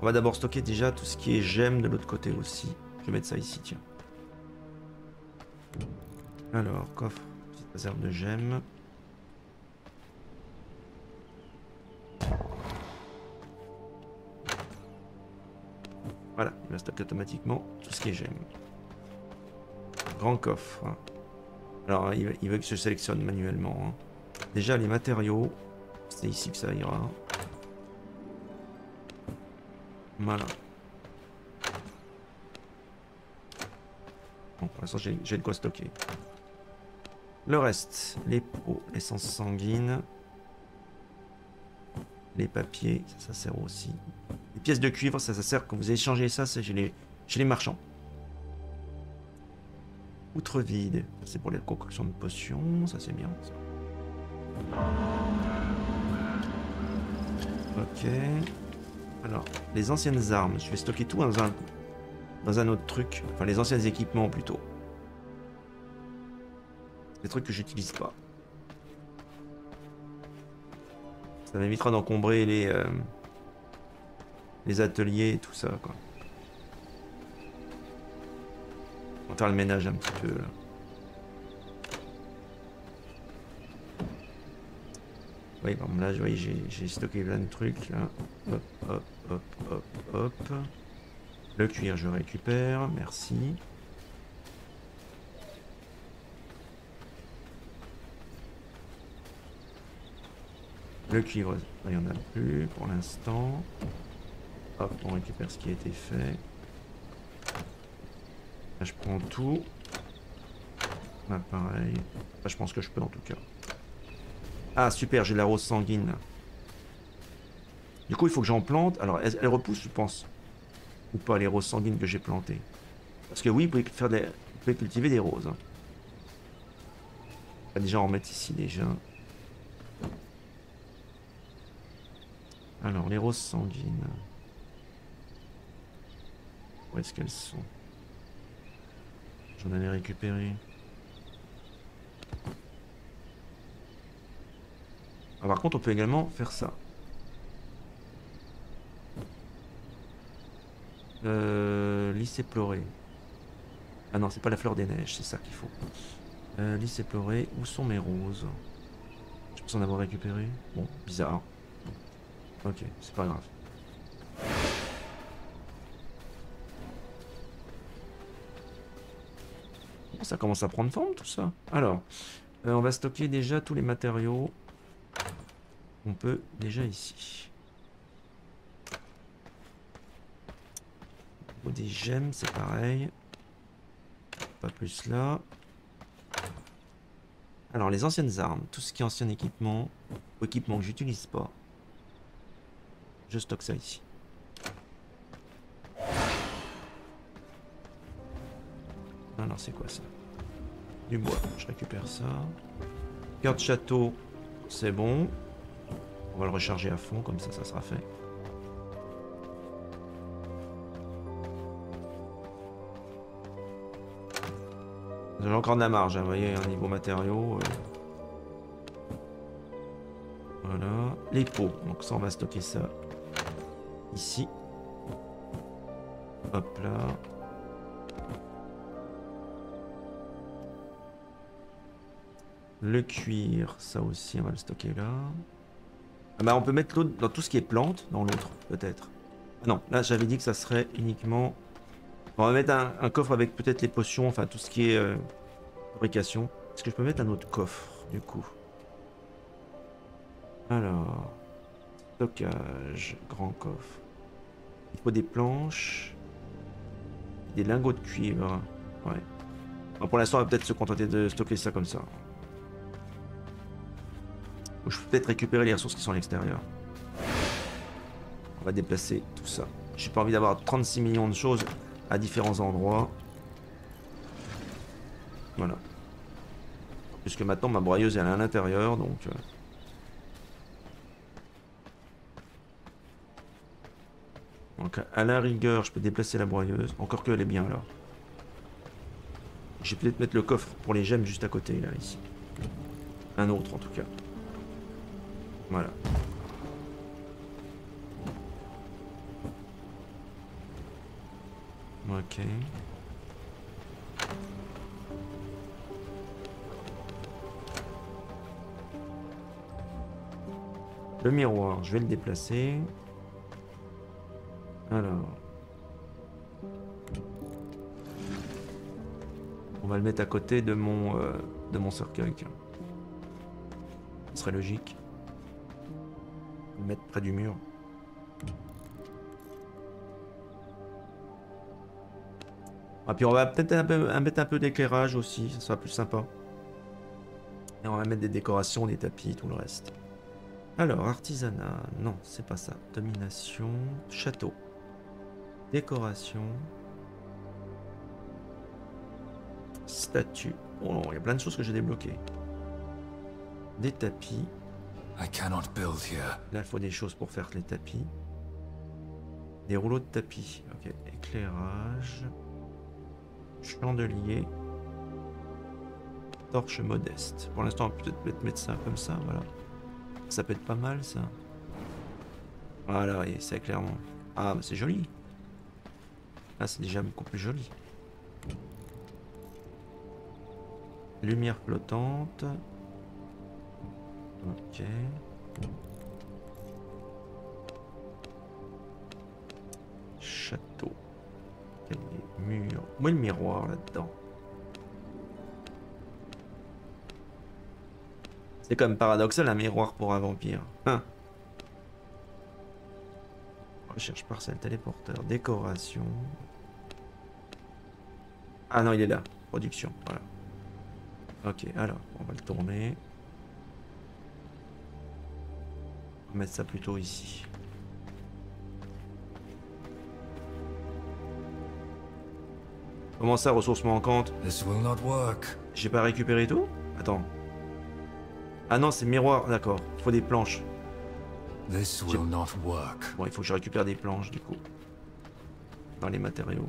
On va d'abord stocker déjà tout ce qui est gemmes de l'autre côté aussi. Je vais mettre ça ici, tiens. Alors, coffre, petite réserve de gemmes. Voilà, il va stocker automatiquement tout ce qui est gemmes. Grand coffre. Alors, il, veut- il veut que je sélectionne manuellement. hein. Déjà, les matériaux, c'est ici que ça ira. Voilà. Bon, pour l'instant, j'ai de quoi stocker. Le reste, les pots, l'essence sanguine, les papiers, ça, sert aussi. Les pièces de cuivre, ça, sert quand vous échangez ça, c'est chez les, marchands. Outre vide, c'est pour les concoctions de potions, ça c'est bien. Ok. Alors, les anciennes armes, je vais stocker tout dans un, dans un autre truc. Enfin, les anciens équipements plutôt. Des trucs que j'utilise pas. Ça m'évitera d'encombrer les, euh, les ateliers et tout ça, quoi. On va faire le ménage un petit peu, là. Oui, exemple, là, oui, j'ai stocké plein de trucs, là. Hop, hop, hop, hop, hop. Le cuir, je récupère, merci. Le cuivre, il n'y en a plus pour l'instant. Hop, on récupère ce qui a été fait. Là, je prends tout. Pareil. Je pense que je peux en tout cas. Ah, super, j'ai la rose sanguine. Du coup, il faut que j'en plante. Alors, elle, repousse, je pense. Ou pas, les roses sanguines que j'ai plantées? Parce que oui, vous pouvez, faire des, vous pouvez cultiver des roses. On va déjà en mettre ici, déjà. Alors, les roses sanguines. Où est-ce qu'elles sont? J'en avais récupéré. Ah, par contre, on peut également faire ça. Euh, lys éploré. Ah non, c'est pas la fleur des neiges, c'est ça qu'il faut. Euh, lys éploré, où sont mes roses? Je pense en avoir récupéré? Bon, bizarre. Ok, c'est pas grave. Ça commence à prendre forme tout ça. Alors, euh, on va stocker déjà tous les matériaux. On peut déjà ici. Au des gemmes, c'est pareil. Pas plus là. Alors, les anciennes armes, tout ce qui est ancien équipement, ou équipement que j'utilise pas, je stocke ça ici. Alors, c'est quoi ça? Du bois, je récupère ça. Carte château, c'est bon. On va le recharger à fond, comme ça, ça sera fait. J'ai encore de la marge, hein, vous voyez, un niveau matériaux. euh. Voilà. Les pots, donc ça, on va stocker ça ici. Hop là. Le cuir, ça aussi, on va le stocker là. Ah bah on peut mettre l'autre dans tout ce qui est plante, dans l'autre, peut-être. Ah non, là j'avais dit que ça serait uniquement... On va mettre un, coffre avec peut-être les potions, enfin tout ce qui est euh, fabrication. Est-ce que je peux mettre un autre coffre, du coup? Alors... Stockage, grand coffre. Il faut des planches. Des lingots de cuivre. Ouais. Pour l'instant, on va peut-être se contenter de stocker ça comme ça. Je peux peut-être récupérer les ressources qui sont à l'extérieur. On va déplacer tout ça. J'ai pas envie d'avoir 36 millions de choses à différents endroits. Voilà. Puisque maintenant ma broyeuse elle est à l'intérieur, donc... euh, Donc à la rigueur, je peux déplacer la broyeuse. Encore qu'elle est bien là. Je vais peut-être mettre le coffre pour les gemmes juste à côté, là, ici. Un autre, en tout cas. Voilà. Ok. Le miroir, je vais le déplacer. Alors. On va le mettre à côté de mon, euh, de mon cercueil. Ce serait logique. Mettre près du mur. Ah, puis on va peut-être mettre un peu d'éclairage aussi, ça sera plus sympa. Et on va mettre des décorations, des tapis, tout le reste. Alors, artisanat, non, c'est pas ça. Domination, château. Décoration. Statue. Oh il y a plein de choses que j'ai débloquées. Des tapis. I cannot build here. Là, il faut des choses pour faire les tapis. Des rouleaux de tapis. Ok. Éclairage. Chandelier. Torche modeste. Pour l'instant, on peut peut-être mettre ça comme ça. Voilà. Ça peut être pas mal, ça. Voilà, et c'est clairement. Ah, bah c'est joli. Là, c'est déjà beaucoup plus joli. Lumière flottante. Ok. Château. Mur. Est le miroir là-dedans C'est même paradoxal un miroir pour un vampire. Hein Recherche parcelle, téléporteur, décoration. Ah non, il est là. Production, voilà. Ok, alors, on va le tourner. Mettre ça plutôt ici. Comment ça, ressources manquantes. J'ai pas récupéré tout? Attends. Ah non, c'est miroir, d'accord. Il faut des planches. This will not work. Bon, il faut que je récupère des planches du coup. Dans les matériaux.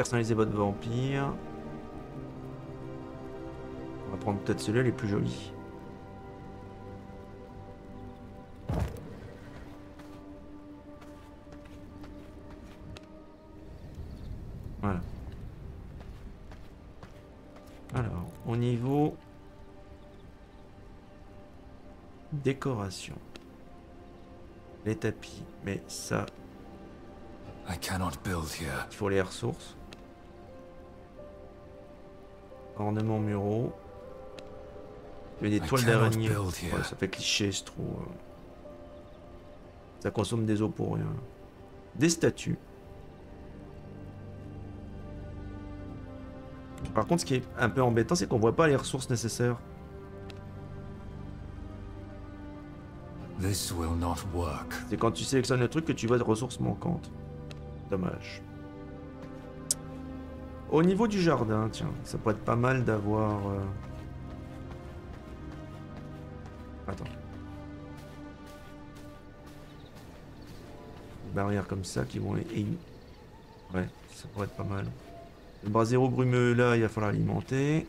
Personnalisez votre vampire. On va prendre peut-être celui-là les plus jolis. Voilà. Alors, au niveau décoration, les tapis, mais ça, I cannot build here. il faut les ressources. Ornements muraux. Il y a des toiles d'araignée. Ouais, ça fait cliché, je trouve. Ça consomme des eaux pour rien. Des statues. Par contre, ce qui est un peu embêtant, c'est qu'on voit pas les ressources nécessaires. C'est quand tu sélectionnes le truc que tu vois des ressources manquantes. Dommage. Au niveau du jardin, tiens, ça pourrait être pas mal d'avoir... euh, Attends. Des barrières comme ça qui vont Ouais, ça pourrait être pas mal. Le brasero brumeux là, il va falloir alimenter.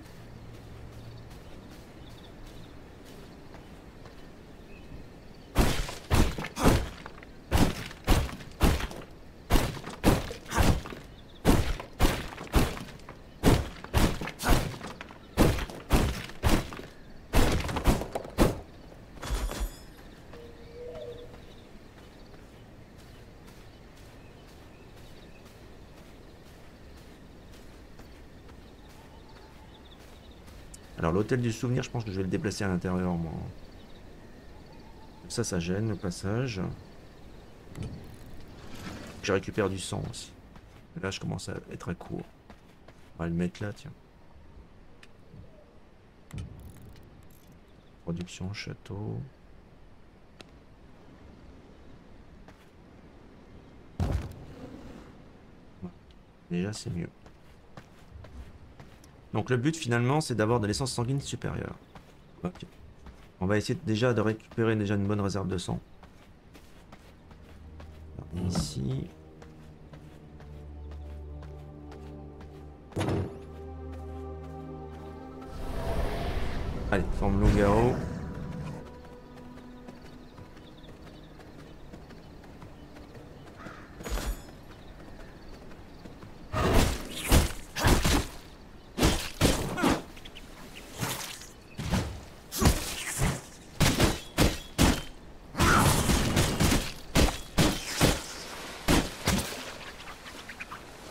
Alors du souvenir, je pense que je vais le déplacer à l'intérieur moi. Ça, ça gêne le passage. Je récupère du sang aussi. Là, je commence à être à court. On va le mettre là, tiens. Production, château. Déjà, c'est mieux. Donc le but finalement c'est d'avoir de l'essence sanguine supérieure. On va essayer déjà de récupérer déjà une bonne réserve de sang. Ici. Allez, forme loup-garou.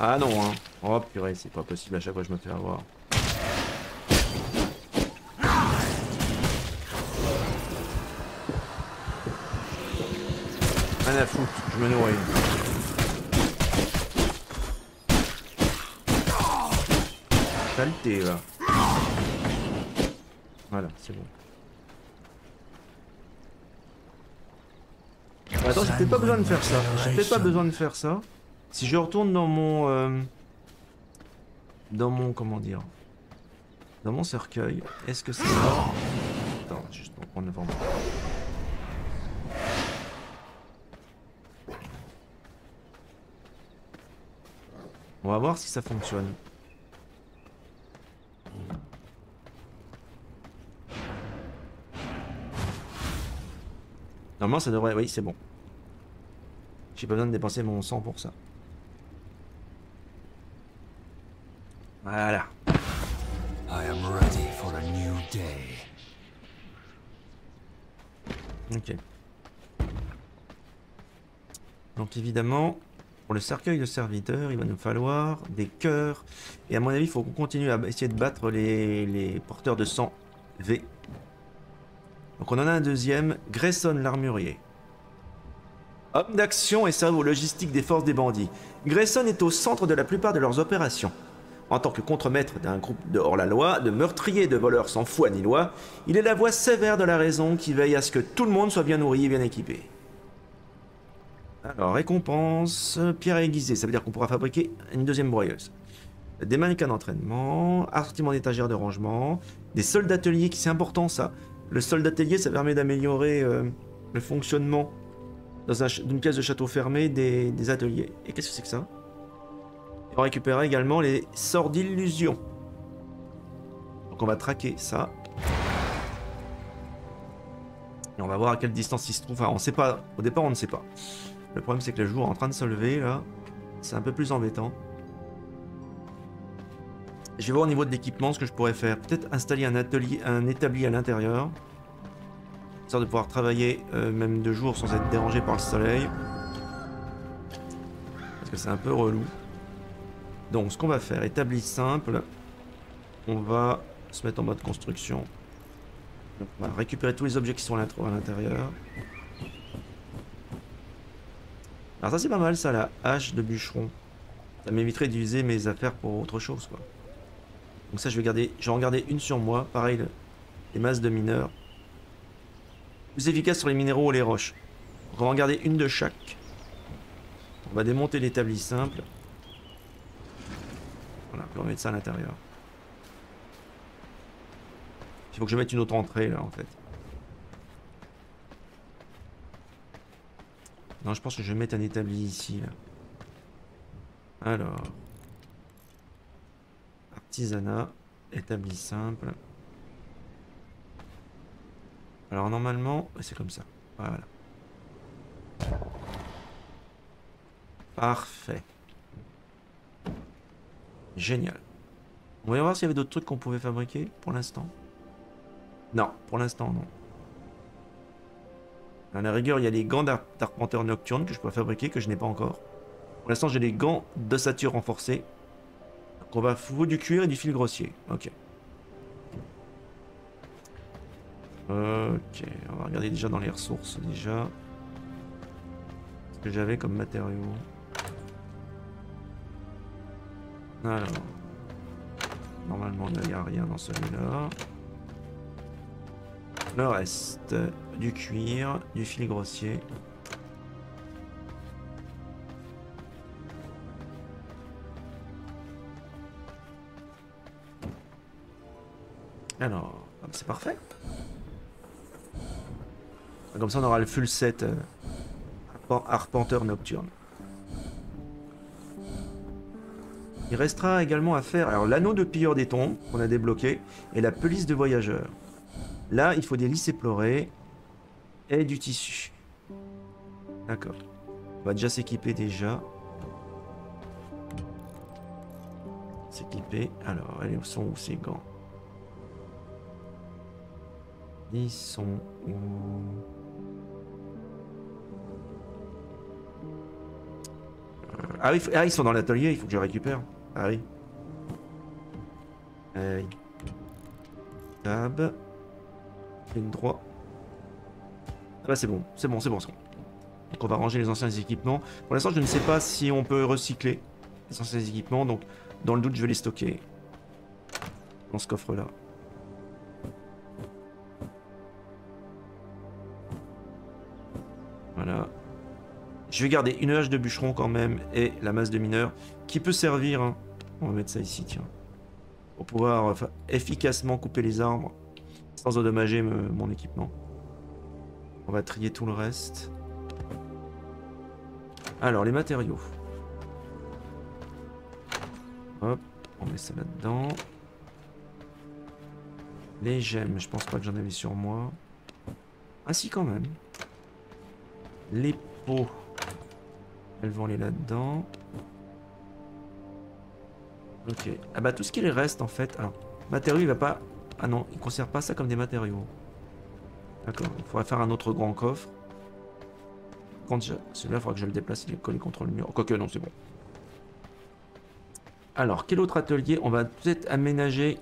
Ah non, hein. C'est pas possible, à chaque fois je me fais avoir. Rien à foutre, je me nourris. Saleté, va. Voilà, c'est bon. Attends, j'ai peut-être pas besoin de faire ça. J'ai pas besoin de faire ça. Si je retourne dans mon... euh, dans mon... comment dire Dans mon cercueil, est-ce que c'est [gasps] là Attends, juste pour prendre l'information. On va voir si ça fonctionne. Normalement ça devrait... Oui, c'est bon. J'ai pas besoin de dépenser mon sang pour ça. Voilà. I am ready for a new day. Ok. Donc évidemment, pour le cercueil de serviteur, il va nous falloir des cœurs. Et à mon avis, il faut qu'on continue à essayer de battre les, les porteurs de sang V. Donc on en a un deuxième, Grayson l'armurier. Homme d'action et cerveau logistique des forces des bandits, Grayson est au centre de la plupart de leurs opérations. En tant que contremaître d'un groupe de hors-la-loi, de meurtriers de voleurs sans foi ni loi, il est la voix sévère de la raison qui veille à ce que tout le monde soit bien nourri et bien équipé. Alors, récompense, pierre aiguisée, ça veut dire qu'on pourra fabriquer une deuxième broyeuse. Des mannequins d'entraînement, assortiment d'étagères de rangement, des soldes d'atelier, qui c'est important ça. Le solde d'atelier, ça permet d'améliorer euh, le fonctionnement dans un ch- une pièce de château fermé des, des ateliers. Et qu'est-ce que c'est que ça? On récupérer également les sorts d'illusion. Donc on va traquer ça. Et on va voir à quelle distance il se trouve. Enfin, on sait pas. Au départ, on ne sait pas. Le problème, c'est que le jour est en train de se lever, là. C'est un peu plus embêtant. Je vais voir au niveau de l'équipement ce que je pourrais faire. Peut-être installer un atelier, un établi à l'intérieur. Histoire de pouvoir travailler euh, même de jour sans être dérangé par le soleil. Parce que c'est un peu relou. Donc ce qu'on va faire, établi simple. On va se mettre en mode construction. On va récupérer tous les objets qui sont à l'intérieur. Alors ça c'est pas mal ça, la hache de bûcheron. Ça m'éviterait d'utiliser mes affaires pour autre chose quoi. Donc ça je vais garder, je vais en garder une sur moi. Pareil, le- les masses de mineurs. Plus efficace sur les minéraux ou les roches. On va en garder une de chaque. On va démonter l'établi simple. Voilà, puis on va mettre ça à l'intérieur. Il faut que je mette une autre entrée là en fait. Non, je pense que je vais mettre un établi ici là. Alors. Artisanat. Établi simple. Alors normalement, c'est comme ça. Voilà. Parfait. Génial. On va voir s'il y avait d'autres trucs qu'on pouvait fabriquer pour l'instant. Non, pour l'instant non. À la rigueur, il y a les gants d'ar- d'arpenteur nocturne que je peux fabriquer, que je n'ai pas encore. Pour l'instant, j'ai les gants d'ossature renforcés. Donc on va foutre du cuir et du fil grossier. Ok. Ok, on va regarder déjà dans les ressources déjà. Ce que j'avais comme matériaux. Alors. Normalement, il n'y a rien dans celui-là. Le reste, du cuir, du fil grossier. Alors, c'est parfait. Comme ça, on aura le full set euh, arpen- arpenteur nocturne. Il restera également à faire l'anneau de pilleur des tombes qu'on a débloqué et la pelisse de voyageur. Là, il faut des lys éplorés et du tissu. D'accord. On va déjà s'équiper déjà. S'équiper. Alors, elles sont où ces gants? Ils sont où? Ah, oui, ah, ils sont dans l'atelier, il faut que je récupère. Ah oui. Hey. Tab. Ligne droit. Ah bah c'est bon, c'est bon, c'est bon, c'est bon. Donc on va ranger les anciens équipements. Pour l'instant, je ne sais pas si on peut recycler les anciens équipements, donc dans le doute, je vais les stocker dans ce coffre-là. Je vais garder une hache de bûcheron quand même et la masse de mineur qui peut servir. hein. On va mettre ça ici, tiens. Pour pouvoir euh, efficacement couper les arbres sans endommager mon équipement. On va trier tout le reste. Alors, les matériaux. Hop, on met ça là-dedans. Les gemmes, je pense pas que j'en avais sur moi. Ah si, quand même. Les pots. Elles vont aller là-dedans. Ok. Ah bah tout ce qui les reste en fait. Alors, matériaux, il va pas... Ah non, il conserve pas ça comme des matériaux. D'accord. Il faudrait faire un autre grand coffre. Quand je... Celui-là, il faudra que je le déplace, il est collé contre le mur. Quoique, non, c'est bon. Alors, quel autre atelier On va peut-être aménager...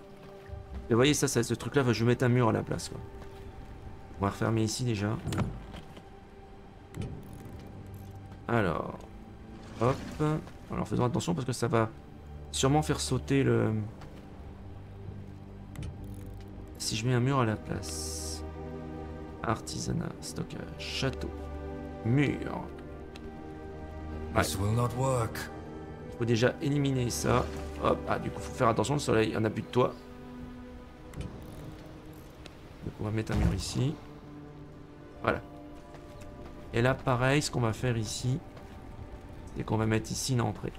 Vous voyez, ça, ça ce truc-là, je vais mettre un mur à la place. On va refermer ici déjà. Alors, hop. Alors faisons attention parce que ça va sûrement faire sauter le... Si je mets un mur à la place. Artisanat, stockage, château, mur. Ouais. This will not work. Il faut déjà éliminer ça. Hop. Ah, du coup, faut faire attention, le soleil, on a plus de toit. Donc on va mettre un mur ici. Voilà. Et là, pareil, ce qu'on va faire ici, c'est qu'on va mettre ici une entrée.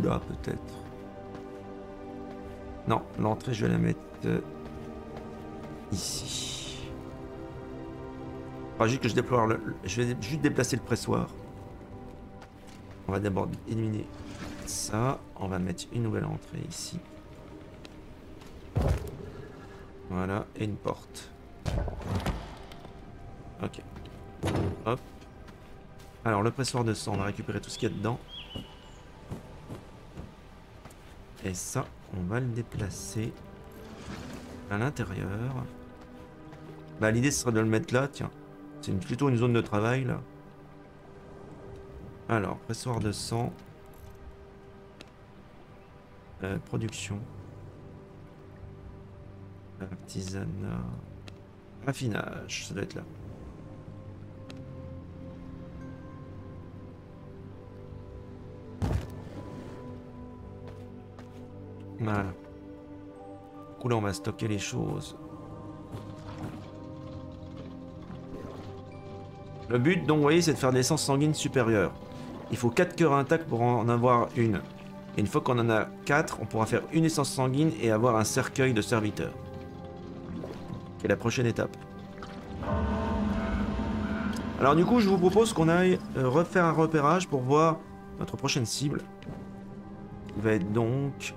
Là, peut-être. Non, l'entrée, je vais la mettre euh, ici. Faudra juste que je déploie le- Je vais juste déplacer le pressoir. On va d'abord éliminer ça. On va mettre une nouvelle entrée ici. Voilà, et une porte. Ok. Hop. Alors, le pressoir de sang, on va récupérer tout ce qu'il y a dedans. Et ça, on va le déplacer à l'intérieur. Bah, l'idée, ce serait de le mettre là, tiens. C'est plutôt une zone de travail, là. Alors, pressoir de sang. Euh, production. Artisanat. Raffinage, ça doit être là. Voilà. Là, on va stocker les choses. Le but, donc, vous voyez, c'est de faire de l'essence sanguine supérieure. Il faut 4 cœurs intacts pour en avoir une. Et une fois qu'on en a 4, on pourra faire une essence sanguine et avoir un cercueil de serviteur. C'est la prochaine étape. Alors du coup, je vous propose qu'on aille euh, refaire un repérage pour voir notre prochaine cible. Va être donc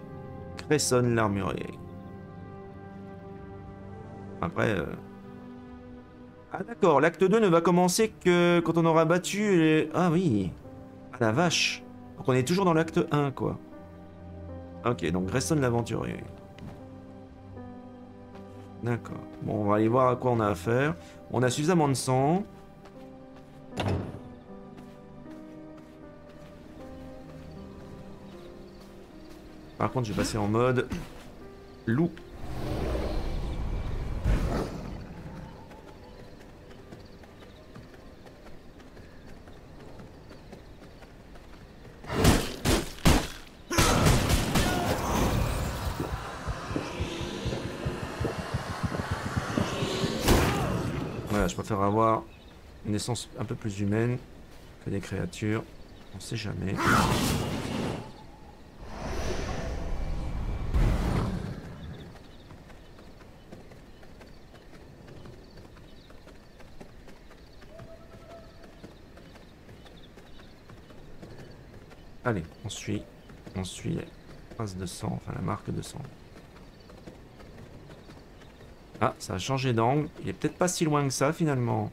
Cresson l'armurier. Après... euh, Ah d'accord, l'acte 2 ne va commencer que quand on aura battu les... Ah oui Ah la vache Donc on est toujours dans l'acte 1 quoi. Ok, donc Cresson l'aventurier. D'accord. Bon, on va aller voir à quoi on a affaire. On a suffisamment de sang. Par contre, je vais passer en mode loup. Voilà, je préfère avoir une essence un peu plus humaine que des créatures. On sait jamais. Allez, on suit. On suit la de sang, enfin la marque de sang. Ah, ça a changé d'angle. Il est peut-être pas si loin que ça finalement.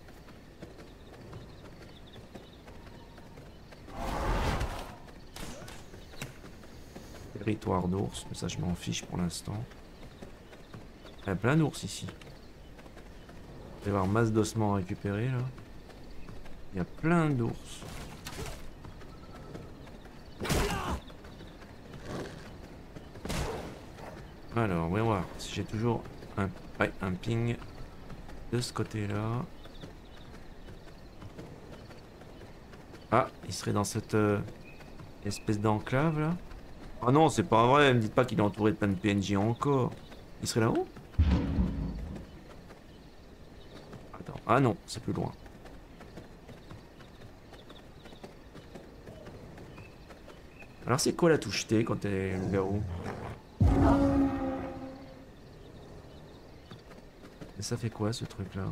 Territoire d'ours, mais ça je m'en fiche pour l'instant. Il y a plein d'ours ici. Il va y avoir masse d'ossements à récupérer là. Il y a plein d'ours. Alors, voyons voir si j'ai toujours un, ping de ce côté-là. Ah, il serait dans cette euh, espèce d'enclave là. Ah non, c'est pas vrai, me dites pas qu'il est entouré de plein de PNJ encore. Il serait là-haut? Attends, ah non, c'est plus loin. Alors c'est quoi la touche T quand t'es loup-garou Et ça fait quoi ce truc là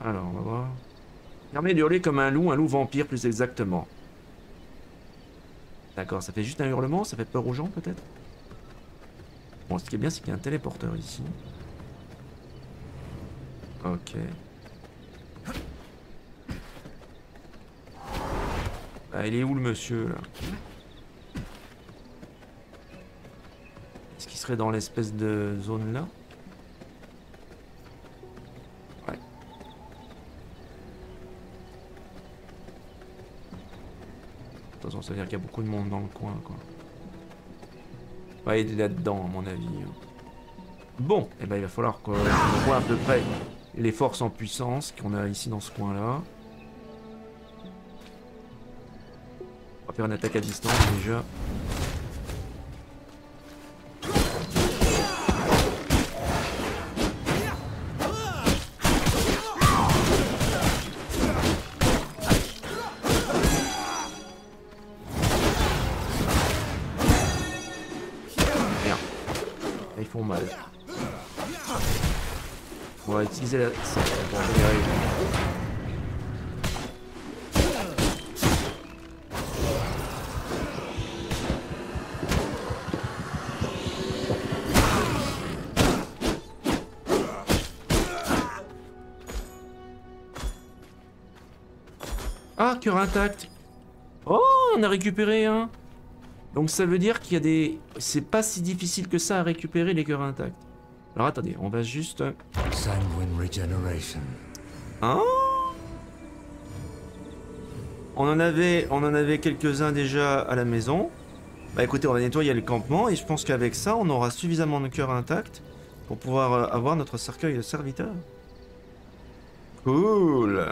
Alors on va voir. Permet de hurler comme un loup, un loup vampire plus exactement. D'accord, ça fait juste un hurlement, ça fait peur aux gens peut-être? Bon, ce qui est bien, c'est qu'il y a un téléporteur ici. Ok. Ah, il est où le monsieur là? Est-ce qu'il serait dans l'espèce de zone là Ouais. De toute façon, ça veut dire qu'il y a beaucoup de monde dans le coin quoi. Il est là-dedans, à mon avis. Bon, et ben il va falloir qu'on voit à peu près les forces en puissance qu'on a ici dans ce coin-là. On va faire une attaque à distance déjà. Intact. Oh, on a récupéré un. Donc ça veut dire qu'il y a des... C'est pas si difficile que ça à récupérer les cœurs intacts. Alors attendez, on va juste... Sanguine regeneration. Hein? On en avait, on en avait quelques-uns déjà à la maison. Bah écoutez, on va nettoyer le campement et je pense qu'avec ça, on aura suffisamment de cœurs intacts pour pouvoir euh, avoir notre cercueil de serviteur. Cool.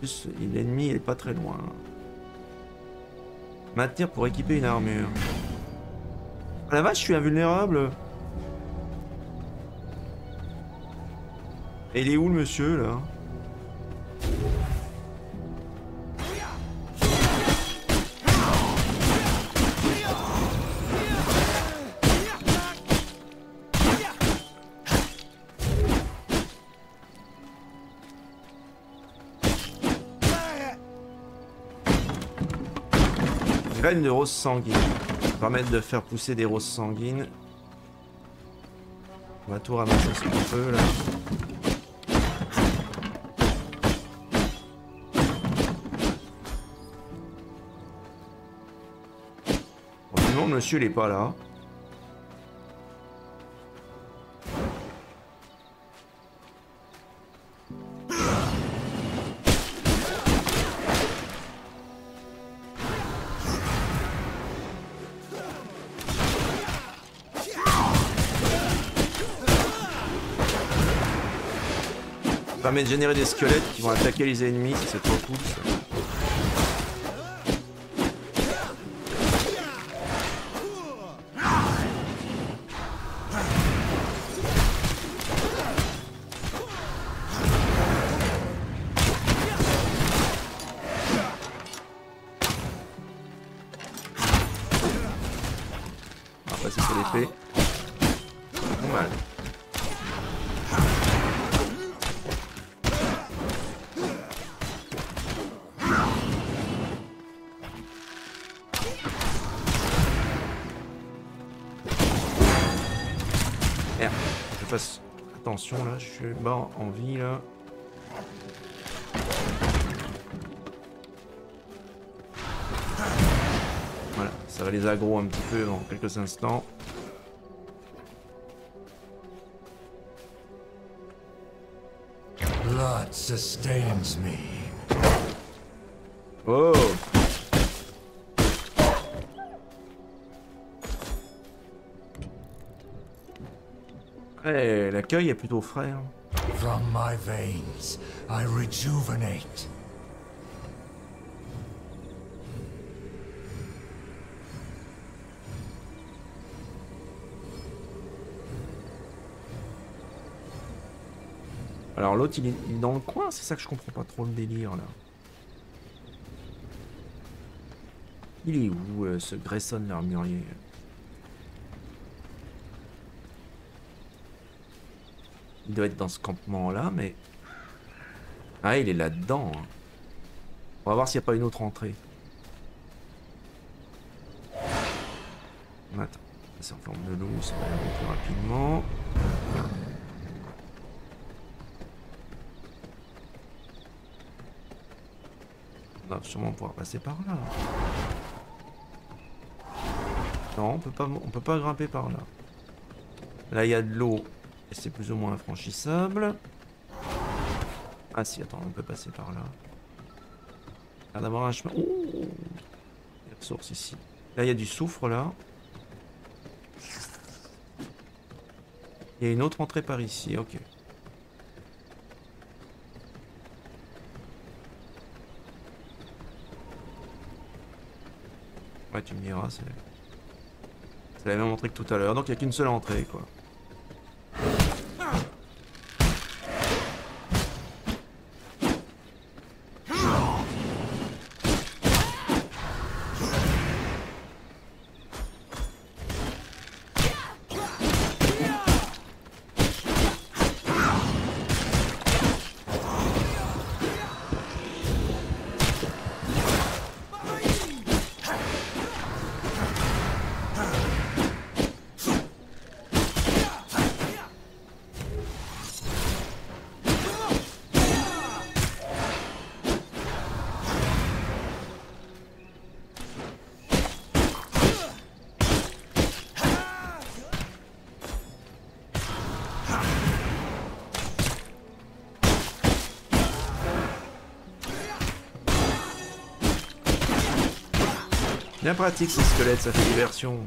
plus, l'ennemi est pas très loin. Maintenir pour équiper une armure. La vache, je suis invulnérable. Et il est où le monsieur là? De rose sanguine. Permettre de faire pousser des roses sanguines. On va tout ramasser ce qu'on peut là. Bon, sinon, le monsieur il est pas là. Permet de générer des squelettes qui vont attaquer les ennemis, c'est trop cool. Là, je suis bas en vie là. Voilà, ça va les aggro un petit peu en quelques instants. Blood sustains me. Est plutôt frais. hein. From my veins, I rejuvenate. Alors l'autre il, est- il est dans le coin, c'est ça que je comprends pas trop le délire là. Il est où euh, ce Grayson l'armurier être dans ce campement là, mais. Ah, il est là-dedans. hein. On va voir s'il n'y a pas une autre entrée. Attends, c'est en forme de loup, ça va aller plus rapidement. On va sûrement pouvoir passer par là. Non, on peut pas, on peut pas grimper par là. Là, il y a de l'eau et c'est plus ou moins infranchissable. Ah si, attends, on peut passer par là. Il a d'avoir un chemin. Oh Il y a une source ici. Là, il y a du soufre là. Il y a une autre entrée par ici, ok. Ouais, tu me diras, c'est... C'est la même entrée que tout à l'heure, donc il n'y a qu'une seule entrée, quoi. Bien pratique ces squelettes, ça fait diversion.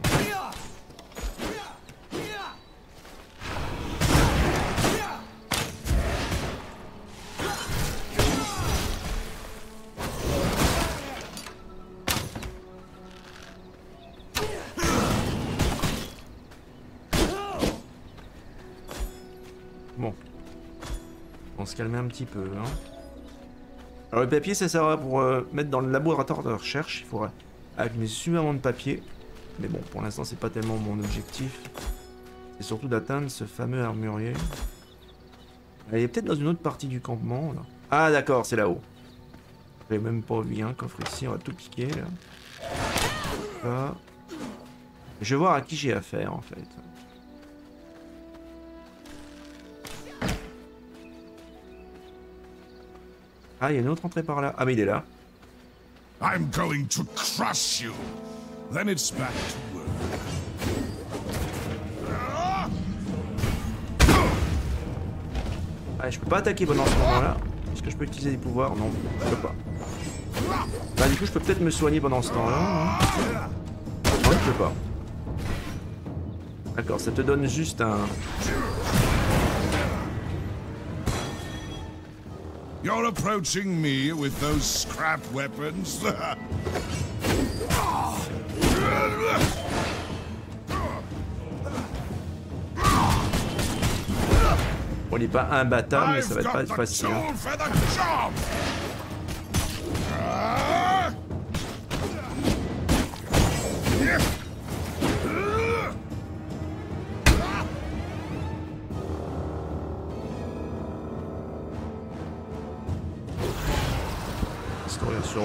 Bon. On se calmer un petit peu. Hein. Alors le papier, ça sert pour euh, mettre dans le laboratoire de recherche. Il faudra accumuler suffisamment de papier. Mais bon, pour l'instant, c'est pas tellement mon objectif. C'est surtout d'atteindre ce fameux armurier. Elle est peut-être dans une autre partie du campement, là. Ah, d'accord, c'est là-haut. J'avais même pas vu un coffre ici, on va tout piquer. Je vais voir à qui j'ai affaire, en fait. Ah, il y a une autre entrée par là. Ah, mais il est là. I'm going to crush you. Then it's back to work. Ah, je peux pas attaquer pendant ce moment-là. Est-ce que je peux utiliser des pouvoirs? Non, je peux pas. Bah, du coup, je peux peut-être me soigner pendant ce temps-là. Non, je peux pas. D'accord, ça te donne juste un... You're approaching me with those scrap weapons? [laughs] Bon, il est pas imbattable, mais ça va être pas facile.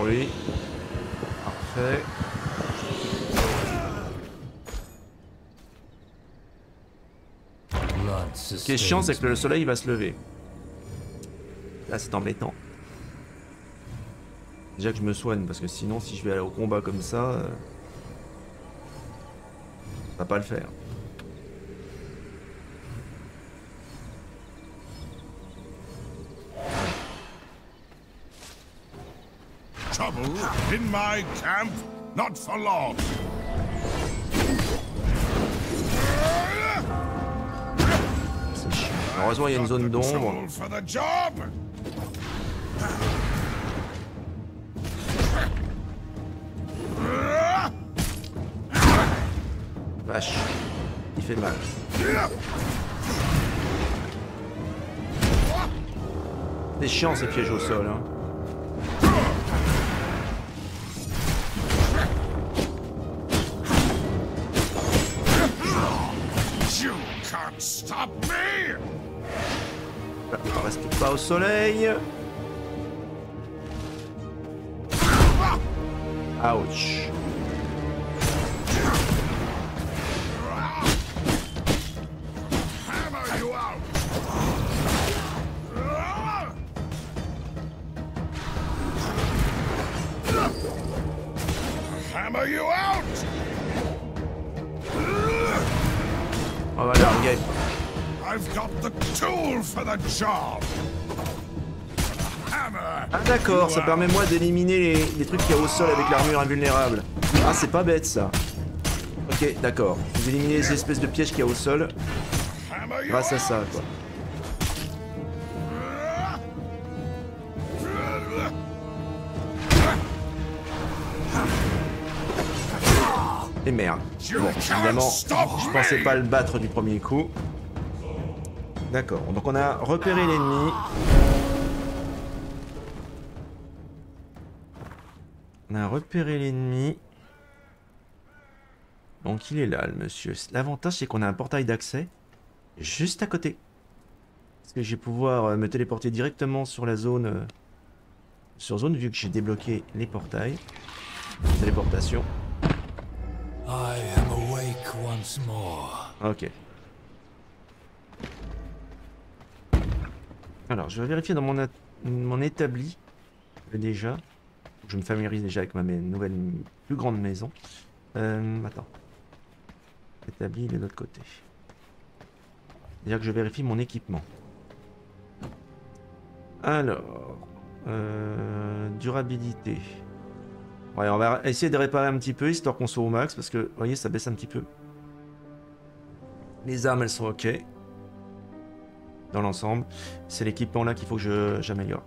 Lui. Parfait. Ce qui est chiant, c'est que le soleil va se lever. Là, c'est embêtant. Déjà que je me soigne, parce que sinon, si je vais aller au combat comme ça, euh, ça va pas le faire. In my camp? Not for long. C'est chiant. Heureusement, il y a une zone d'ombre. Vache. Il fait mal. C'est chiant ces pièges au sol. Hein. Pas au soleil. Ouch. Hammer you out! Hammer you out! On va larguer. I've got the tool for the job! D'accord, ça permet moi d'éliminer les, les trucs qu'il y a au sol avec l'armure invulnérable. Ah c'est pas bête ça. Ok, d'accord. Vous éliminez les espèces de pièges qu'il y a au sol grâce à ça quoi. Et merde. Bon, évidemment, je pensais pas le battre du premier coup. D'accord, donc on a repéré l'ennemi. On a repéré l'ennemi. Donc il est là, le monsieur. L'avantage, c'est qu'on a un portail d'accès juste à côté. Parce que je vais pouvoir euh, me téléporter directement sur la zone... euh, sur zone, vu que j'ai débloqué les portails. Téléportation. I am awake once more. Ok. Alors, je vais vérifier dans mon, mon établi. euh, Je me familiarise déjà avec ma nouvelle, plus grande maison. Euh, attends. Établi, de l'autre côté. Déjà que je vérifie mon équipement. Alors. euh, durabilité. Ouais, on va essayer de réparer un petit peu, histoire qu'on soit au max, parce que, vous voyez, ça baisse un petit peu. Les armes, elles sont ok. Dans l'ensemble. C'est l'équipement là qu'il faut que j'améliore.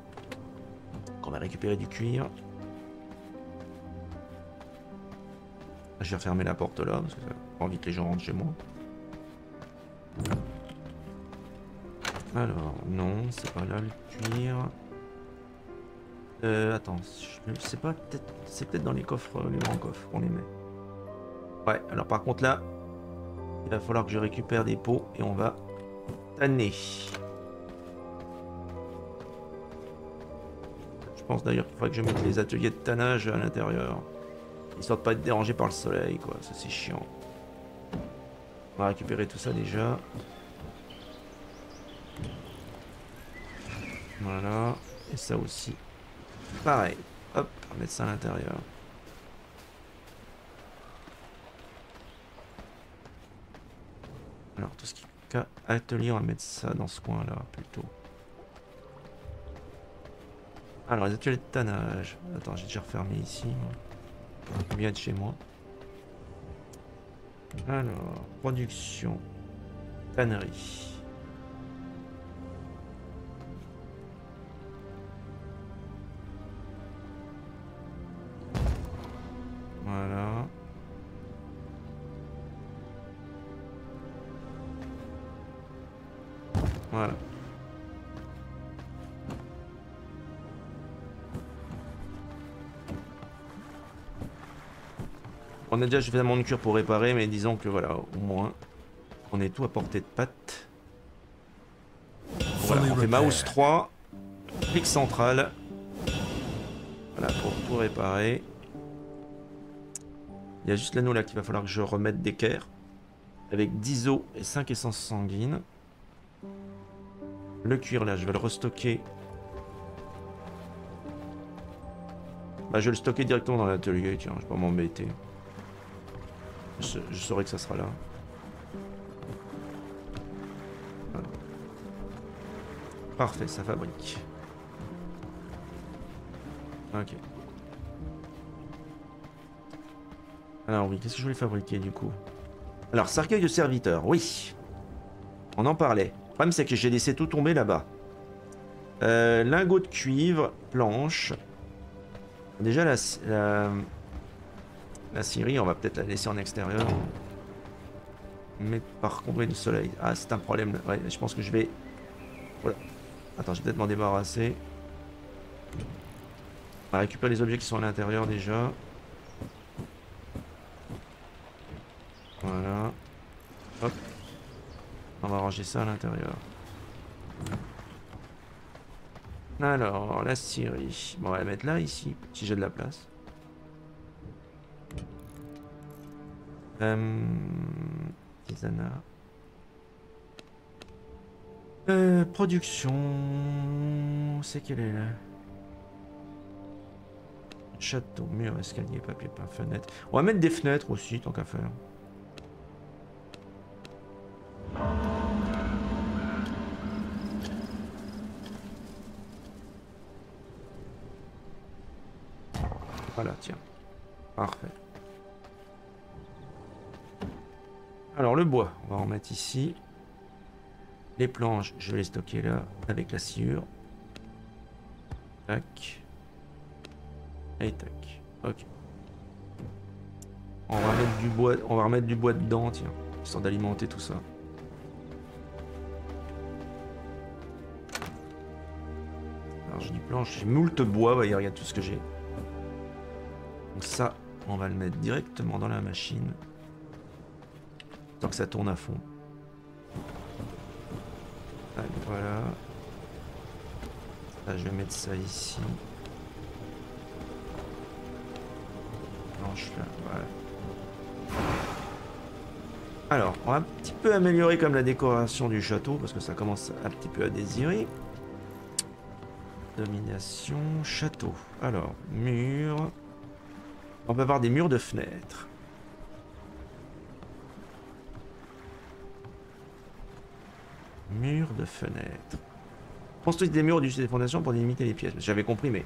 On va récupérer du cuir. Je vais refermer la porte là, parce que j'ai pas envie que les gens rentrent chez moi. Alors, non, c'est pas là le cuir. Euh, attends, je sais pas, peut-être, c'est peut-être dans les coffres, euh, les grands coffres qu'on les met. Ouais, alors par contre là, il va falloir que je récupère des pots et on va tanner. Je pense d'ailleurs qu'il faudrait que je mette les ateliers de tannage à l'intérieur. Histoire de pas être dérangé par le soleil, quoi. Ça, c'est chiant. On va récupérer tout ça déjà. Voilà. Et ça aussi. Pareil. Hop, on va mettre ça à l'intérieur. Alors, tout ce qui est atelier, on va mettre ça dans ce coin-là, plutôt. Alors, les ateliers de tannage. Attends, j'ai déjà refermé ici. Bien de chez moi? Alors, production. Tannerie. On a déjà suffisamment de cure pour réparer, mais disons que voilà, au moins, on est tout à portée de patte. Voilà, on fait mouse 3, clic central. Voilà, pour tout réparer. Il y a juste l'anneau là qu'il va falloir que je remette d'équerre. Avec 10 os et 5 essences sanguines. Le cuir là, je vais le restocker. Bah je vais le stocker directement dans l'atelier, tiens, je vais pas m'embêter. Je, je saurai que ça sera là. Parfait, ça fabrique. Ok. Alors oui, qu'est-ce que je voulais fabriquer du coup? Alors, cercueil de serviteur, oui. On en parlait. Le problème c'est que j'ai laissé tout tomber là-bas. Euh, lingot de cuivre, planche. Déjà la, la scierie, on va peut-être la laisser en extérieur. Mais par contre, du soleil. Ah, c'est un problème. Ouais, je pense que je vais... Voilà. Attends, je vais peut-être m'en débarrasser. On va récupérer les objets qui sont à l'intérieur déjà. Voilà. Hop. On va ranger ça à l'intérieur. Alors, la scierie. Bon, on va la mettre là, ici, si j'ai de la place. Euh... Production... C'est quelle est là? Château, mur, escalier, papier peint, fenêtre. On va mettre des fenêtres aussi, tant qu'à faire. Ici. Les planches, je vais les stocker là avec la sciure. Tac. Et tac. Ok. On va mettre du bois, on va remettre du bois dedans, tiens, histoire d'alimenter tout ça. Alors j'ai du planche, j'ai moult bois, voyez, regarde tout ce que j'ai. Donc ça, on va le mettre directement dans la machine. Tant que ça tourne à fond. Voilà. Là, je vais mettre ça ici. Planche là, voilà. Alors, on va un petit peu améliorer comme la décoration du château, parce que ça commence un petit peu à désirer. Domination, château. Alors, mur. On peut avoir des murs de fenêtres. Murs de fenêtres. Construire des murs du des fondations pour limiter les pièces. J'avais compris, mais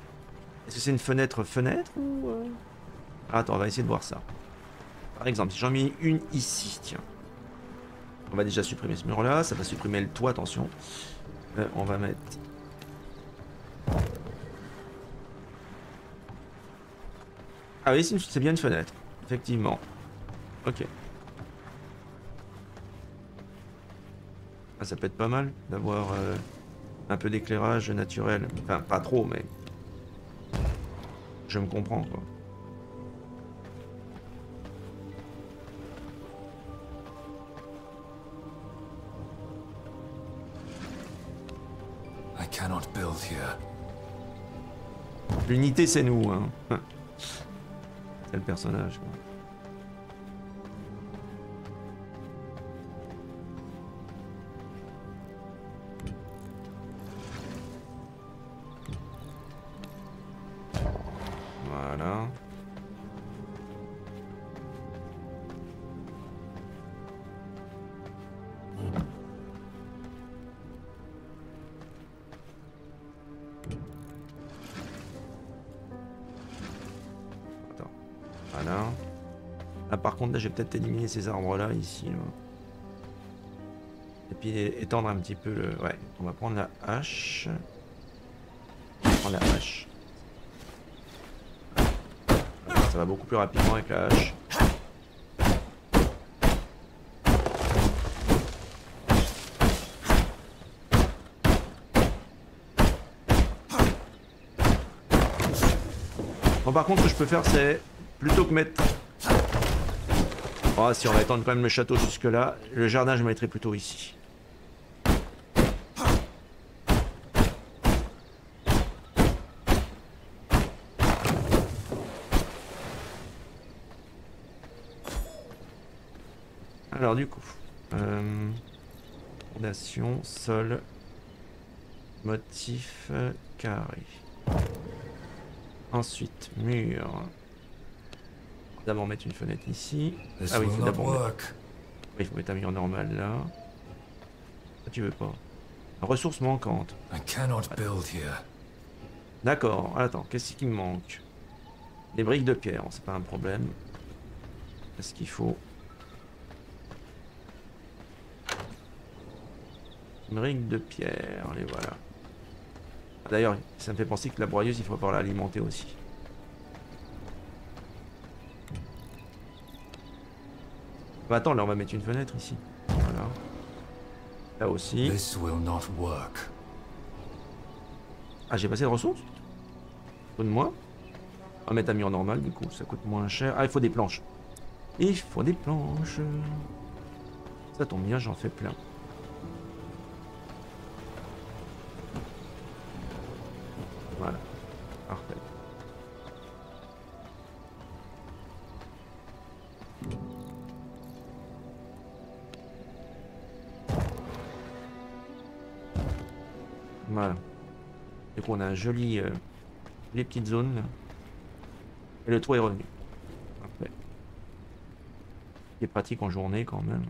est-ce que c'est une fenêtre fenêtre ou euh? ah, Attends, on va essayer de voir ça. Par exemple, si j'en mets une ici, tiens. On va déjà supprimer ce mur-là. Ça va supprimer le toit, attention. Euh, on va mettre... Ah oui, c'est bien une fenêtre. Effectivement. Ok. Ça peut être pas mal d'avoir euh, un peu d'éclairage naturel. Enfin, pas trop, mais. Je me comprends, quoi. L'unité, c'est nous, hein. [laughs] C'est le personnage, quoi. Là, j'ai peut-être éliminé ces arbres-là, ici. Et puis étendre un petit peu le... Ouais, on va prendre la hache. On va prendre la hache. Ça va beaucoup plus rapidement avec la hache. Bon, par contre, ce que je peux faire, c'est plutôt que mettre. Oh, si on va étendre quand même le château jusque-là, le jardin, je mettrai plutôt ici. Alors, du coup, euh, fondation, sol, motif, euh, carré. Ensuite, mur. D'abord mettre une fenêtre ici. This Ah oui, il faut d'abord mettre... oui, il faut mettre un mur normal là. Ah, tu veux pas. Ressources manquantes. D'accord, attends, qu'est-ce qui me manque? Des briques de pierre, c'est pas un problème. Est-ce qu'il faut? Briques de pierre, les voilà. D'ailleurs, ça me fait penser que la broyeuse, il faut pouvoir l'alimenter aussi. Bah attends, là on va mettre une fenêtre ici. Voilà. Là aussi. This will not work. Ah, j'ai passé de ressources? Donne-moi. On va mettre un mur normal, du coup, ça coûte moins cher. Ah, il faut des planches. Il faut des planches. Ça tombe bien, j'en fais plein. Joli. euh, les petites zones. Et le toit est revenu. C'est pratique en journée quand même.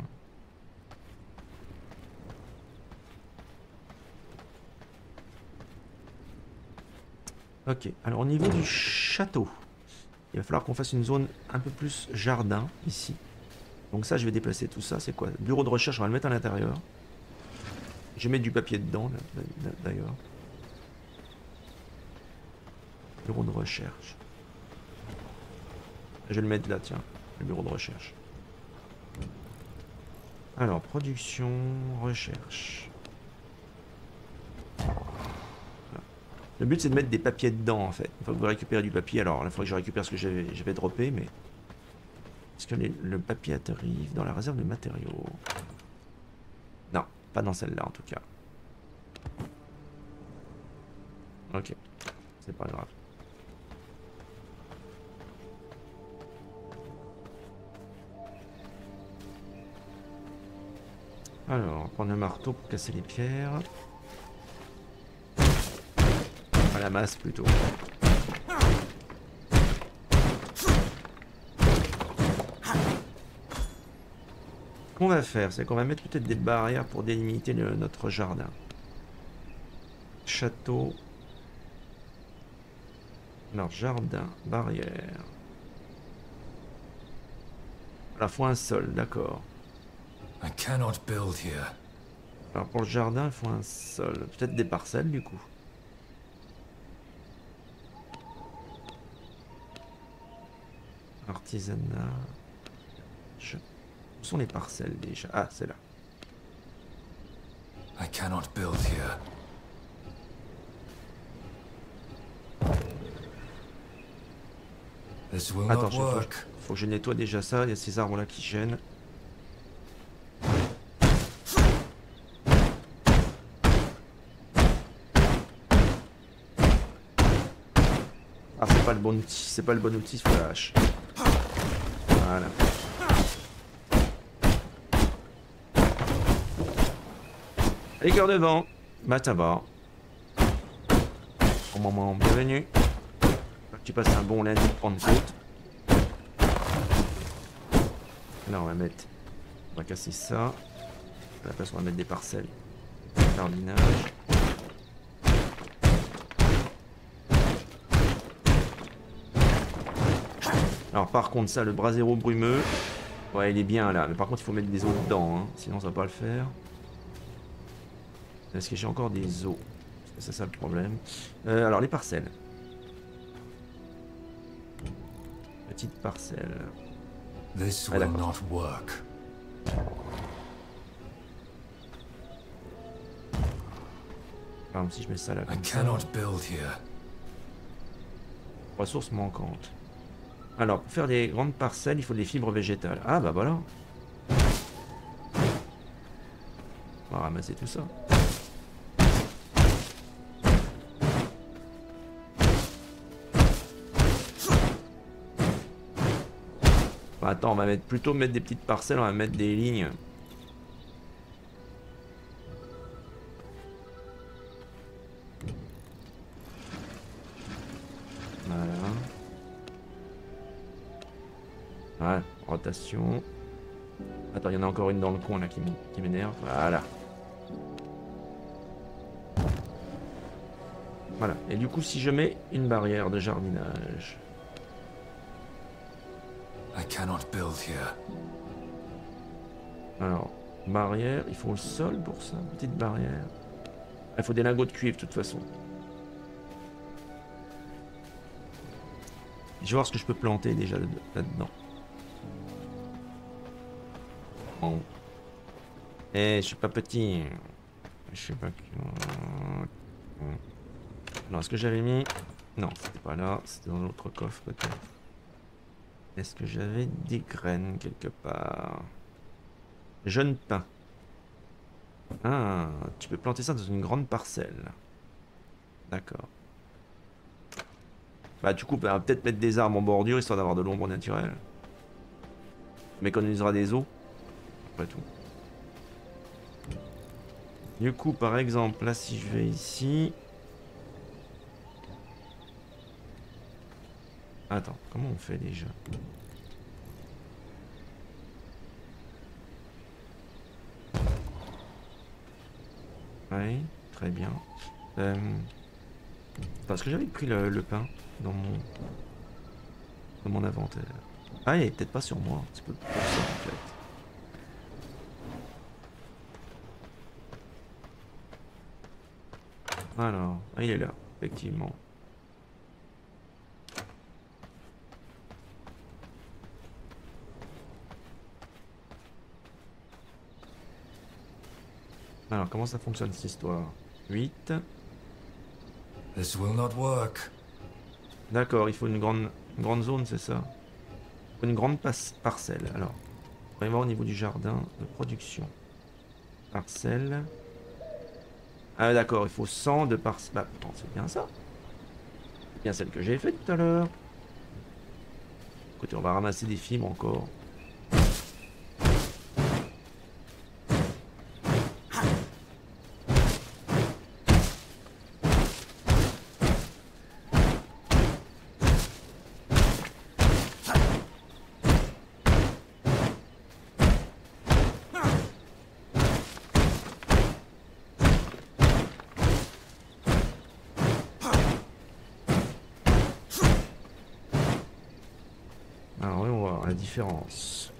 Ok, alors au niveau du château, il va falloir qu'on fasse une zone un peu plus jardin ici. Donc ça, je vais déplacer tout ça. C'est quoi? Bureau de recherche, on va le mettre à l'intérieur. Je vais mettre du papier dedans, d'ailleurs. Bureau de recherche. Je vais le mettre là, tiens. Le bureau de recherche. Alors, production, recherche. Le but, c'est de mettre des papiers dedans, en fait. Il faut que vous récupérez du papier. Alors, il faudrait que je récupère ce que j'avais droppé, mais... Est-ce que le papier arrive dans la réserve de matériaux? Non, pas dans celle-là, en tout cas. Ok, c'est pas grave. Alors, prendre un marteau pour casser les pierres. À la masse plutôt. Ce qu'on va faire, c'est qu'on va mettre peut-être des barrières pour délimiter notre jardin. Château. Alors, jardin, barrière. À la fois un sol, d'accord. I cannot build here. Alors pour le jardin, il faut un sol. Peut-être des parcelles du coup. Artisanat. Je- Où sont les parcelles déjà? Ah, c'est là. cannot build here. This will not work. faut que je nettoie déjà ça. Il y a ces arbres là qui gênent. Ah, c'est pas le bon outil. C'est pas le bon outil, faut la hache. Voilà. Les cœurs devant. Bah, va. Bon moment, bienvenue. Tu passes un bon lundi de Pentecôte. Là, on va mettre. On va casser ça. À on va mettre des parcelles. Jardinage. Par contre, ça, le brasero brumeux. Ouais, il est bien là. Mais par contre, il faut mettre des os dedans. hein, Sinon, ça va pas le faire. Est-ce que j'ai encore des os? C'est ça le problème. Euh, alors, les parcelles. Petite parcelle. This will not work. Par exemple, si je mets ça là I ça. cannot build here. Ressources manquantes. Alors, pour faire des grandes parcelles, il faut des fibres végétales. Ah bah voilà. On va ramasser tout ça. Bah, attends, on va mettre plutôt mettre des petites parcelles, on va mettre des lignes. Attends, il y en a encore une dans le coin là qui m'énerve. Voilà. Voilà. Et du coup, si je mets une barrière de jardinage. I cannot build here. Alors, barrière, il faut le sol pour ça, petite barrière. Il faut des lingots de cuivre de toute façon. Je vais voir ce que je peux planter déjà là- là-dedans. Eh, je suis pas petit. Je suis pas... Non, est-ce que j'avais mis... Non, c'était pas là, c'était dans l'autre coffre peut-être. Est-ce que j'avais des graines quelque part? Jeune pin. Ah, tu peux planter ça dans une grande parcelle. D'accord. Bah du coup, bah, peut-être mettre des arbres en bordure histoire d'avoir de l'ombre naturelle. Mais qu'on usera des eaux. Tout. Du coup, par exemple, là si je vais ici... Attends, comment on fait déjà? Oui, très bien. Euh, Parce que j'avais pris le, pain dans mon dans mon inventaire. Ah, il est peut-être pas sur moi. Alors, ah, il est là, effectivement. Alors, comment ça fonctionne cette histoire? 8. This will not work. D'accord, il faut une grande, une grande zone, c'est ça? Il faut Une grande parcelle. Alors, on va voir au niveau du jardin de production. Parcelle. Ah d'accord, il faut 100 de parcelles. Bah, pourtant, c'est bien ça. C'est bien celle que j'ai faite tout à l'heure. Écoutez, on va ramasser des fibres encore. Alors, voyons voir la différence.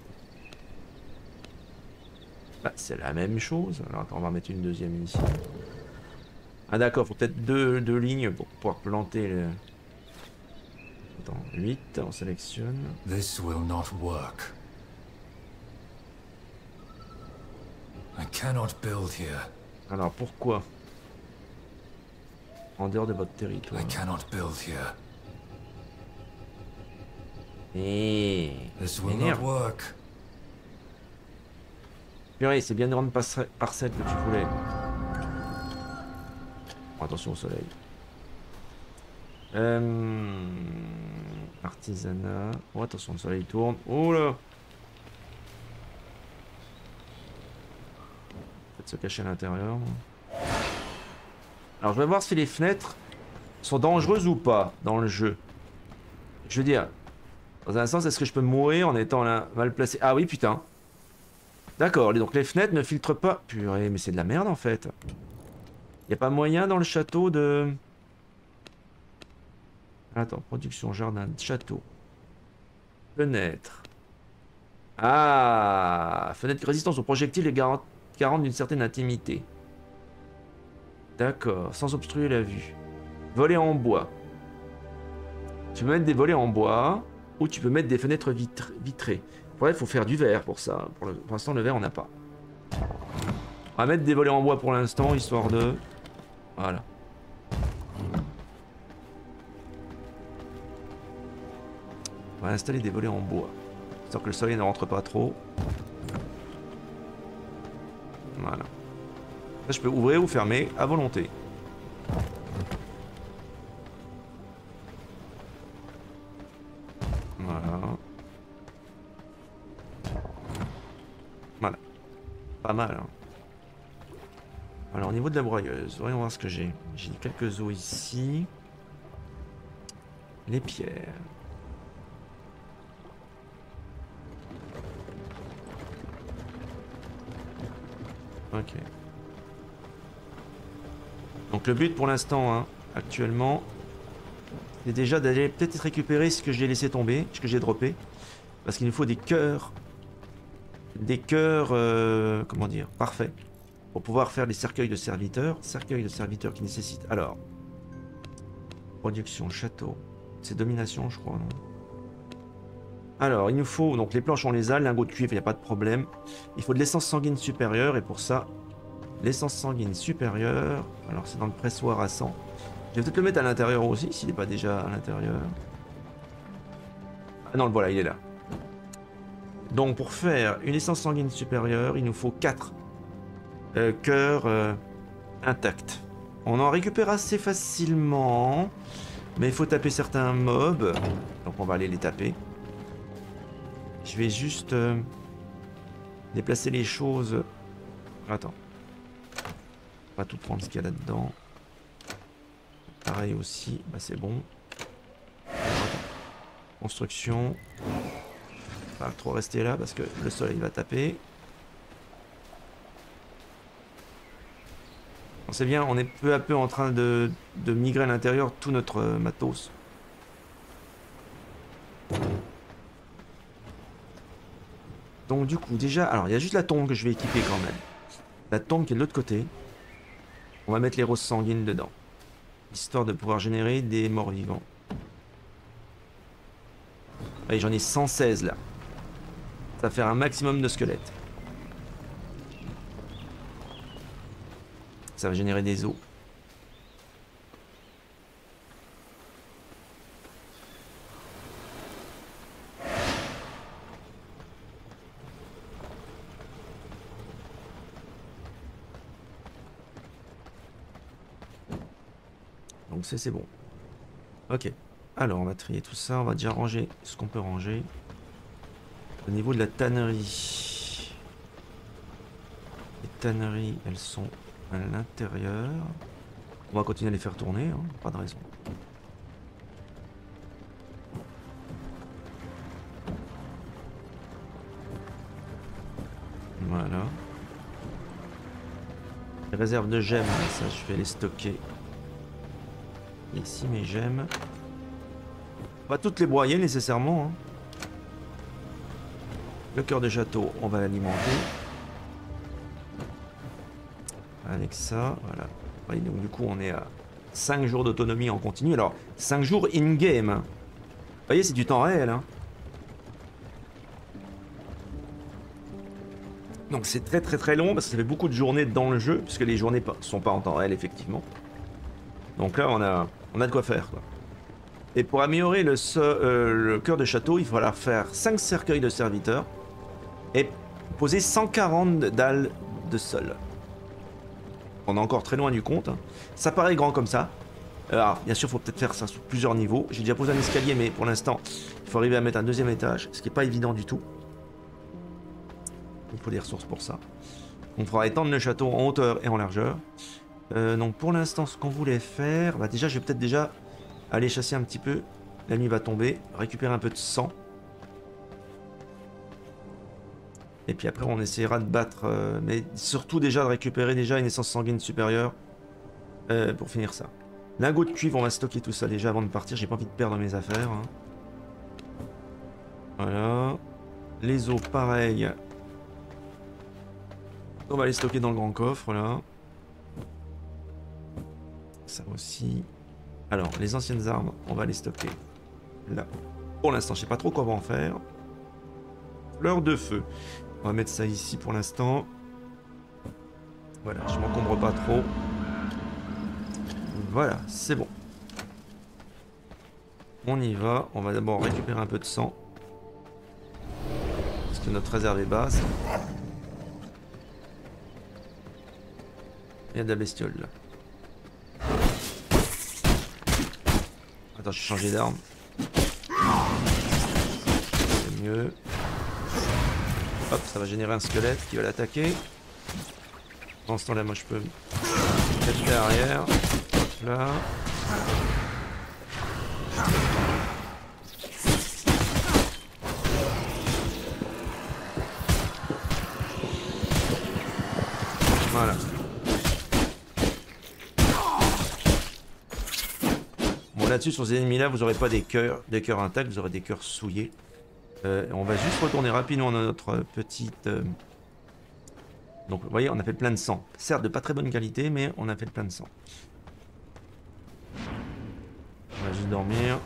Bah, c'est la même chose. Alors, attends, on va mettre une deuxième ici. Ah, d'accord, faut peut-être deux, deux lignes pour pouvoir planter le. Attends, 8, on sélectionne. This will not work. I cannot build here. Alors pourquoi? En dehors de votre territoire. I cannot build here. Et This will M'énerve. not work. Purée, c'est bien une grande parcelle que tu voulais. Attention au soleil. Euh, Artisanat. Oh, attention, le soleil tourne. Oh là Peut-être se cacher à l'intérieur. Alors, je vais voir si les fenêtres sont dangereuses ou pas dans le jeu. Je veux dire, dans un sens, est-ce que je peux mourir en étant là, mal placé? Ah oui, putain. D'accord, donc les fenêtres ne filtrent pas. Purée, mais c'est de la merde en fait. Y a pas moyen dans le château de. Attends, production, jardin, château. Fenêtre. Ah Fenêtre résistance aux projectiles et garante, d'une certaine intimité. D'accord, sans obstruer la vue. Volets en bois. Tu peux mettre des volets en bois ou tu peux mettre des fenêtres vitr- vitrées. Ouais, il faut faire du verre pour ça. Pour l'instant, le verre, on n'a pas. On va mettre des volets en bois pour l'instant, histoire de... Voilà. On va installer des volets en bois. Histoire que le soleil ne rentre pas trop. Voilà. Là, je peux ouvrir ou fermer à volonté. Pas mal. hein. Alors au niveau de la broyeuse, voyons voir ce que j'ai. J'ai quelques os ici. Les pierres. Ok. Donc le but pour l'instant, hein, actuellement, c'est déjà d'aller peut-être récupérer ce que j'ai laissé tomber, ce que j'ai droppé. Parce qu'il nous faut des cœurs. Des cœurs, euh, comment dire, parfaits. Pour pouvoir faire les cercueils de serviteurs. Cercueils de serviteurs qui nécessitent. Alors. Production, château. C'est domination, je crois, non? Alors, il nous faut. Donc, les planches, on les a. Lingot de cuivre, il n'y a pas de problème. Il faut de l'essence sanguine supérieure. Et pour ça, l'essence sanguine supérieure. Alors, c'est dans le pressoir à sang. Je vais peut-être le mettre à l'intérieur aussi, s'il n'est pas déjà à l'intérieur. Ah non, voilà, il est là. Donc, pour faire une essence sanguine supérieure, il nous faut 4 cœurs euh, intacts. On en récupère assez facilement, mais il faut taper certains mobs. Donc, on va aller les taper. Je vais juste euh, déplacer les choses. Attends. On va tout prendre ce qu'il y a là-dedans. Pareil aussi, bah c'est bon. Construction. Pas trop rester là parce que le soleil va taper. On sait bien, on est peu à peu en train de, migrer à l'intérieur tout notre euh, matos. Donc du coup, déjà, alors il y a juste la tombe que je vais équiper quand même. La tombe qui est de l'autre côté. On va mettre les roses sanguines dedans. Histoire de pouvoir générer des morts vivants. Allez, j'en ai 116 là. Ça va faire un maximum de squelettes. Ça va générer des os. Donc c'est bon. Ok. Alors on va trier tout ça. On va déjà ranger ce qu'on peut ranger. Au niveau de la tannerie. Les tanneries, elles sont à l'intérieur. On va continuer à les faire tourner, hein, pas de raison. Voilà. Les réserves de gemmes, ça je vais les stocker. Ici mes gemmes. On va toutes les broyer nécessairement. hein. Le cœur de château, on va l'alimenter. Avec ça, voilà. Donc du coup, on est à 5 jours d'autonomie en continu. Alors, 5 jours in-game. Vous voyez, c'est du temps réel. hein. Donc c'est très très très long parce que ça fait beaucoup de journées dans le jeu, puisque les journées pas- sont pas en temps réel effectivement. Donc là on a, on a de quoi faire. Et pour améliorer euh, le cœur de château, il falloir faire 5 cercueils de serviteurs et poser 140 dalles de sol. On est encore très loin du compte. Ça paraît grand comme ça. Euh, Alors, bien sûr, il faut peut-être faire ça sur plusieurs niveaux. J'ai déjà posé un escalier, mais pour l'instant, il faut arriver à mettre un deuxième étage, ce qui n'est pas évident du tout. Il faut des ressources pour ça. On fera étendre le château en hauteur et en largeur. Euh, donc pour l'instant, ce qu'on voulait faire, bah déjà, je vais peut-être déjà aller chasser un petit peu. La nuit va tomber, récupérer un peu de sang. Et puis après, on essaiera de battre, euh, mais surtout déjà de récupérer déjà une essence sanguine supérieure euh, pour finir ça. Lingot de cuivre, on va stocker tout ça déjà avant de partir. J'ai pas envie de perdre mes affaires. hein. Voilà. Les os, pareil. On va les stocker dans le grand coffre, là. Ça aussi. Alors, les anciennes armes, on va les stocker là. Pour l'instant, je sais pas trop quoi on va en faire. Fleur de feu. On va mettre ça ici pour l'instant. Voilà, je m'encombre pas trop. Voilà, c'est bon. On y va. On va d'abord récupérer un peu de sang. Parce que notre réserve est basse. Il y a de la bestiole là. Attends, j'ai changé d'arme. C'est mieux. Hop, ça va générer un squelette qui va l'attaquer. Pendant ce temps-là, moi je peux me mettre derrière. Hop là. Voilà. Bon là-dessus sur ces ennemis là vous aurez pas des cœurs des cœurs intacts, vous aurez des cœurs souillés. Euh, on va juste retourner rapidement dans notre petite... euh, Donc vous voyez on a fait le plein de sang. Certes de pas très bonne qualité mais on a fait le plein de sang. On va juste dormir.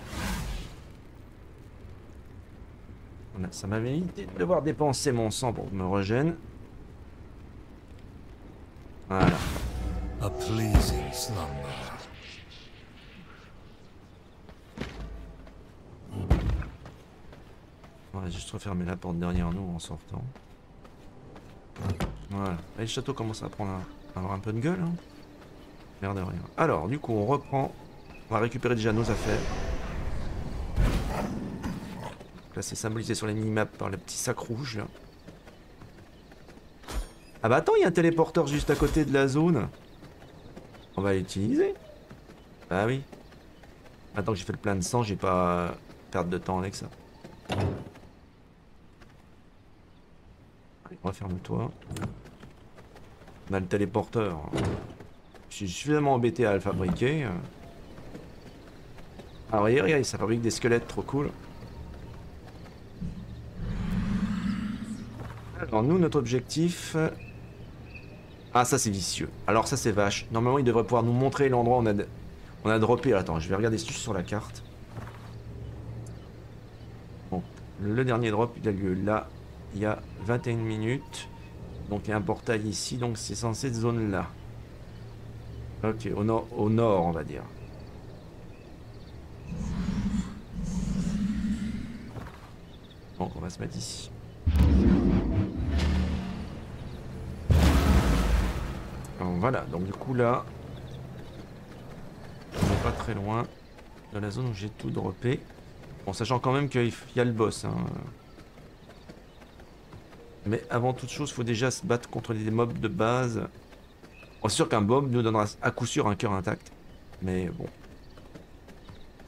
Ça m'avait évité de devoir dépenser mon sang pour me régène. Voilà. A pleasing slumber. On va juste refermer la porte derrière nous en sortant. Voilà. Et le château commence à prendre un- avoir un peu de gueule. Hein. L'air de rien. Alors, du coup, on reprend. On va récupérer déjà nos affaires. Là, c'est symbolisé sur les minimap par le petit sac rouge. Là. Ah bah attends, il y a un téléporteur juste à côté de la zone. On va l'utiliser. Bah oui. Maintenant que j'ai fait le plein de sang, j'ai pas perdre de temps avec ça. Allez, referme-toi. On a le téléporteur. Je suis suffisamment embêté à le fabriquer. Alors, regarde, regarde, ça fabrique des squelettes trop cool. Alors, nous, notre objectif. Ah, ça, c'est vicieux. Alors, ça, c'est vache. Normalement, il devrait pouvoir nous montrer l'endroit où on a, on a droppé. Attends, je vais regarder juste sur la carte. Bon, le dernier drop, il a lieu là. Il y a 21 minutes. Donc, il y a un portail ici. Donc, c'est censé être zone là. Ok, au nord, au nord, on va dire. Donc, on va se mettre ici. Voilà, donc du coup là, on n'est pas très loin de la zone où j'ai tout droppé. En sachant quand même qu'il y a le boss. hein. Mais avant toute chose, faut déjà se battre contre des mobs de base. C'est sûr qu'un mob nous donnera à coup sûr un cœur intact. Mais bon.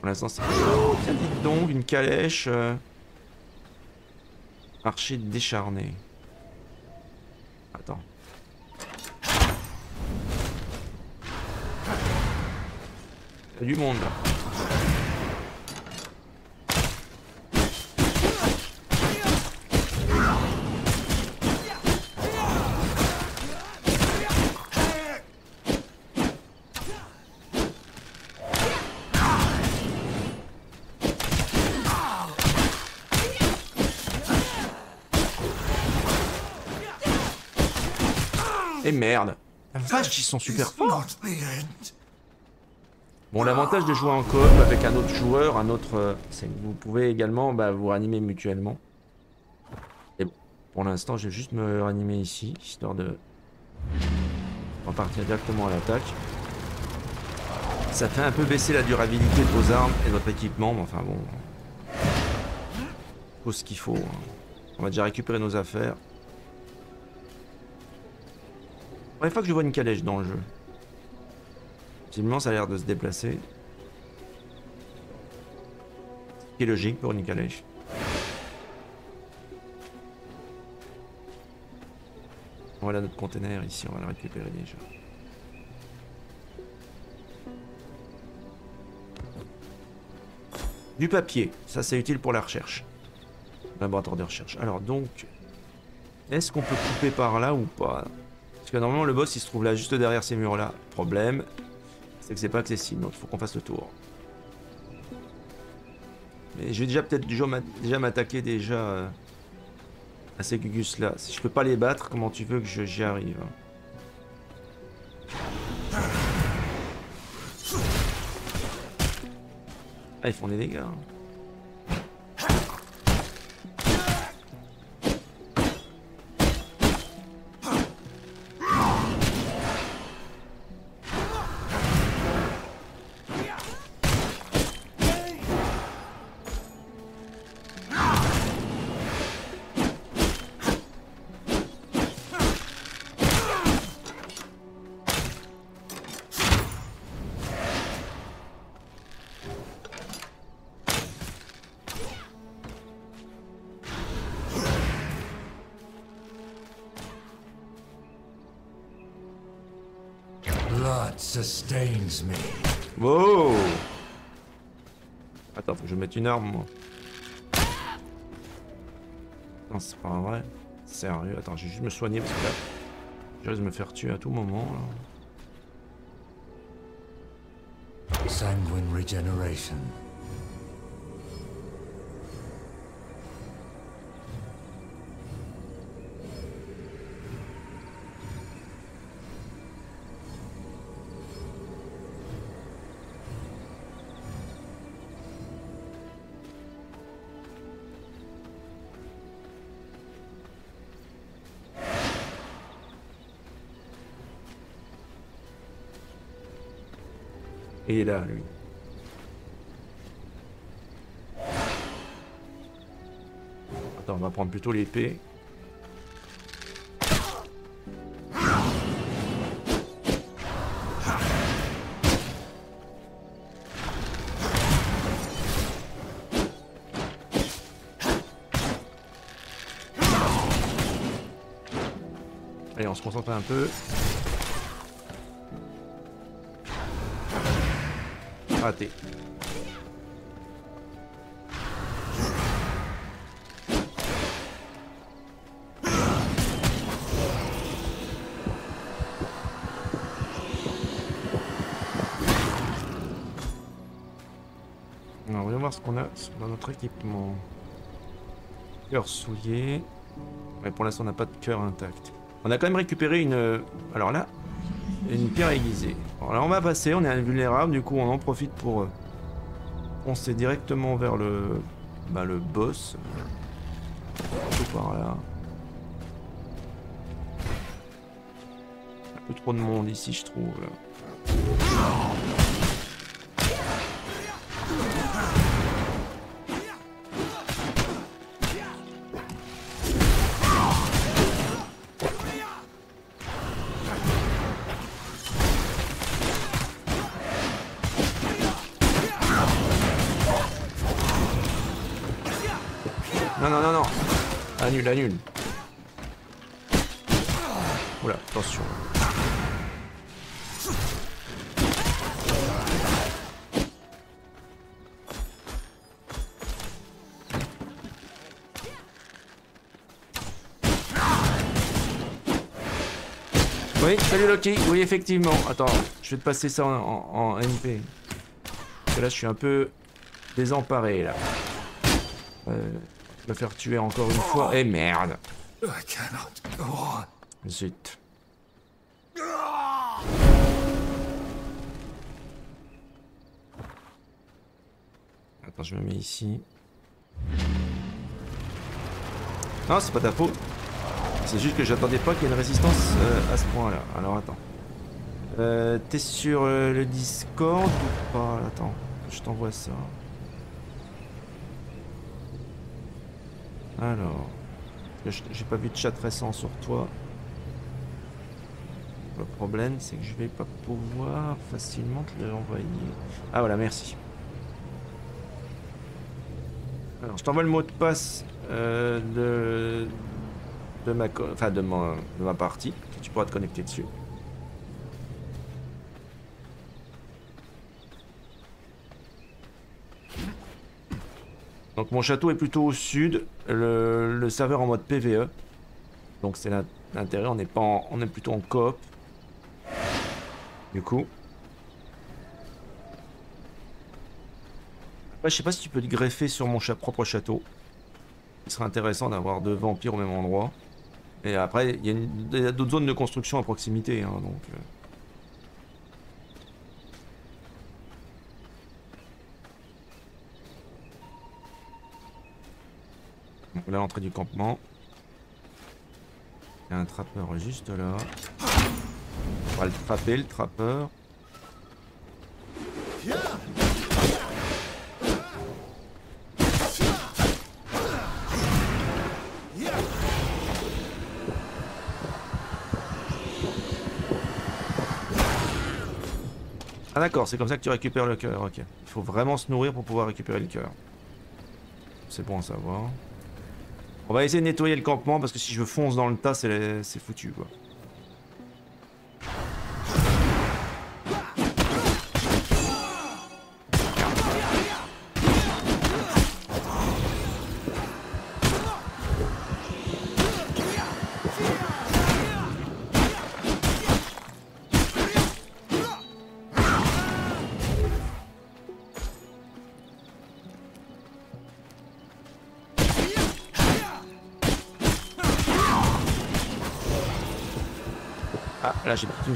Pour l'instant, c'est... Oh, tiens, dites donc, une calèche. euh, Archer décharné. Attends. Il y a du monde là. Merde. La vache, ils sont super forts. Bon, l'avantage de jouer en coop avec un autre joueur, un autre, euh, c'est que vous pouvez également bah, vous ranimer mutuellement. Et bon, pour l'instant, je vais juste me ranimer ici, histoire de repartir directement à l'attaque. Ça fait un peu baisser la durabilité de vos armes et de votre équipement, mais enfin bon. Faut ce qu'il faut. hein. On va déjà récupérer nos affaires. Première fois que je vois une calèche dans le jeu. Visiblement, ça a l'air de se déplacer. Ce qui est logique pour une calèche. Voilà notre conteneur ici, on va le récupérer déjà. Du papier, ça c'est utile pour la recherche. Laboratoire de recherche. Alors donc, est-ce qu'on peut couper par là ou pas? Que normalement le boss il se trouve là juste derrière ces murs là. Problème, c'est que c'est pas accessible, donc il faut qu'on fasse le tour. Mais je vais déjà peut-être déjà m'a- déjà m'attaquer déjà euh, à ces gugus là. Si je peux pas les battre, comment tu veux que j'y arrive hein? Ah, ils font des dégâts. hein. Sustains me. Wow Attends, faut que je mette une arme, moi. Non, c'est pas vrai. Sérieux, attends, je vais juste me soigner parce que là, je risque de me faire tuer à tout moment. Là. Sanguine regeneration. Là, lui. Attends, on va prendre plutôt l'épée. Allez, on se concentre un peu. Raté. Alors, voyons voir ce qu'on a dans notre équipement. Cœur souillé. Mais pour l'instant, on n'a pas de cœur intact. On a quand même récupéré une... euh, Alors là, une pierre aiguisée. Alors on va passer, on est invulnérable, du coup, on en profite pour euh, foncer directement vers le, bah, le boss. Tout par là. Un peu trop de monde ici, je trouve. là. ok, oui, effectivement. Attends, je vais te passer ça en, en, NP. Là, je suis un peu désemparé, là. Euh, je vais me faire tuer encore une fois. Eh merde Zut. Attends, je me mets ici. Non, c'est pas ta faute. C'est juste que j'attendais pas qu'il y ait une résistance euh, à ce point-là. Alors attends. Euh, T'es sur euh, le Discord ou pas? Attends, je t'envoie ça. Alors. J'ai pas vu de chat récent sur toi. Le problème, c'est que je vais pas pouvoir facilement te l'envoyer. Ah voilà, merci. Alors, je t'envoie le mot de passe de de ma enfin de partie. Tu pourras te connecter dessus. Donc mon château est plutôt au sud, le, serveur en mode PVE. Donc c'est l'in- l'intérêt, on n'est pas en- on est plutôt en coop. Du coup. Après, je sais pas si tu peux te greffer sur mon propre château. Il serait intéressant d'avoir deux vampires au même endroit. Et après, il y a, d'autres zones de construction à proximité, hein, donc. euh. Donc là, l'entrée du campement. Il y a un trappeur juste là. On va le trapper, le trappeur. Ah d'accord, c'est comme ça que tu récupères le cœur, ok. Il faut vraiment se nourrir pour pouvoir récupérer le cœur. C'est bon à savoir. On va essayer de nettoyer le campement parce que si je fonce dans le tas, c'est foutu quoi.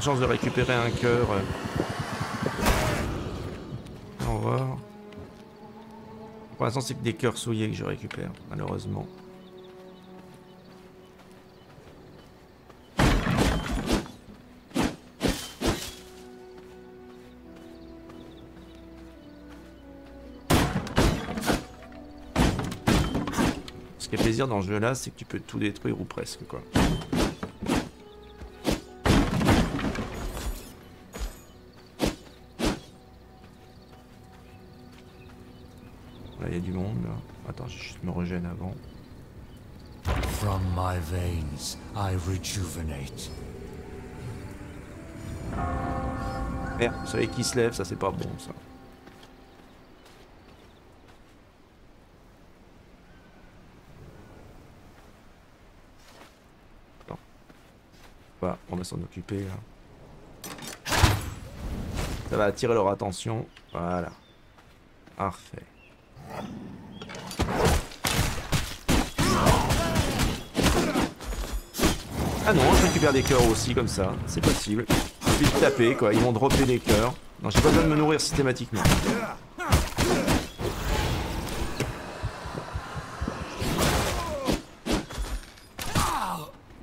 Chance de récupérer un cœur. euh. On va voir. Pour l'instant, c'est que des cœurs souillés que je récupère, malheureusement. Ce qui est plaisir dans ce jeu-là, c'est que tu peux tout détruire ou presque, quoi. Y a du monde, là. Attends, je me régène avant. From my veins, I rejuvenate. Merde, le soleil qui se lève, ça c'est pas bon, ça. Attends. Voilà, on va s'en occuper, là. Ça va attirer leur attention. Voilà. Parfait. Ah non, je récupère des cœurs aussi, comme ça. C'est possible. Je vais taper, quoi. Ils vont dropper des cœurs. Non, j'ai pas besoin de me nourrir systématiquement.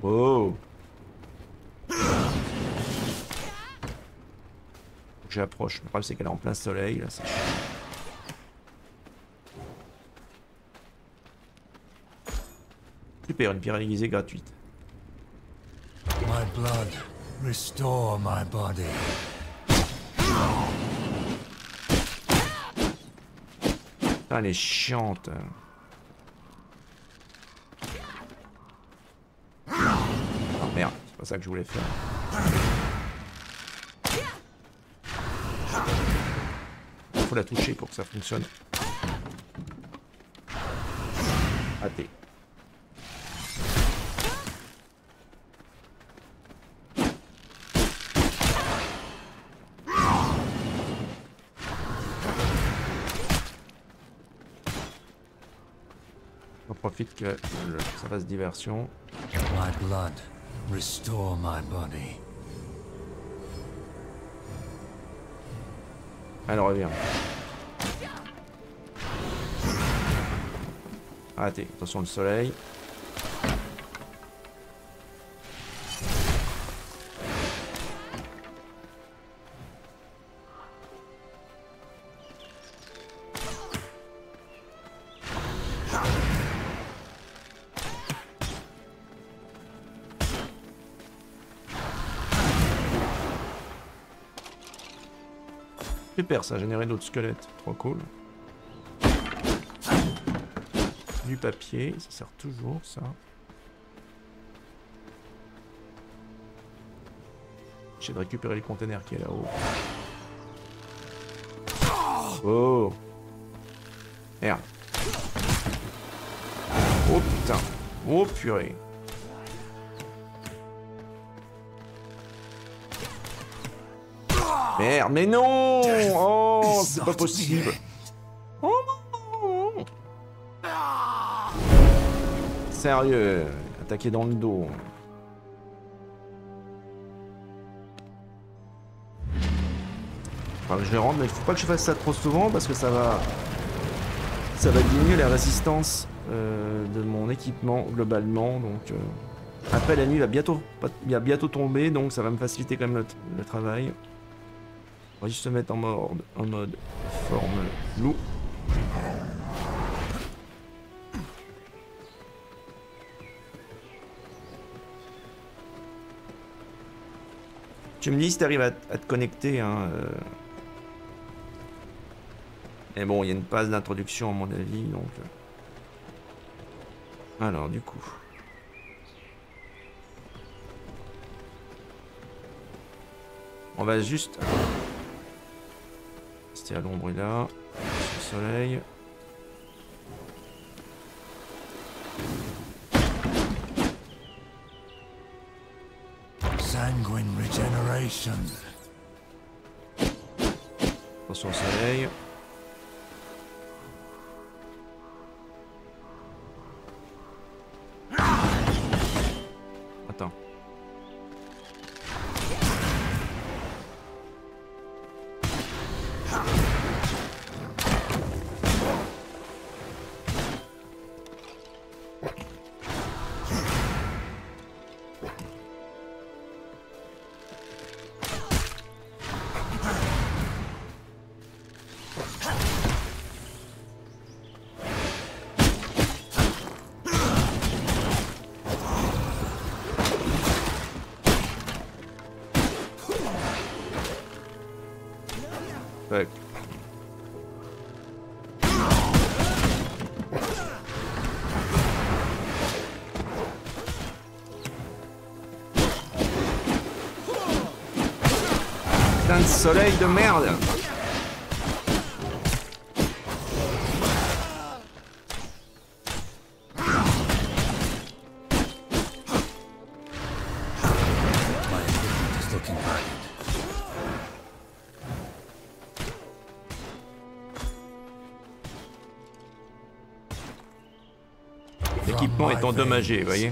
Que J'approche. Le problème, c'est qu'elle est en plein soleil, là. c'est une pierre aiguisée gratuite. My blood, restore my body. Ah, elle est chiante. Oh merde, c'est pas ça que je voulais faire. Faut la toucher pour que ça fonctionne. Raté. que ça fasse diversion. My blood, restore my body. Alors reviens. Raté, attention le soleil. Ça a généré d'autres squelettes. Trop cool. Du papier, ça sert toujours ça. J'ai de récupérer le container qui est là-haut. Oh Merde. Oh putain. Oh purée. Merde, mais non [laughs] Oh, c'est pas possible. Oh non Sérieux, attaquer dans le dos. Enfin, je vais rendre, mais il faut pas que je fasse ça trop souvent parce que ça va, ça va diminuer la résistance euh, de mon équipement globalement. Donc euh, après la nuit va bientôt, va bientôt tomber, donc ça va me faciliter quand même le, le travail. On va juste se mettre en mode, en mode forme loup. Tu me dis si t'arrives à, à te connecter. Hein, euh. Mais bon, il y a une phase d'introduction à mon avis, donc. euh. Alors, du coup. On va juste. Rester à l'ombre là. Sous le soleil. Sanguine regeneration. Attention au soleil. Soleil de merde. L'équipement est endommagé, vous voyez.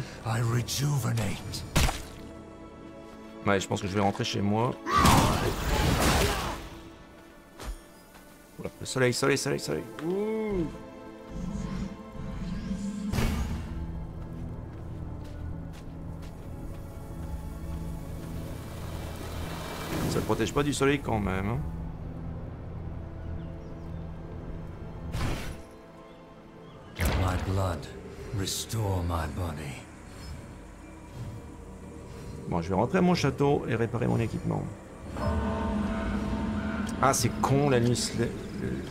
Ouais, je pense que je vais rentrer chez moi. Le soleil, soleil, soleil, soleil. Ouh. Ça ne protège pas du soleil quand même. hein. My blood, restore my body. Bon, je vais rentrer à mon château et réparer mon équipement. Ah, c'est con la le-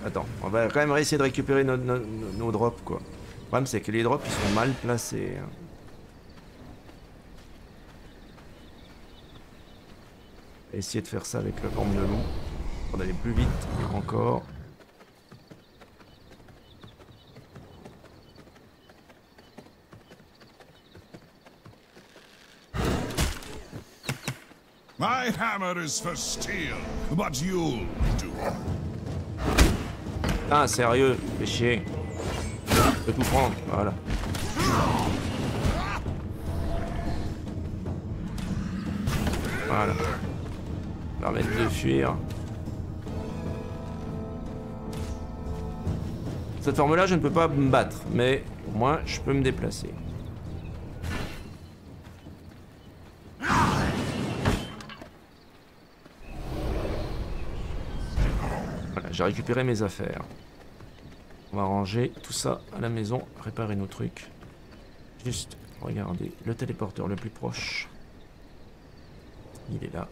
Attends, on va quand même essayer de récupérer nos, nos- nos- drops, quoi. Le problème, c'est que les drops, ils sont mal placés. hein. Essayer de faire ça avec la forme de loup. Pour aller plus vite encore. My hammer is for steel, but you'll do. Ah, sérieux, fais chier. Je peux tout prendre, voilà. Voilà. Permettre de fuir. Cette forme-là, je ne peux pas me battre, mais au moins, je peux me déplacer. J'ai récupéré mes affaires. On va ranger tout ça à la maison, réparer nos trucs. Juste, regardez, le téléporteur le plus proche. Il est là.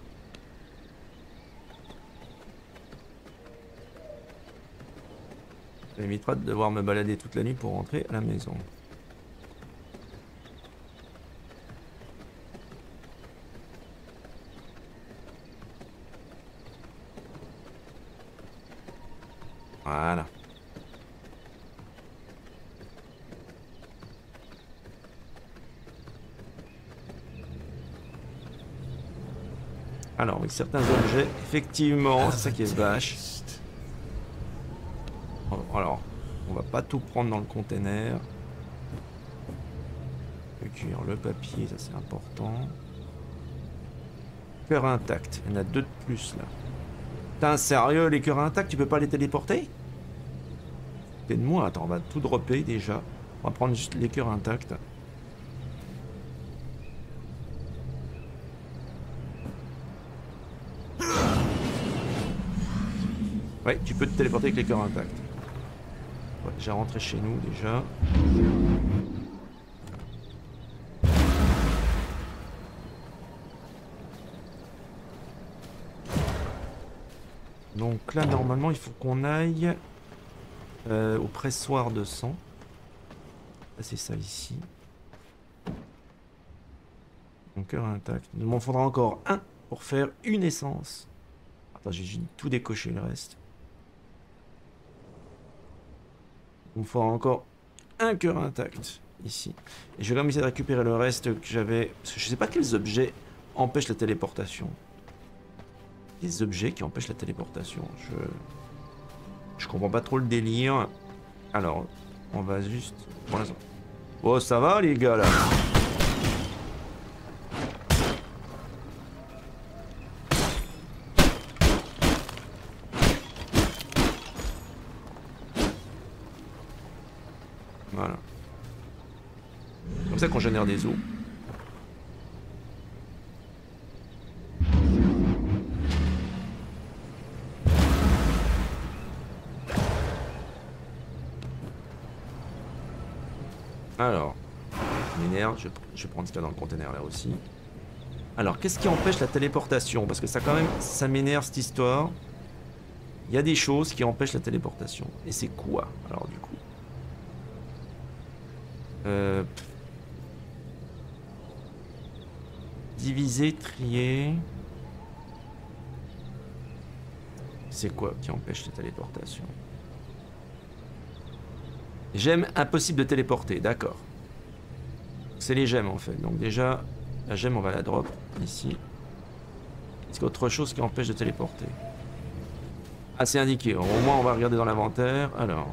Ça m'évitera de devoir me balader toute la nuit pour rentrer à la maison. Voilà. Alors, oui, certains objets, effectivement, c'est ça qui est vache. Alors, on va pas tout prendre dans le container. Le cuir, le papier, ça c'est important. Cœur intact, il y en a deux de plus là. Putain, sérieux, les cœurs intacts, tu peux pas les téléporter? De moi, attends, on va tout dropper déjà. On va prendre juste les cœurs intacts. Ouais, tu peux te téléporter avec les cœurs intacts. On va déjà rentrer chez nous déjà. Donc là, normalement, il faut qu'on aille euh, au pressoir de sang. Là, c'est ça ici. Mon cœur intact. Il m'en faudra encore un pour faire une essence. Attends, j'ai tout décoché le reste. Il me faudra encore un cœur intact ici. Et je vais quand même essayer de récupérer le reste que j'avais. Parce que je sais pas quels objets empêchent la téléportation. Des objets qui empêchent la téléportation. Je. Comprends pas trop le délire. Alors, on va juste. Oh, ça va les gars là Voilà. C'est comme ça qu'on génère des eaux. Je, vais prendre ce qu'il y a dans le conteneur là aussi. Alors, qu'est-ce qui empêche la téléportation? Parce que ça quand même, ça m'énerve cette histoire. Il y a des choses qui empêchent la téléportation. Et c'est quoi Alors du coup? Euh... Diviser, trier. C'est quoi qui empêche la téléportation? Gemme impossible de téléporter, d'accord. C'est les gemmes en fait. Donc déjà, la gemme on va la drop ici. Est-ce qu'il y a autre chose qui empêche de téléporter? Ah c'est indiqué, au moins on va regarder dans l'inventaire. Alors...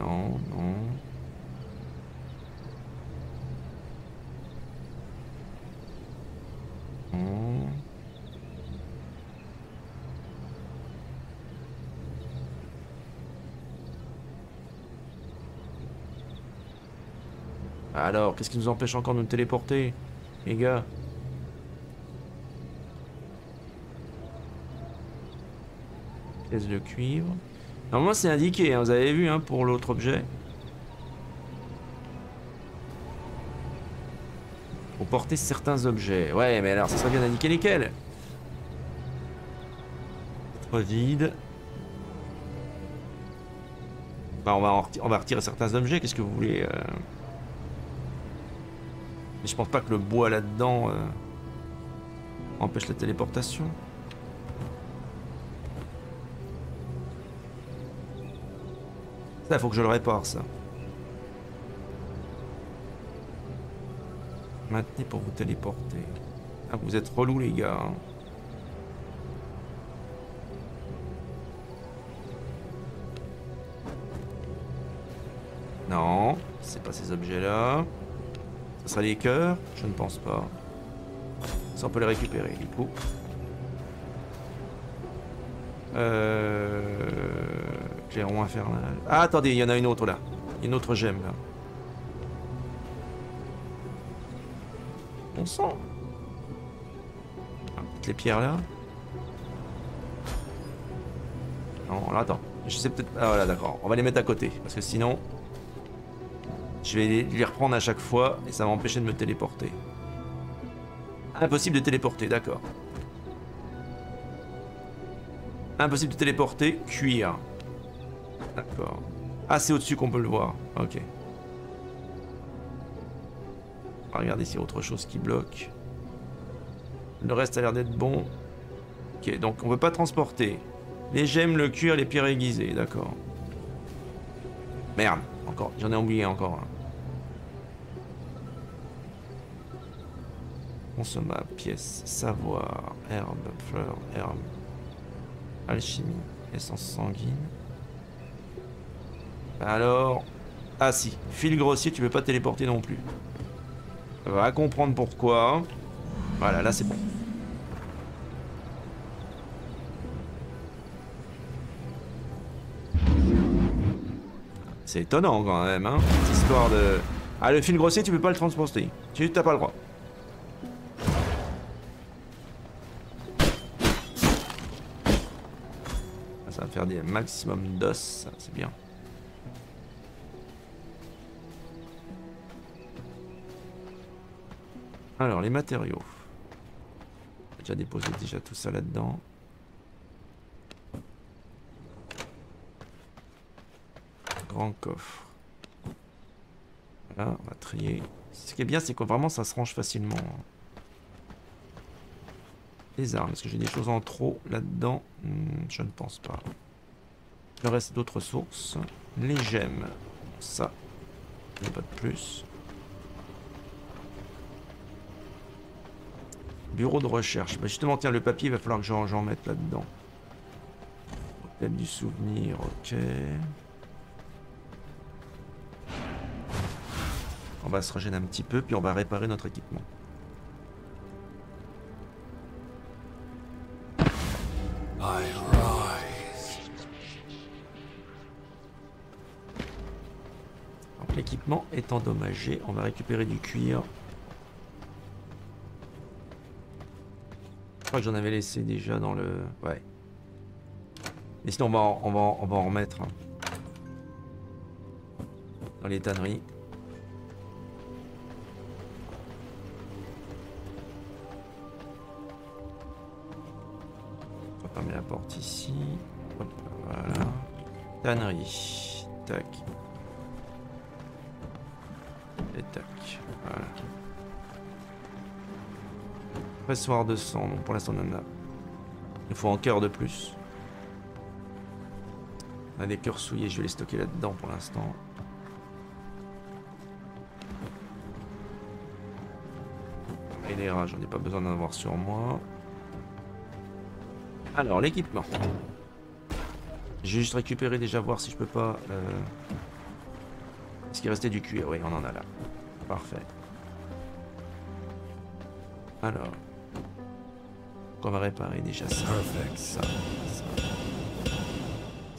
Non, non. Non. Qu'est-ce qui nous empêche encore de nous téléporter Les gars Pièce de cuivre. Normalement, c'est indiqué, hein, vous avez vu, hein, pour l'autre objet. Pour porter certains objets. Ouais, mais alors, ça serait bien d'indiquer lesquels. Vide. Bah, on va, en retirer certains objets, qu'est-ce que vous voulez euh Mais je pense pas que le bois là-dedans euh, empêche la téléportation. Ça, faut que je le répare, ça. Maintenez pour vous téléporter. Ah, vous êtes relous, les gars. hein. Non, c'est pas ces objets-là. Ça sera les cœurs Je ne pense pas. Ça, on peut les récupérer, du coup. Euh... Clairon infernal. Ah, attendez, il y en a une autre là. Une autre gemme là. On sent. Ah, peut-être les pierres là. Non, là, attends. Je sais peut-être. Ah, voilà, d'accord. On va les mettre à côté. Parce que sinon. Je vais les- reprendre à chaque fois et ça va m'empêcher de me téléporter. Impossible de téléporter, d'accord. Impossible de téléporter, cuir. D'accord. Ah, c'est au-dessus qu'on peut le voir. Ok. On va regarder s'il y a autre chose qui bloque. Le reste a l'air d'être bon. Ok, donc on peut pas transporter. Les gemmes, le cuir, les pierres aiguisées, d'accord. Merde, encore, j'en ai oublié encore un. Consommable, pièce, savoir, herbe, fleur, herbe, alchimie, essence sanguine. Alors, ah si, fil grossier, tu peux pas téléporter non plus. Va comprendre pourquoi. Voilà, là c'est bon. C'est étonnant quand même, hein, cette histoire de... Ah, le fil grossier, tu peux pas le transporter. Tu t'as pas le droit. Maximum d'os, c'est bien. Alors, les matériaux. J'ai déjà déposé déjà tout ça là-dedans. Grand coffre. Voilà, on va trier. Ce qui est bien, c'est que vraiment ça se range facilement. Les armes, est-ce que j'ai des choses en trop là-dedans Hmm, Je ne pense pas. Le reste d'autres sources. Les gemmes. Ça. Il pas de plus. Bureau de recherche. Bah justement, tiens, le papier, il va falloir que j'en j'en mette là-dedans. Hôtel du souvenir, ok. On va se régénérer un petit peu, puis on va réparer notre équipement. Endommagé. On va récupérer du cuir. Je crois que j'en avais laissé déjà dans le... Ouais. Mais sinon, on va en, on va on va en remettre. hein. Dans les tanneries. On va fermer la porte ici. Voilà. Tannerie. Tac. Pressoir de sang. Donc pour l'instant, on en a. Il faut un cœur de plus. On a des cœurs souillés. Je vais les stocker là-dedans pour l'instant. Et les rats, j'en ai pas besoin d'en avoir sur moi. Alors, l'équipement. J'ai juste récupéré déjà voir si je peux pas. euh, Est-ce qu'il restait du cuir Oui, on en a là. Parfait. Alors. On va réparer déjà ça. Perfect. Ça, ça.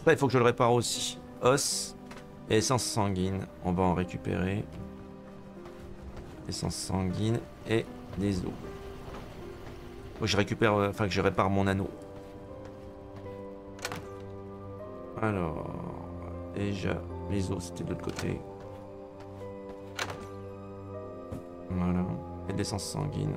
Ça, il faut que je le répare aussi. Os et essence sanguine. On va en récupérer. Essence sanguine et des os. Faut que je récupère, euh, enfin que je répare mon anneau. Alors, déjà, les os, c'était de l'autre côté. Voilà. Et de l'essence sanguine.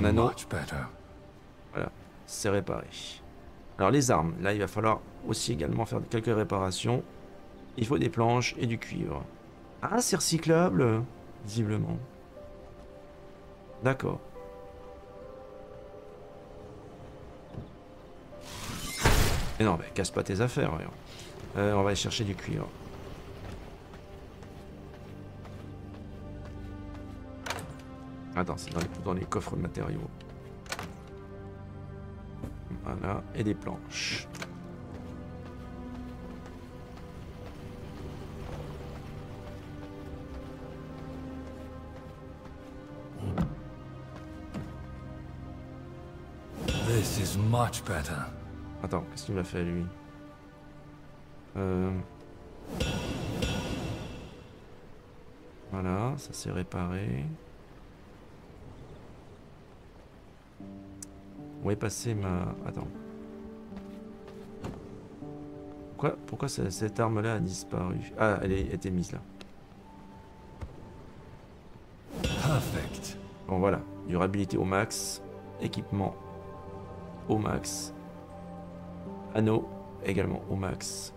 Mon anneau. Voilà, c'est réparé. Alors les armes, là il va falloir aussi également faire quelques réparations. Il faut des planches et du cuivre. Ah, c'est recyclable, visiblement. D'accord. Mais non, mais casse pas tes affaires, voyons. Euh, on va aller chercher du cuivre. Ah, Attends, c'est dans les, dans les coffres de matériaux. Voilà, et des planches. This is much better. Attends, qu'est-ce qu'il m'a fait lui? Euh. Voilà, ça s'est réparé. Où est passé ma... Attends. Pourquoi, pourquoi ce- cette arme-là a disparu? Ah, elle est- était mise là. Perfect. Bon voilà, durabilité au max, équipement au max, anneau également au max.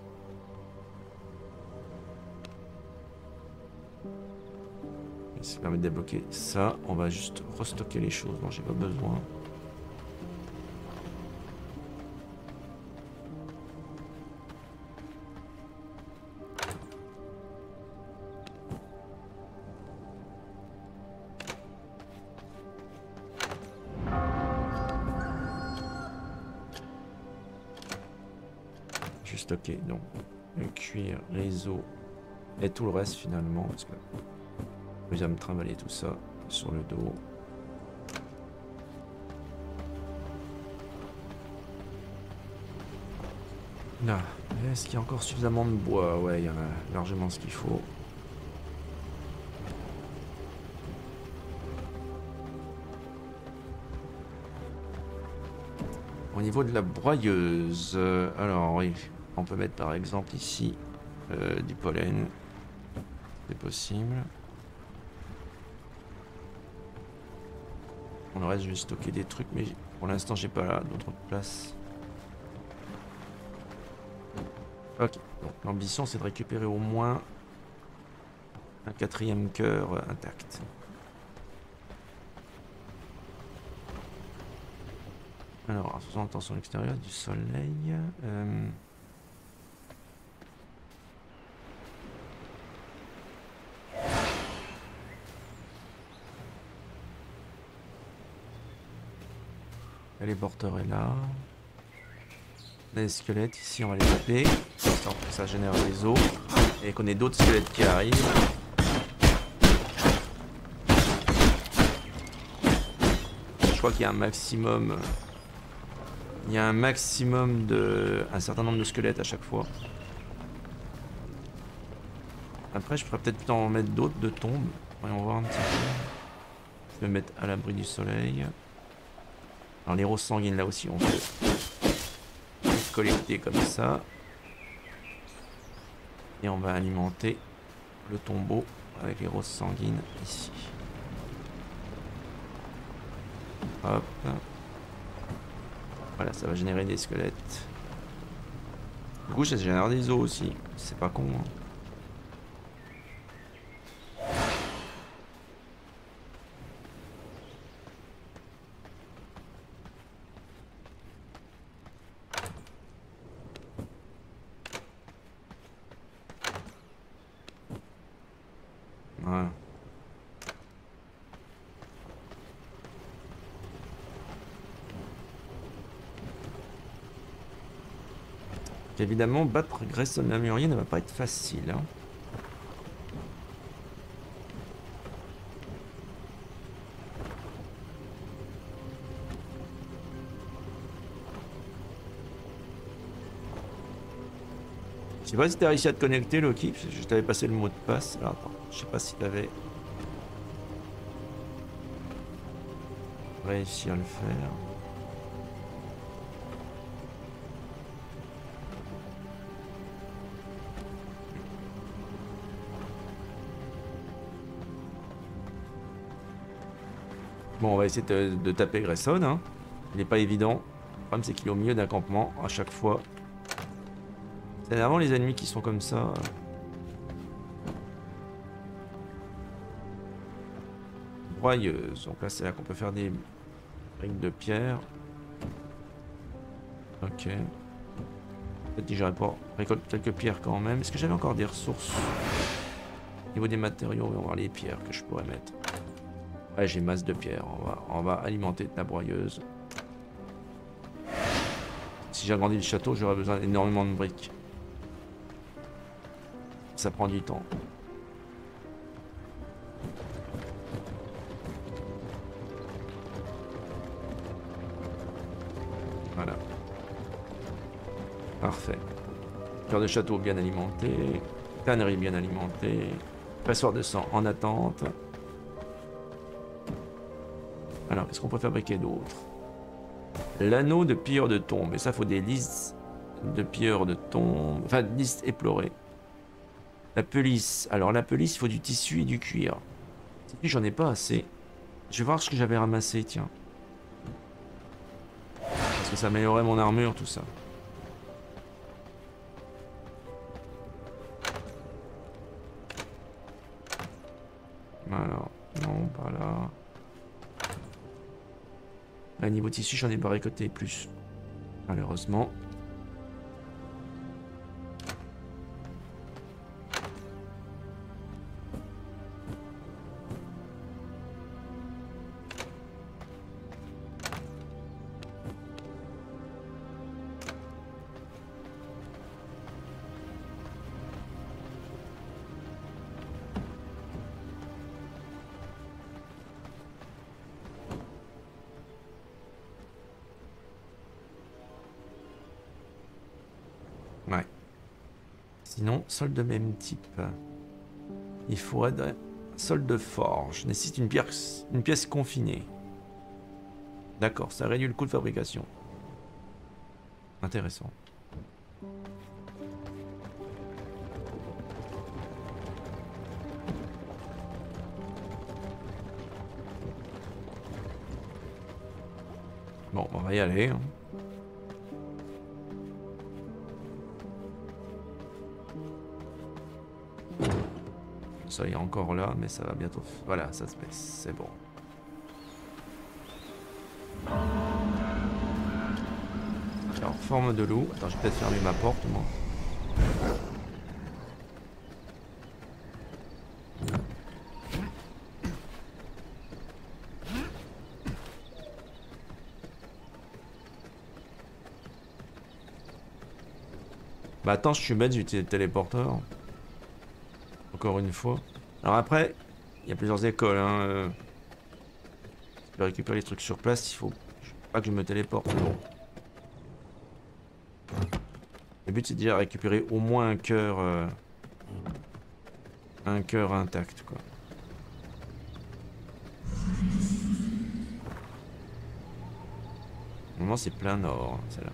Ça permet de débloquer ça, on va juste restocker les choses dont j'ai pas besoin. Et tout le reste finalement parce que je viens me trimballer tout ça sur le dos. Là, est-ce qu'il y a encore suffisamment de bois? Ouais, il y en a largement ce qu'il faut. Au niveau de la broyeuse, euh, alors oui, on peut mettre par exemple ici euh, du pollen. C'est possible. On aurait juste stocker des trucs, mais pour l'instant j'ai pas d'autre place. Ok, donc l'ambition c'est de récupérer au moins un quatrième cœur intact. Alors, faisant attention à l'extérieur du soleil. euh, Les là. Les squelettes ici, on va les taper. Ça génère des os. Et qu'on ait d'autres squelettes qui arrivent. Je crois qu'il y a un maximum. Il y a un maximum de. un certain nombre de squelettes à chaque fois. Après, je pourrais peut-être en mettre d'autres de tombes. Voyons voir un petit peu. Je vais me mettre à l'abri du soleil. Alors, les roses sanguines là aussi, on peut collecter comme ça. Et on va alimenter le tombeau avec les roses sanguines ici. Hop. Voilà, ça va générer des squelettes. Du coup, ça génère des os aussi. C'est pas con. hein. Voilà. Évidemment, battre Grayson Lamurier ne va pas être facile. hein. Je sais pas si t'as réussi à te connecter, Loki, je t'avais passé le mot de passe. Alors attends, je sais pas si t'avais réussi à le faire. Bon, on va essayer de, taper Grayson. Hein. Il n'est pas évident. Le problème, c'est qu'il est au milieu d'un campement à chaque fois. C'est énervant les ennemis qui sont comme ça. Broyeuse. Donc là, c'est là qu'on peut faire des briques de pierre. Ok. Peut-être que j'aurais pas récolte quelques pierres quand même. Est-ce que j'avais encore des ressources Au niveau des matériaux, on va voir les pierres que je pourrais mettre. Ouais, j'ai masse de pierres. On va, on va alimenter la broyeuse. Si j'agrandis le château, j'aurai besoin d'énormément de briques. Ça prend du temps. Parfait. Cœur de château bien alimenté. Tannerie bien alimentée. Passoire de sang en attente. Alors, qu'est-ce qu'on peut fabriquer d'autre? L'anneau de pilleur de tombes. Et ça, faut des listes de pilleurs de tombes. Enfin, listes éplorées. La pelisse. Alors, la pelisse, il faut du tissu et du cuir. J'en ai pas assez. Je vais voir ce que j'avais ramassé, tiens. Parce que ça améliorerait mon armure, tout ça. Là, niveau tissu, j'en ai pas récolté plus. Malheureusement. Sol de même type. Il faudrait sol de forge. Nécessite une pièce, une pièce confinée. D'accord, ça réduit le coût de fabrication. Intéressant. Bon, on va y aller. hein. Ça est encore là, mais ça va bientôt. Voilà, ça se baisse, c'est bon. Alors, forme de loup. Attends, je vais peut-être fermer ma porte, moi. Bah attends, je suis bête, j'ai utilisé le téléporteur. Encore une fois. Alors après, il y a plusieurs écoles. Hein. euh. Je peux récupérer les trucs sur place, il faut pas que je me téléporte. Le but c'est déjà récupérer au moins un cœur. euh, Un cœur intact quoi. Normalement c'est plein nord, hein, celle-là.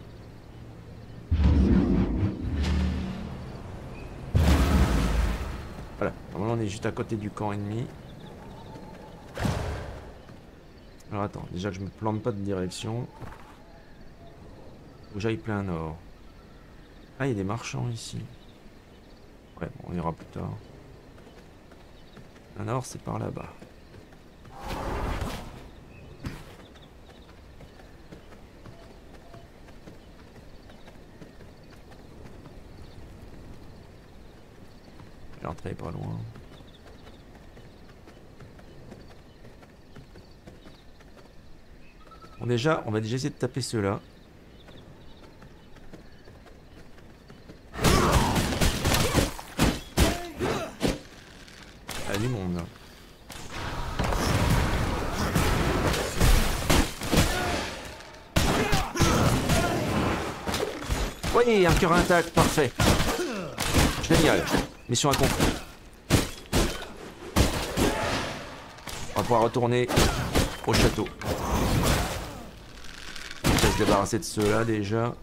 Juste à côté du camp ennemi. Alors attends, déjà que je me plante pas de direction. Faut j'aille plein nord. Ah, il y a des marchands ici. Ouais, bon, on ira plus tard. Plein nord, c'est par là-bas. L'entrée est pas loin. Déjà, on va déjà essayer de taper ceux-là. Ah, du monde. Oui, un cœur intact, parfait. Génial. Mission accomplie. On va pouvoir retourner au château. Se débarrasser de ceux-là déjà.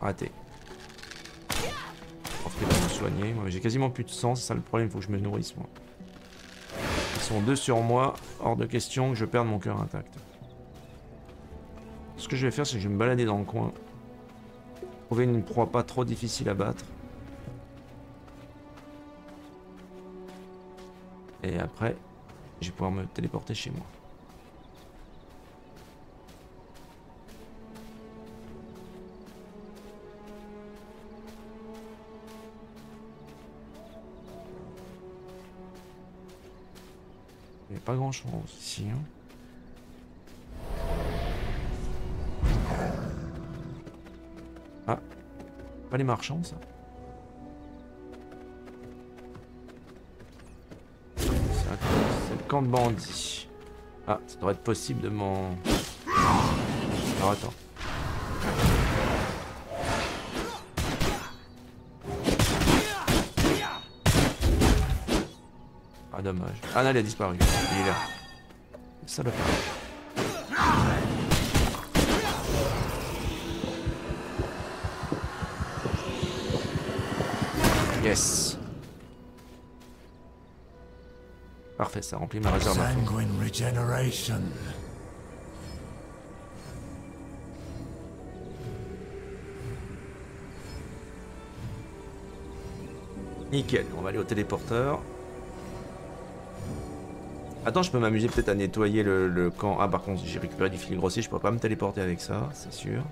Raté. Pense qu'il va me soigner. J'ai quasiment plus de sang, c'est ça le problème, il faut que je me nourrisse moi. Sont deux sur moi, hors de question que je perde mon cœur intact. Ce que je vais faire, c'est que je vais me balader dans le coin. Trouver une proie pas trop difficile à battre. Et après, je vais pouvoir me téléporter chez moi. pas grand chose ici. Hein. Ah, pas les marchands ça. C'est le camp de bandits. Ah, ça devrait être possible de m'en... Attends. Dommage. Ah là, il a disparu. Il est là. Salopard. Yes. Parfait, ça remplit ma réserve. Sanguine regeneration. Nickel, on va aller au téléporteur. Attends, je peux m'amuser peut-être à nettoyer le, camp. Ah, par contre, j'ai récupéré du fil grossier, je peux pas me téléporter avec ça, c'est sûr.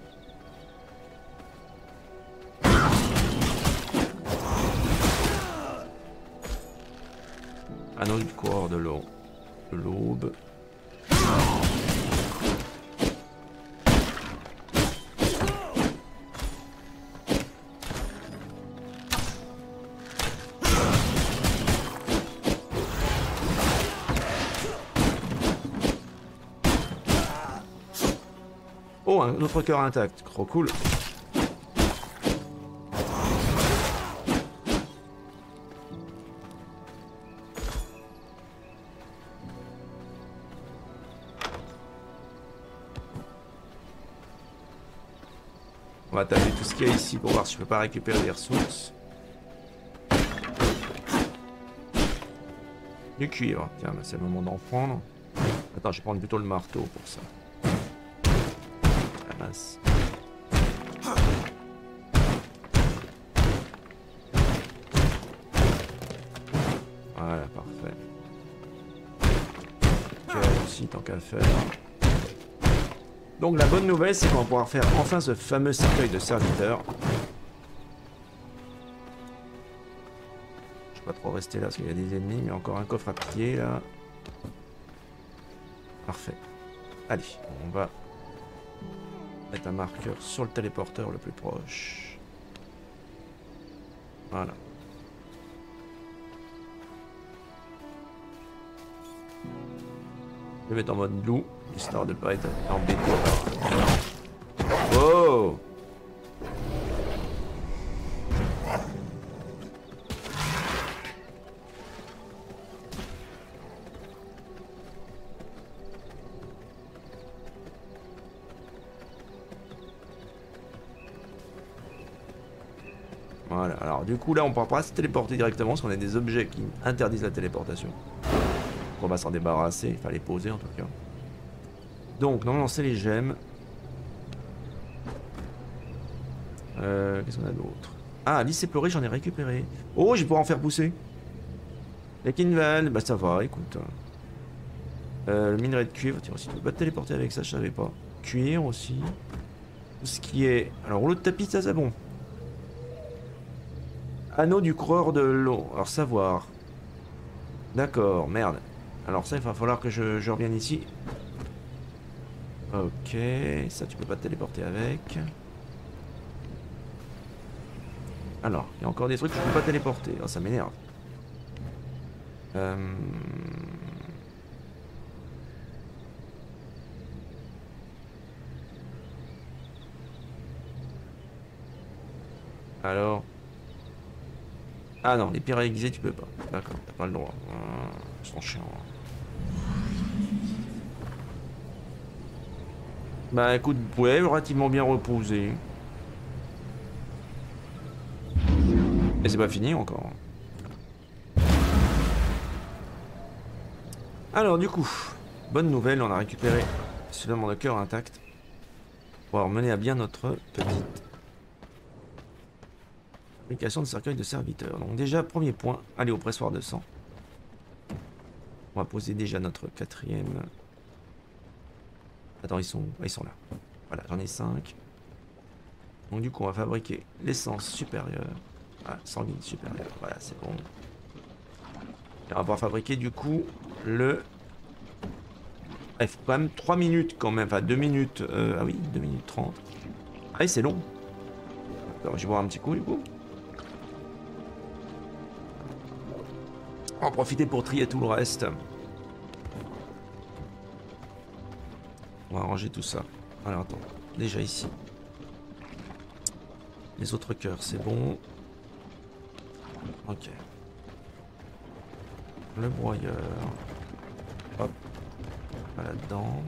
Anneau du coureur de. De l'aube. Cœur intact. Trop cool. On va taper tout ce qu'il y a ici pour voir si je peux pas récupérer des ressources. Du cuivre. Tiens, bah, c'est le moment d'en prendre. Attends, je vais prendre plutôt le marteau pour ça. Faire. Donc la bonne nouvelle, c'est qu'on va pouvoir faire enfin ce fameux cercueil de serviteur. Je vais pas trop rester là parce qu'il y a des ennemis, mais encore un coffre à pied là. Parfait. Allez, on va mettre un marqueur sur le téléporteur le plus proche. Voilà. Je vais mettre en mode loup, histoire de pas être embêté. Oh Voilà, alors du coup là on ne pourra pas se téléporter directement parce qu'on a des objets qui interdisent la téléportation. On va s'en débarrasser, il fallait poser en tout cas. Donc, non, c'est les gemmes. Euh, Qu'est-ce qu'on a d'autre? Ah, lycée pleuré, j'en ai récupéré. Oh, je vais pouvoir en faire pousser. Les Kinval, bah ça va, écoute. Euh, le minerai de cuivre, tiens, aussi, tu peux pas te téléporter avec ça, je savais pas. Cuir aussi. Tout ce qui est. Alors, rouleau de tapis, ça c'est bon. Anneau du coureur de l'eau. Alors, savoir. D'accord, merde. Alors ça, il va falloir que je, revienne ici. Ok, ça tu peux pas te téléporter avec. Alors, il y a encore des trucs que je peux pas téléporter. Oh, ça m'énerve. Euh... Alors Ah non, les pierres aiguisées, tu peux pas. D'accord, t'as pas le droit. Ah, Ils sont Bah écoute, ouais, relativement bien reposé. Et c'est pas fini encore. Alors du coup, bonne nouvelle, on a récupéré seulement le cœur intact. Pour pouvoir mener à bien notre petite application de cercueil de serviteur. Donc déjà, premier point, aller au pressoir de sang. On va poser déjà notre quatrième. Attends, ils sont Ils sont là. Voilà, j'en ai 5. Donc du coup, on va fabriquer l'essence supérieure. Ah, sanguine supérieure. Voilà, c'est bon. Et on va pouvoir fabriquer du coup le... Ah, il faut quand même 3 minutes quand même. Enfin, 2 minutes. euh, Ah oui, 2 minutes 30. Ah oui, c'est long. Alors, je vais boire un petit coup, du coup. En profiter pour trier tout le reste. Tout ça. Alors, attends. Déjà ici. Les autres cœurs, c'est bon. Ok. Le broyeur. Hop. Là-dedans.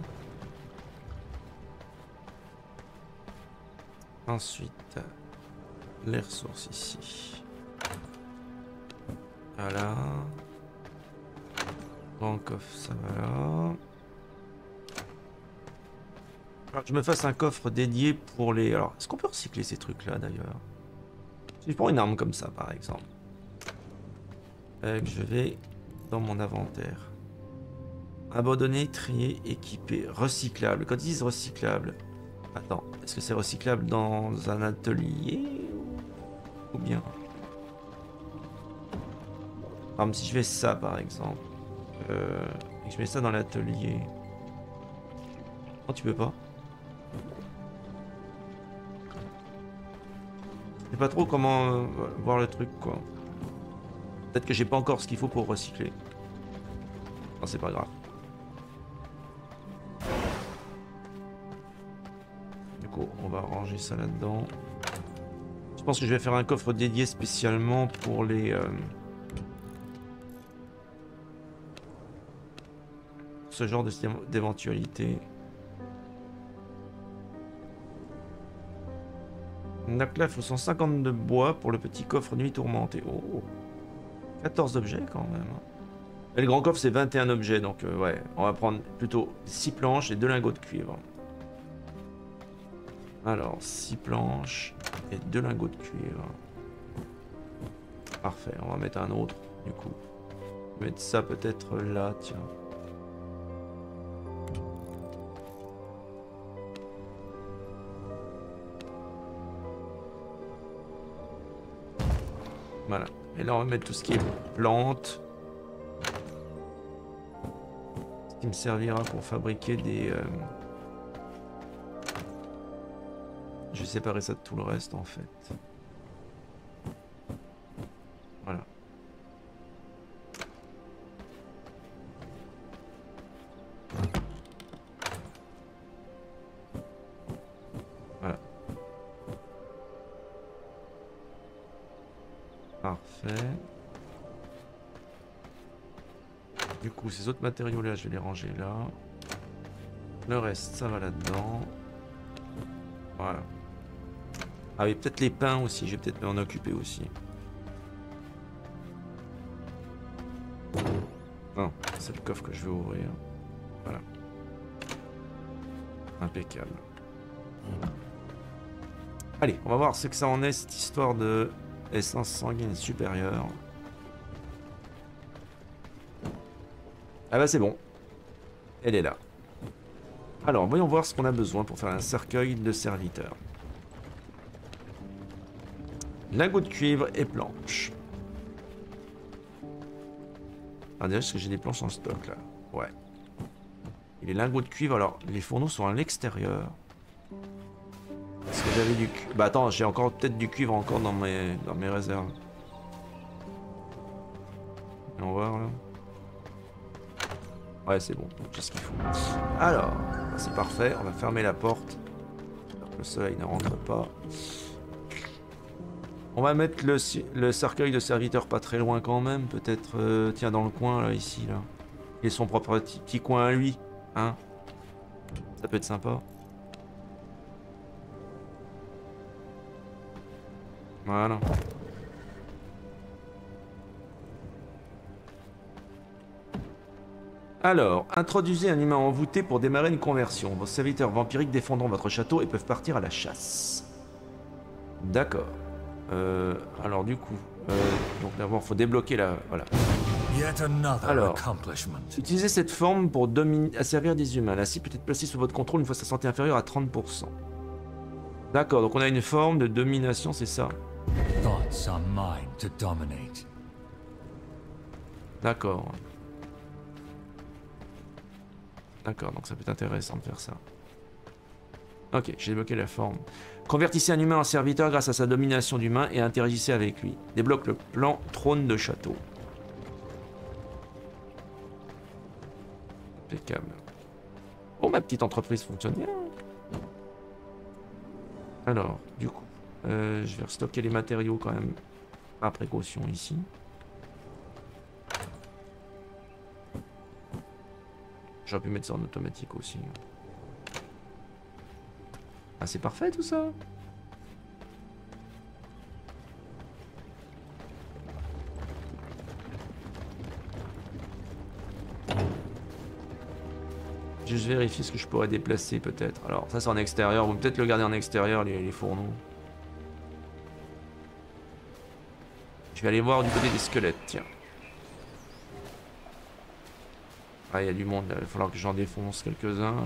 Ensuite, les ressources ici. Voilà. Grand coffre, ça va. Je me fasse un coffre dédié pour les... Alors, est-ce qu'on peut recycler ces trucs-là, d'ailleurs? Si je prends une arme comme ça, par exemple. Je vais dans mon inventaire. Abandonné, trié, équipé, recyclable. Quand ils disent recyclable, attends, est-ce que c'est recyclable dans un atelier ou bien? Par si je fais ça par exemple, euh, et que je mets ça dans l'atelier, non, tu peux pas? Sais pas trop comment euh, voir le truc quoi. Peut-être que j'ai pas encore ce qu'il faut pour recycler. Non, c'est pas grave. Du coup, on va ranger ça là-dedans. Je pense que je vais faire un coffre dédié spécialement pour les... euh, Ce genre d'éventualité. Donc là, il faut 150 de bois pour le petit coffre nuit tourmentée. Oh 14 objets quand même. Et le grand coffre, c'est 21 objets, donc euh, ouais, on va prendre plutôt 6 planches et 2 lingots de cuivre. Alors, 6 planches et 2 lingots de cuivre. Parfait, on va mettre un autre, du coup. Mettre ça peut-être là, tiens. Voilà. Et là, on va mettre tout ce qui est plantes. Ce qui me servira pour fabriquer des... euh, Je vais séparer ça de tout le reste, en fait. Ces autres matériaux-là, je vais les ranger là. Le reste, ça va là-dedans. Voilà. Ah oui, peut-être les pains aussi, je vais peut-être m'en occuper aussi. Non, c'est le coffre que je vais ouvrir. Voilà. Impeccable. Allez, on va voir ce que ça en est, cette histoire de essence sanguine supérieure. Ah bah c'est bon. Elle est là. Alors, voyons voir ce qu'on a besoin pour faire un cercueil de serviteurs. Lingot de cuivre et planches. Ah déjà, est-ce que j'ai des planches en stock là? Ouais. Et les lingots de cuivre, alors les fourneaux sont à l'extérieur. Est-ce que j'avais du cuivre Bah attends, j'ai encore peut-être du cuivre encore dans mes, dans mes réserves. Ouais, c'est bon, j'ai ce qu'il faut. Alors, c'est parfait, on va fermer la porte. Le soleil ne rentre pas. On va mettre le, cercueil de serviteur pas très loin quand même, peut-être, euh, tiens, dans le coin, là, ici, là. Et son propre petit, petit coin à lui, hein. Ça peut être sympa. Voilà. Alors, introduisez un humain envoûté pour démarrer une conversion. Vos serviteurs vampiriques défendront votre château et peuvent partir à la chasse. D'accord. Euh, alors du coup, euh, donc d'abord faut débloquer la... Voilà. Yet another Alors. accomplishment. Utilisez cette forme pour dominer, asservir des humains. La cible peut être placée sous votre contrôle une fois sa santé inférieure à 30%. D'accord, donc on a une forme de domination, c'est ça? D'accord. D'accord, donc ça peut être intéressant de faire ça. Ok, j'ai débloqué la forme. Convertissez un humain en serviteur grâce à sa domination d'humain et interagissez avec lui. Débloque le plan trône de château. Impeccable. Oh, ma petite entreprise fonctionne bien. Alors, du coup, euh, je vais restocker les matériaux quand même par précaution ici. J'aurais pu mettre ça en automatique aussi. Ah, c'est parfait tout ça. Juste vérifier ce que je pourrais déplacer peut-être. Alors ça c'est en extérieur, vous peut-être le garder en extérieur les, les fourneaux. Je vais aller voir du côté des squelettes, tiens. Ah il y a du monde il va falloir que j'en défonce quelques-uns.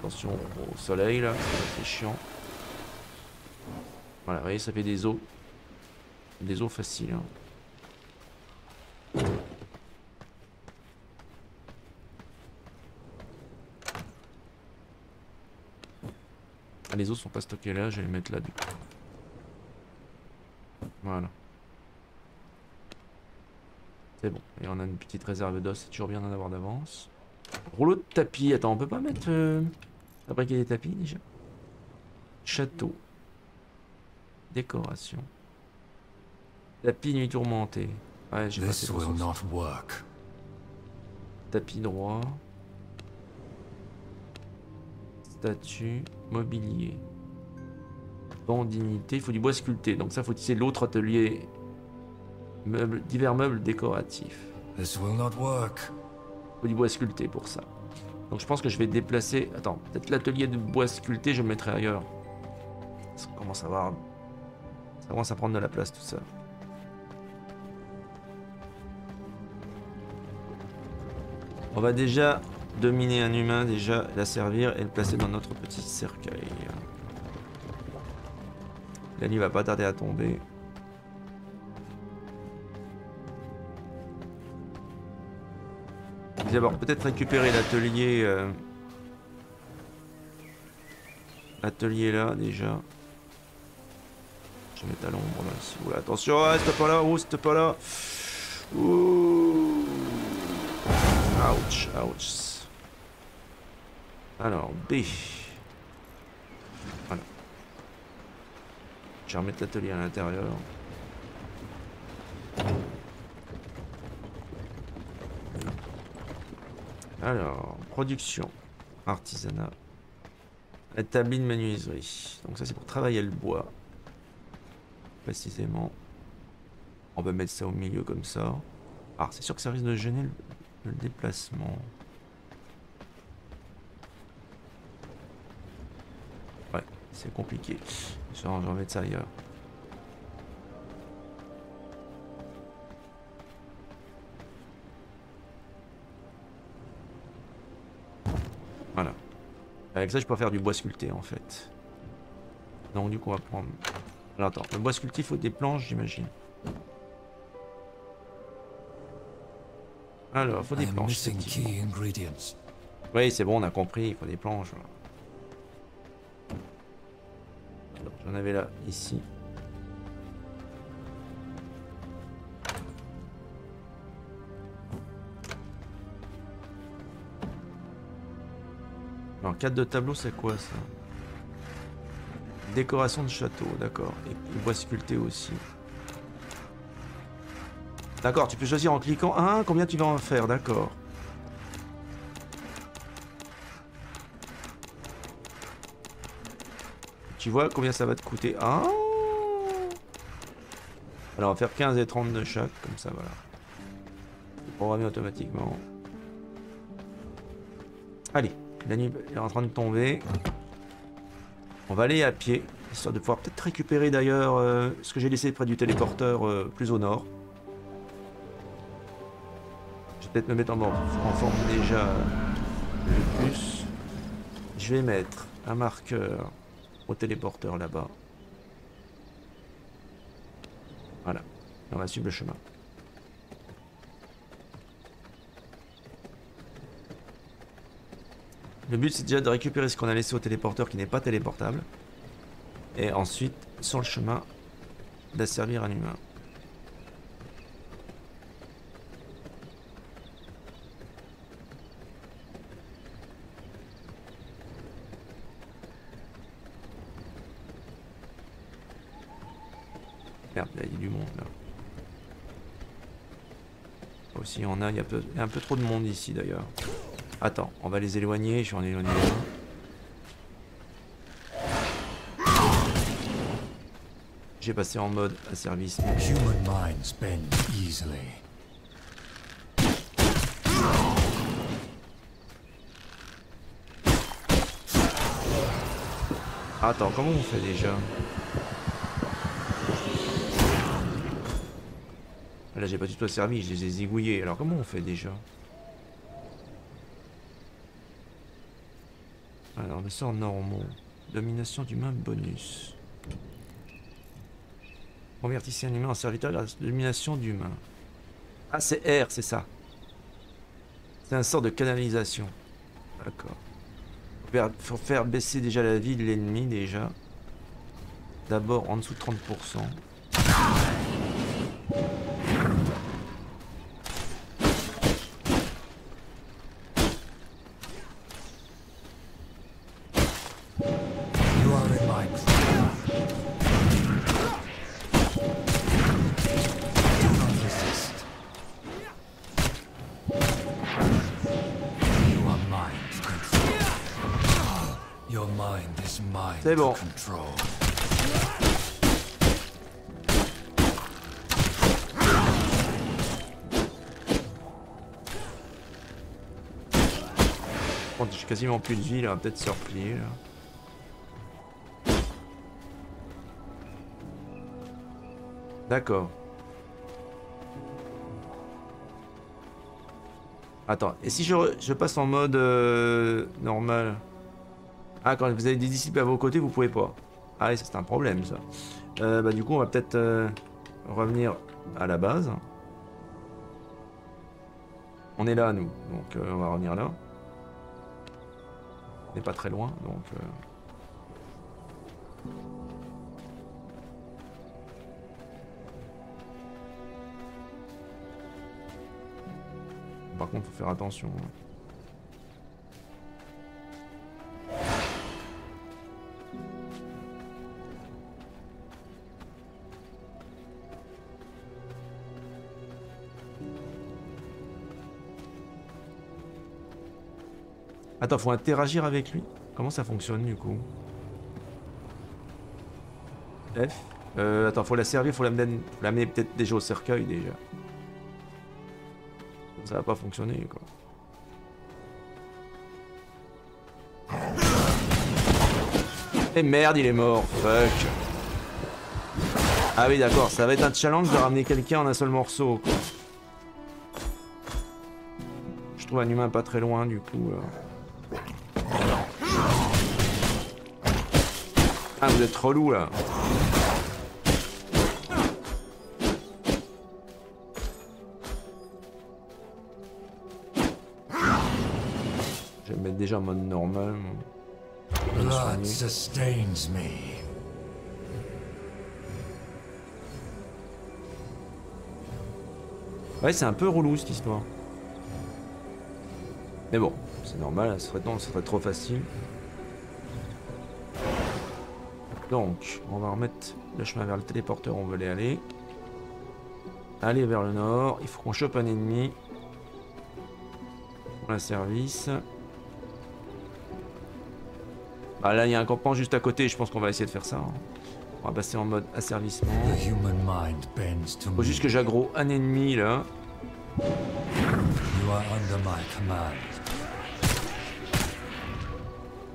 Attention au soleil là, c'est chiant. Voilà, vous voyez, ça fait des os. Des os faciles. hein. Les os sont pas stockés là, je vais les mettre là du coup. Voilà. C'est bon. Et on a une petite réserve d'os, c'est toujours bien d'en avoir d'avance. Rouleau de tapis. Attends, on peut pas mettre... Euh... Fabriquer des tapis déjà? Château. Décoration. Tapis nuit tourmentée. Ouais, j'ai pas This fait will attention. not work. Tapis droit. Statue. Mobilier. Banc dignité. Il faut du bois sculpté. Donc ça, faut utiliser l'autre atelier. Meubles, divers meubles décoratifs. This will not work. faut du bois sculpté pour ça. Donc je pense que je vais déplacer... Attends, peut-être l'atelier de bois sculpté, je le mettrai ailleurs. Ça commence à avoir... Ça commence à prendre de la place tout ça. On va déjà dominer un humain, déjà la servir et le placer dans notre petit cercueil. La nuit va pas tarder à tomber. D'abord peut-être récupérer l'atelier. euh, L'atelier là déjà. Je vais mettre à l'ombre là. Si vous. Attention, reste pas là, reste pas là. Ouh. Ouch, ouch. Alors, B. Voilà. Je vais remettre l'atelier à l'intérieur. Alors, production, artisanat, établi de menuiserie. Donc ça c'est pour travailler le bois. Précisément. On va mettre ça au milieu comme ça. Ah, c'est sûr que ça risque de gêner le déplacement. Ouais, c'est compliqué. Je vais je vais mettre ça ailleurs. Voilà. Avec ça, je peux faire du bois sculpté en fait. Donc, du coup, on va prendre. Alors, attends, le bois sculpté, il faut des planches, j'imagine. Alors, il faut des am planches. Oui, c'est bon, on a compris, il faut des planches. voilà. J'en avais là, ici. Alors, 4 de tableau, c'est quoi ça? Décoration de château, d'accord. Et bois sculpté aussi. D'accord, tu peux choisir en cliquant. Ah, combien tu vas en faire, d'accord. Tu vois combien ça va te coûter Ah Alors on va faire 15 et 30 de chaque, comme ça voilà. Programmé automatiquement. Allez, la nuit est en train de tomber. On va aller à pied, histoire de pouvoir peut-être récupérer d'ailleurs euh, ce que j'ai laissé près du téléporteur euh, plus au nord. Je vais peut-être me mettre en, en forme déjà le plus. je vais mettre un marqueur téléporteur là-bas. Voilà. On va suivre le chemin. Le but c'est déjà de récupérer ce qu'on a laissé au téléporteur qui n'est pas téléportable. Et ensuite, sur le chemin, d'asservir un humain. Merde, là, il y a du monde là. Aussi, il y a il y a un peu trop de monde ici d'ailleurs. Attends, on va les éloigner, je vais en éloigner un. J'ai passé en mode asservissement. Attends, comment on fait déjà? Là, j'ai pas du tout servi, je les ai zigouillés. Alors, comment on fait déjà Alors, le sort normaux. Domination d'humain bonus. Convertissez un humain en serviteur domination d'humain. Ah, c'est R, c'est ça. C'est un sort de canalisation. D'accord. Faut faire baisser déjà la vie de l'ennemi déjà. D'abord en dessous de 30%. Plus de vie on va peut-être se replier là. D'accord. Attends, et si je, passe en mode euh, normal? Ah, quand vous avez des disciples à vos côtés, vous pouvez pas. Ah c'est un problème ça. Euh, bah du coup, on va peut-être euh, revenir à la base. On est là, nous, donc on va revenir là. N'est pas très loin, donc... euh, Par contre, faut faire attention. hein. Attends, faut interagir avec lui. Comment ça fonctionne du coup F. Euh, attends, faut la servir, faut l'amener, peut-être déjà au cercueil déjà. Ça va pas fonctionner quoi. Et merde, il est mort. Fuck. Ah oui, d'accord, ça va être un challenge de ramener quelqu'un en un seul morceau quoi. Je trouve un humain pas très loin du coup. Ah, vous êtes relou là. Je vais me mettre déjà en mode normal. Blood sustains me. Ouais, c'est un peu relou cette histoire. Mais bon, c'est normal, ce serait, non, ce serait trop facile. Donc, on va remettre le chemin vers le téléporteur où on veut aller. Aller vers le nord, il faut qu'on chope un ennemi. Pour la service. Bah là, il y a un campement juste à côté, je pense qu'on va essayer de faire ça. hein. On va passer en mode asservissement. Faut juste que j'aggro un ennemi là. You are under my command.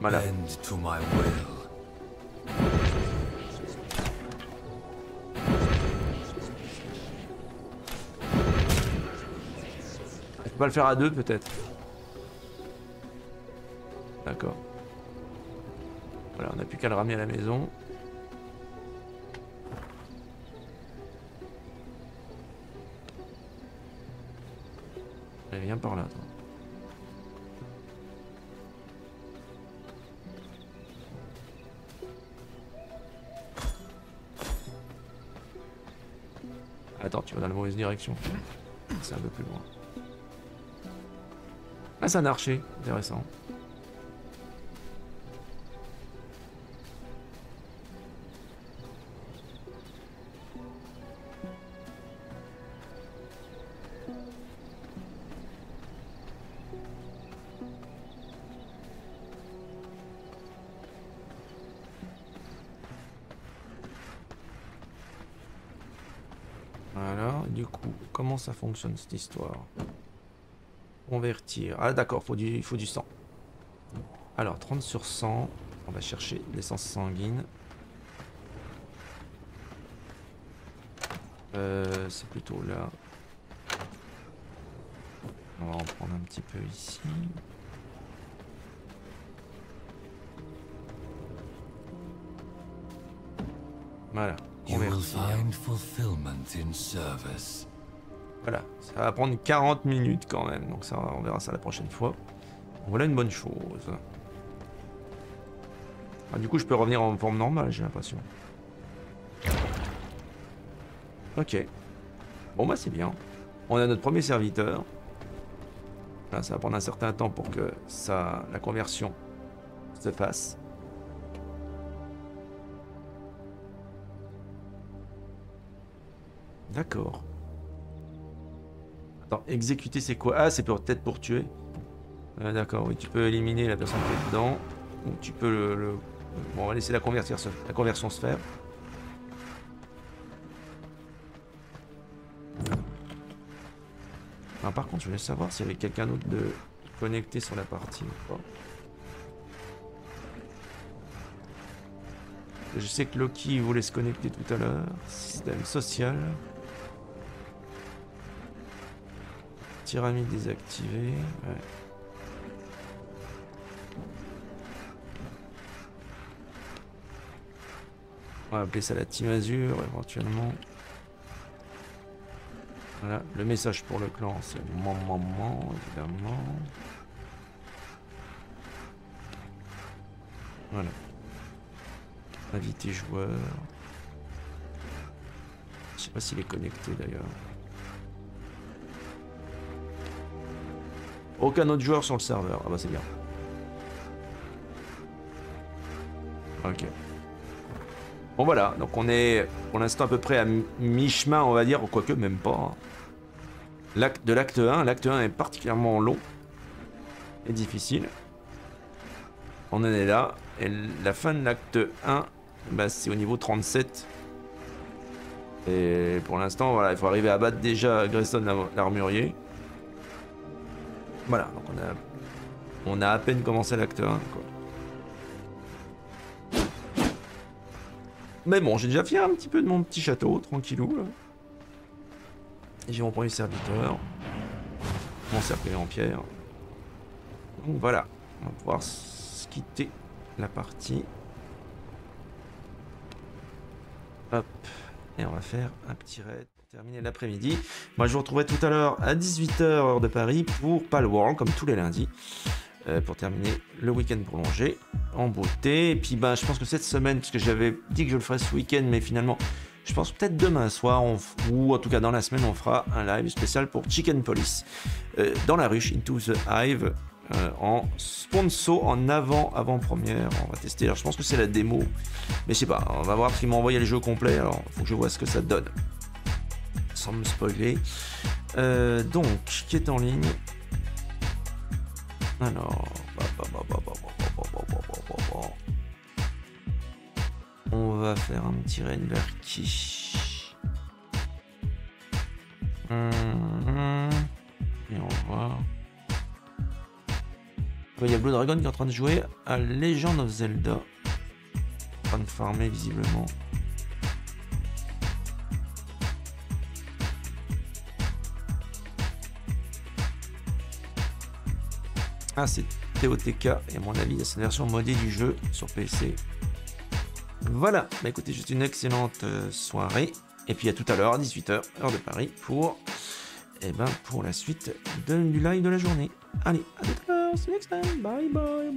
Voilà. Peux pas le faire à deux peut-être. D'accord. n'a plus qu'à le ramener à la maison. Allez, viens par là, toi. Attends, tu vas dans la mauvaise direction. C'est un peu plus loin. Ah, c'est un archer. Intéressant. Voilà, du coup, comment ça fonctionne cette histoire? Convertir. Ah d'accord, faut du, il faut du sang. Alors, 30 sur 100. On va chercher l'essence sanguine. Euh, c'est plutôt là. On va en prendre un petit peu ici. Voilà. You will find fulfillment in service. Voilà, ça va prendre 40 minutes quand même, donc ça, on verra ça la prochaine fois. Voilà une bonne chose. Ah, du coup, je peux revenir en forme normale, j'ai l'impression. Ok. Bon, bah c'est bien. On a notre premier serviteur. Là, ça va prendre un certain temps pour que ça, la conversion se fasse. D'accord. Attends, exécuter c'est quoi? Ah, c'est peut-être pour tuer. Ah, D'accord, oui, tu peux éliminer la personne qui est dedans. Ou tu peux le... le- Bon, on va laisser la, la conversion se faire. Ah, par contre, je voulais savoir s'il y avait quelqu'un d'autre de connecté sur la partie ou pas. Je sais que Loki voulait se connecter tout à l'heure. Système social. Pyramide désactivée. On va appeler ça la Team Azure éventuellement. Voilà, le message pour le clan, c'est maman, maman, évidemment. Voilà. Inviter joueur. Je sais pas s'il est connecté d'ailleurs. Aucun autre joueur sur le serveur. Ah bah c'est bien. Ok. Bon voilà, donc on est pour l'instant à peu près à mi- mi-chemin, on va dire, quoique même pas. hein. De l'acte 1, l'acte 1 est particulièrement long et difficile. On en est là, et la fin de l'acte 1, bah, c'est au niveau 37. Et pour l'instant, voilà, il faut arriver à battre déjà Grayson l'ar- l'armurier. Voilà, donc on a, on a à peine commencé l'acte 1. Quoi. Mais bon, j'ai déjà fait un petit peu de mon petit château, tranquillou. Là. J'ai mon premier serviteur. Mon cercueil en pierre. Donc voilà, on va pouvoir quitter la partie. Hop, et on va faire un petit raid terminer l'après-midi. Moi, je vous retrouverai tout à l'heure à 18h heure de Paris pour Palworld, comme tous les lundis, euh, pour terminer le week-end prolongé en beauté. Et puis, ben, je pense que cette semaine, parce que j'avais dit que je le ferais ce week-end, mais finalement, je pense peut-être demain soir, ou en tout cas dans la semaine, on fera un live spécial pour Chicken Police euh, dans la ruche Into the Hive. euh, en sponsor en avant avant-première, on va tester. Alors je pense que c'est la démo, mais je sais pas, on va voir qu'ils m'ont envoyé le jeu complet, alors faut que je vois ce que ça donne sans me spoiler. Donc, qui est en ligne Alors, on va faire un petit raid vers qui Et on va. Il y a Blue Dragon qui est en train de jouer à Legend of Zelda. En train de farmer visiblement. Ah, c'est TOTK, et à mon avis, c'est une version modée du jeu sur PC. Voilà, bah écoutez, juste une excellente euh, soirée. Et puis à tout à l'heure, à 18h, heure de Paris, pour, eh ben, pour la suite de- du live de la journée. Allez, à tout à l'heure, see you next time, bye bye.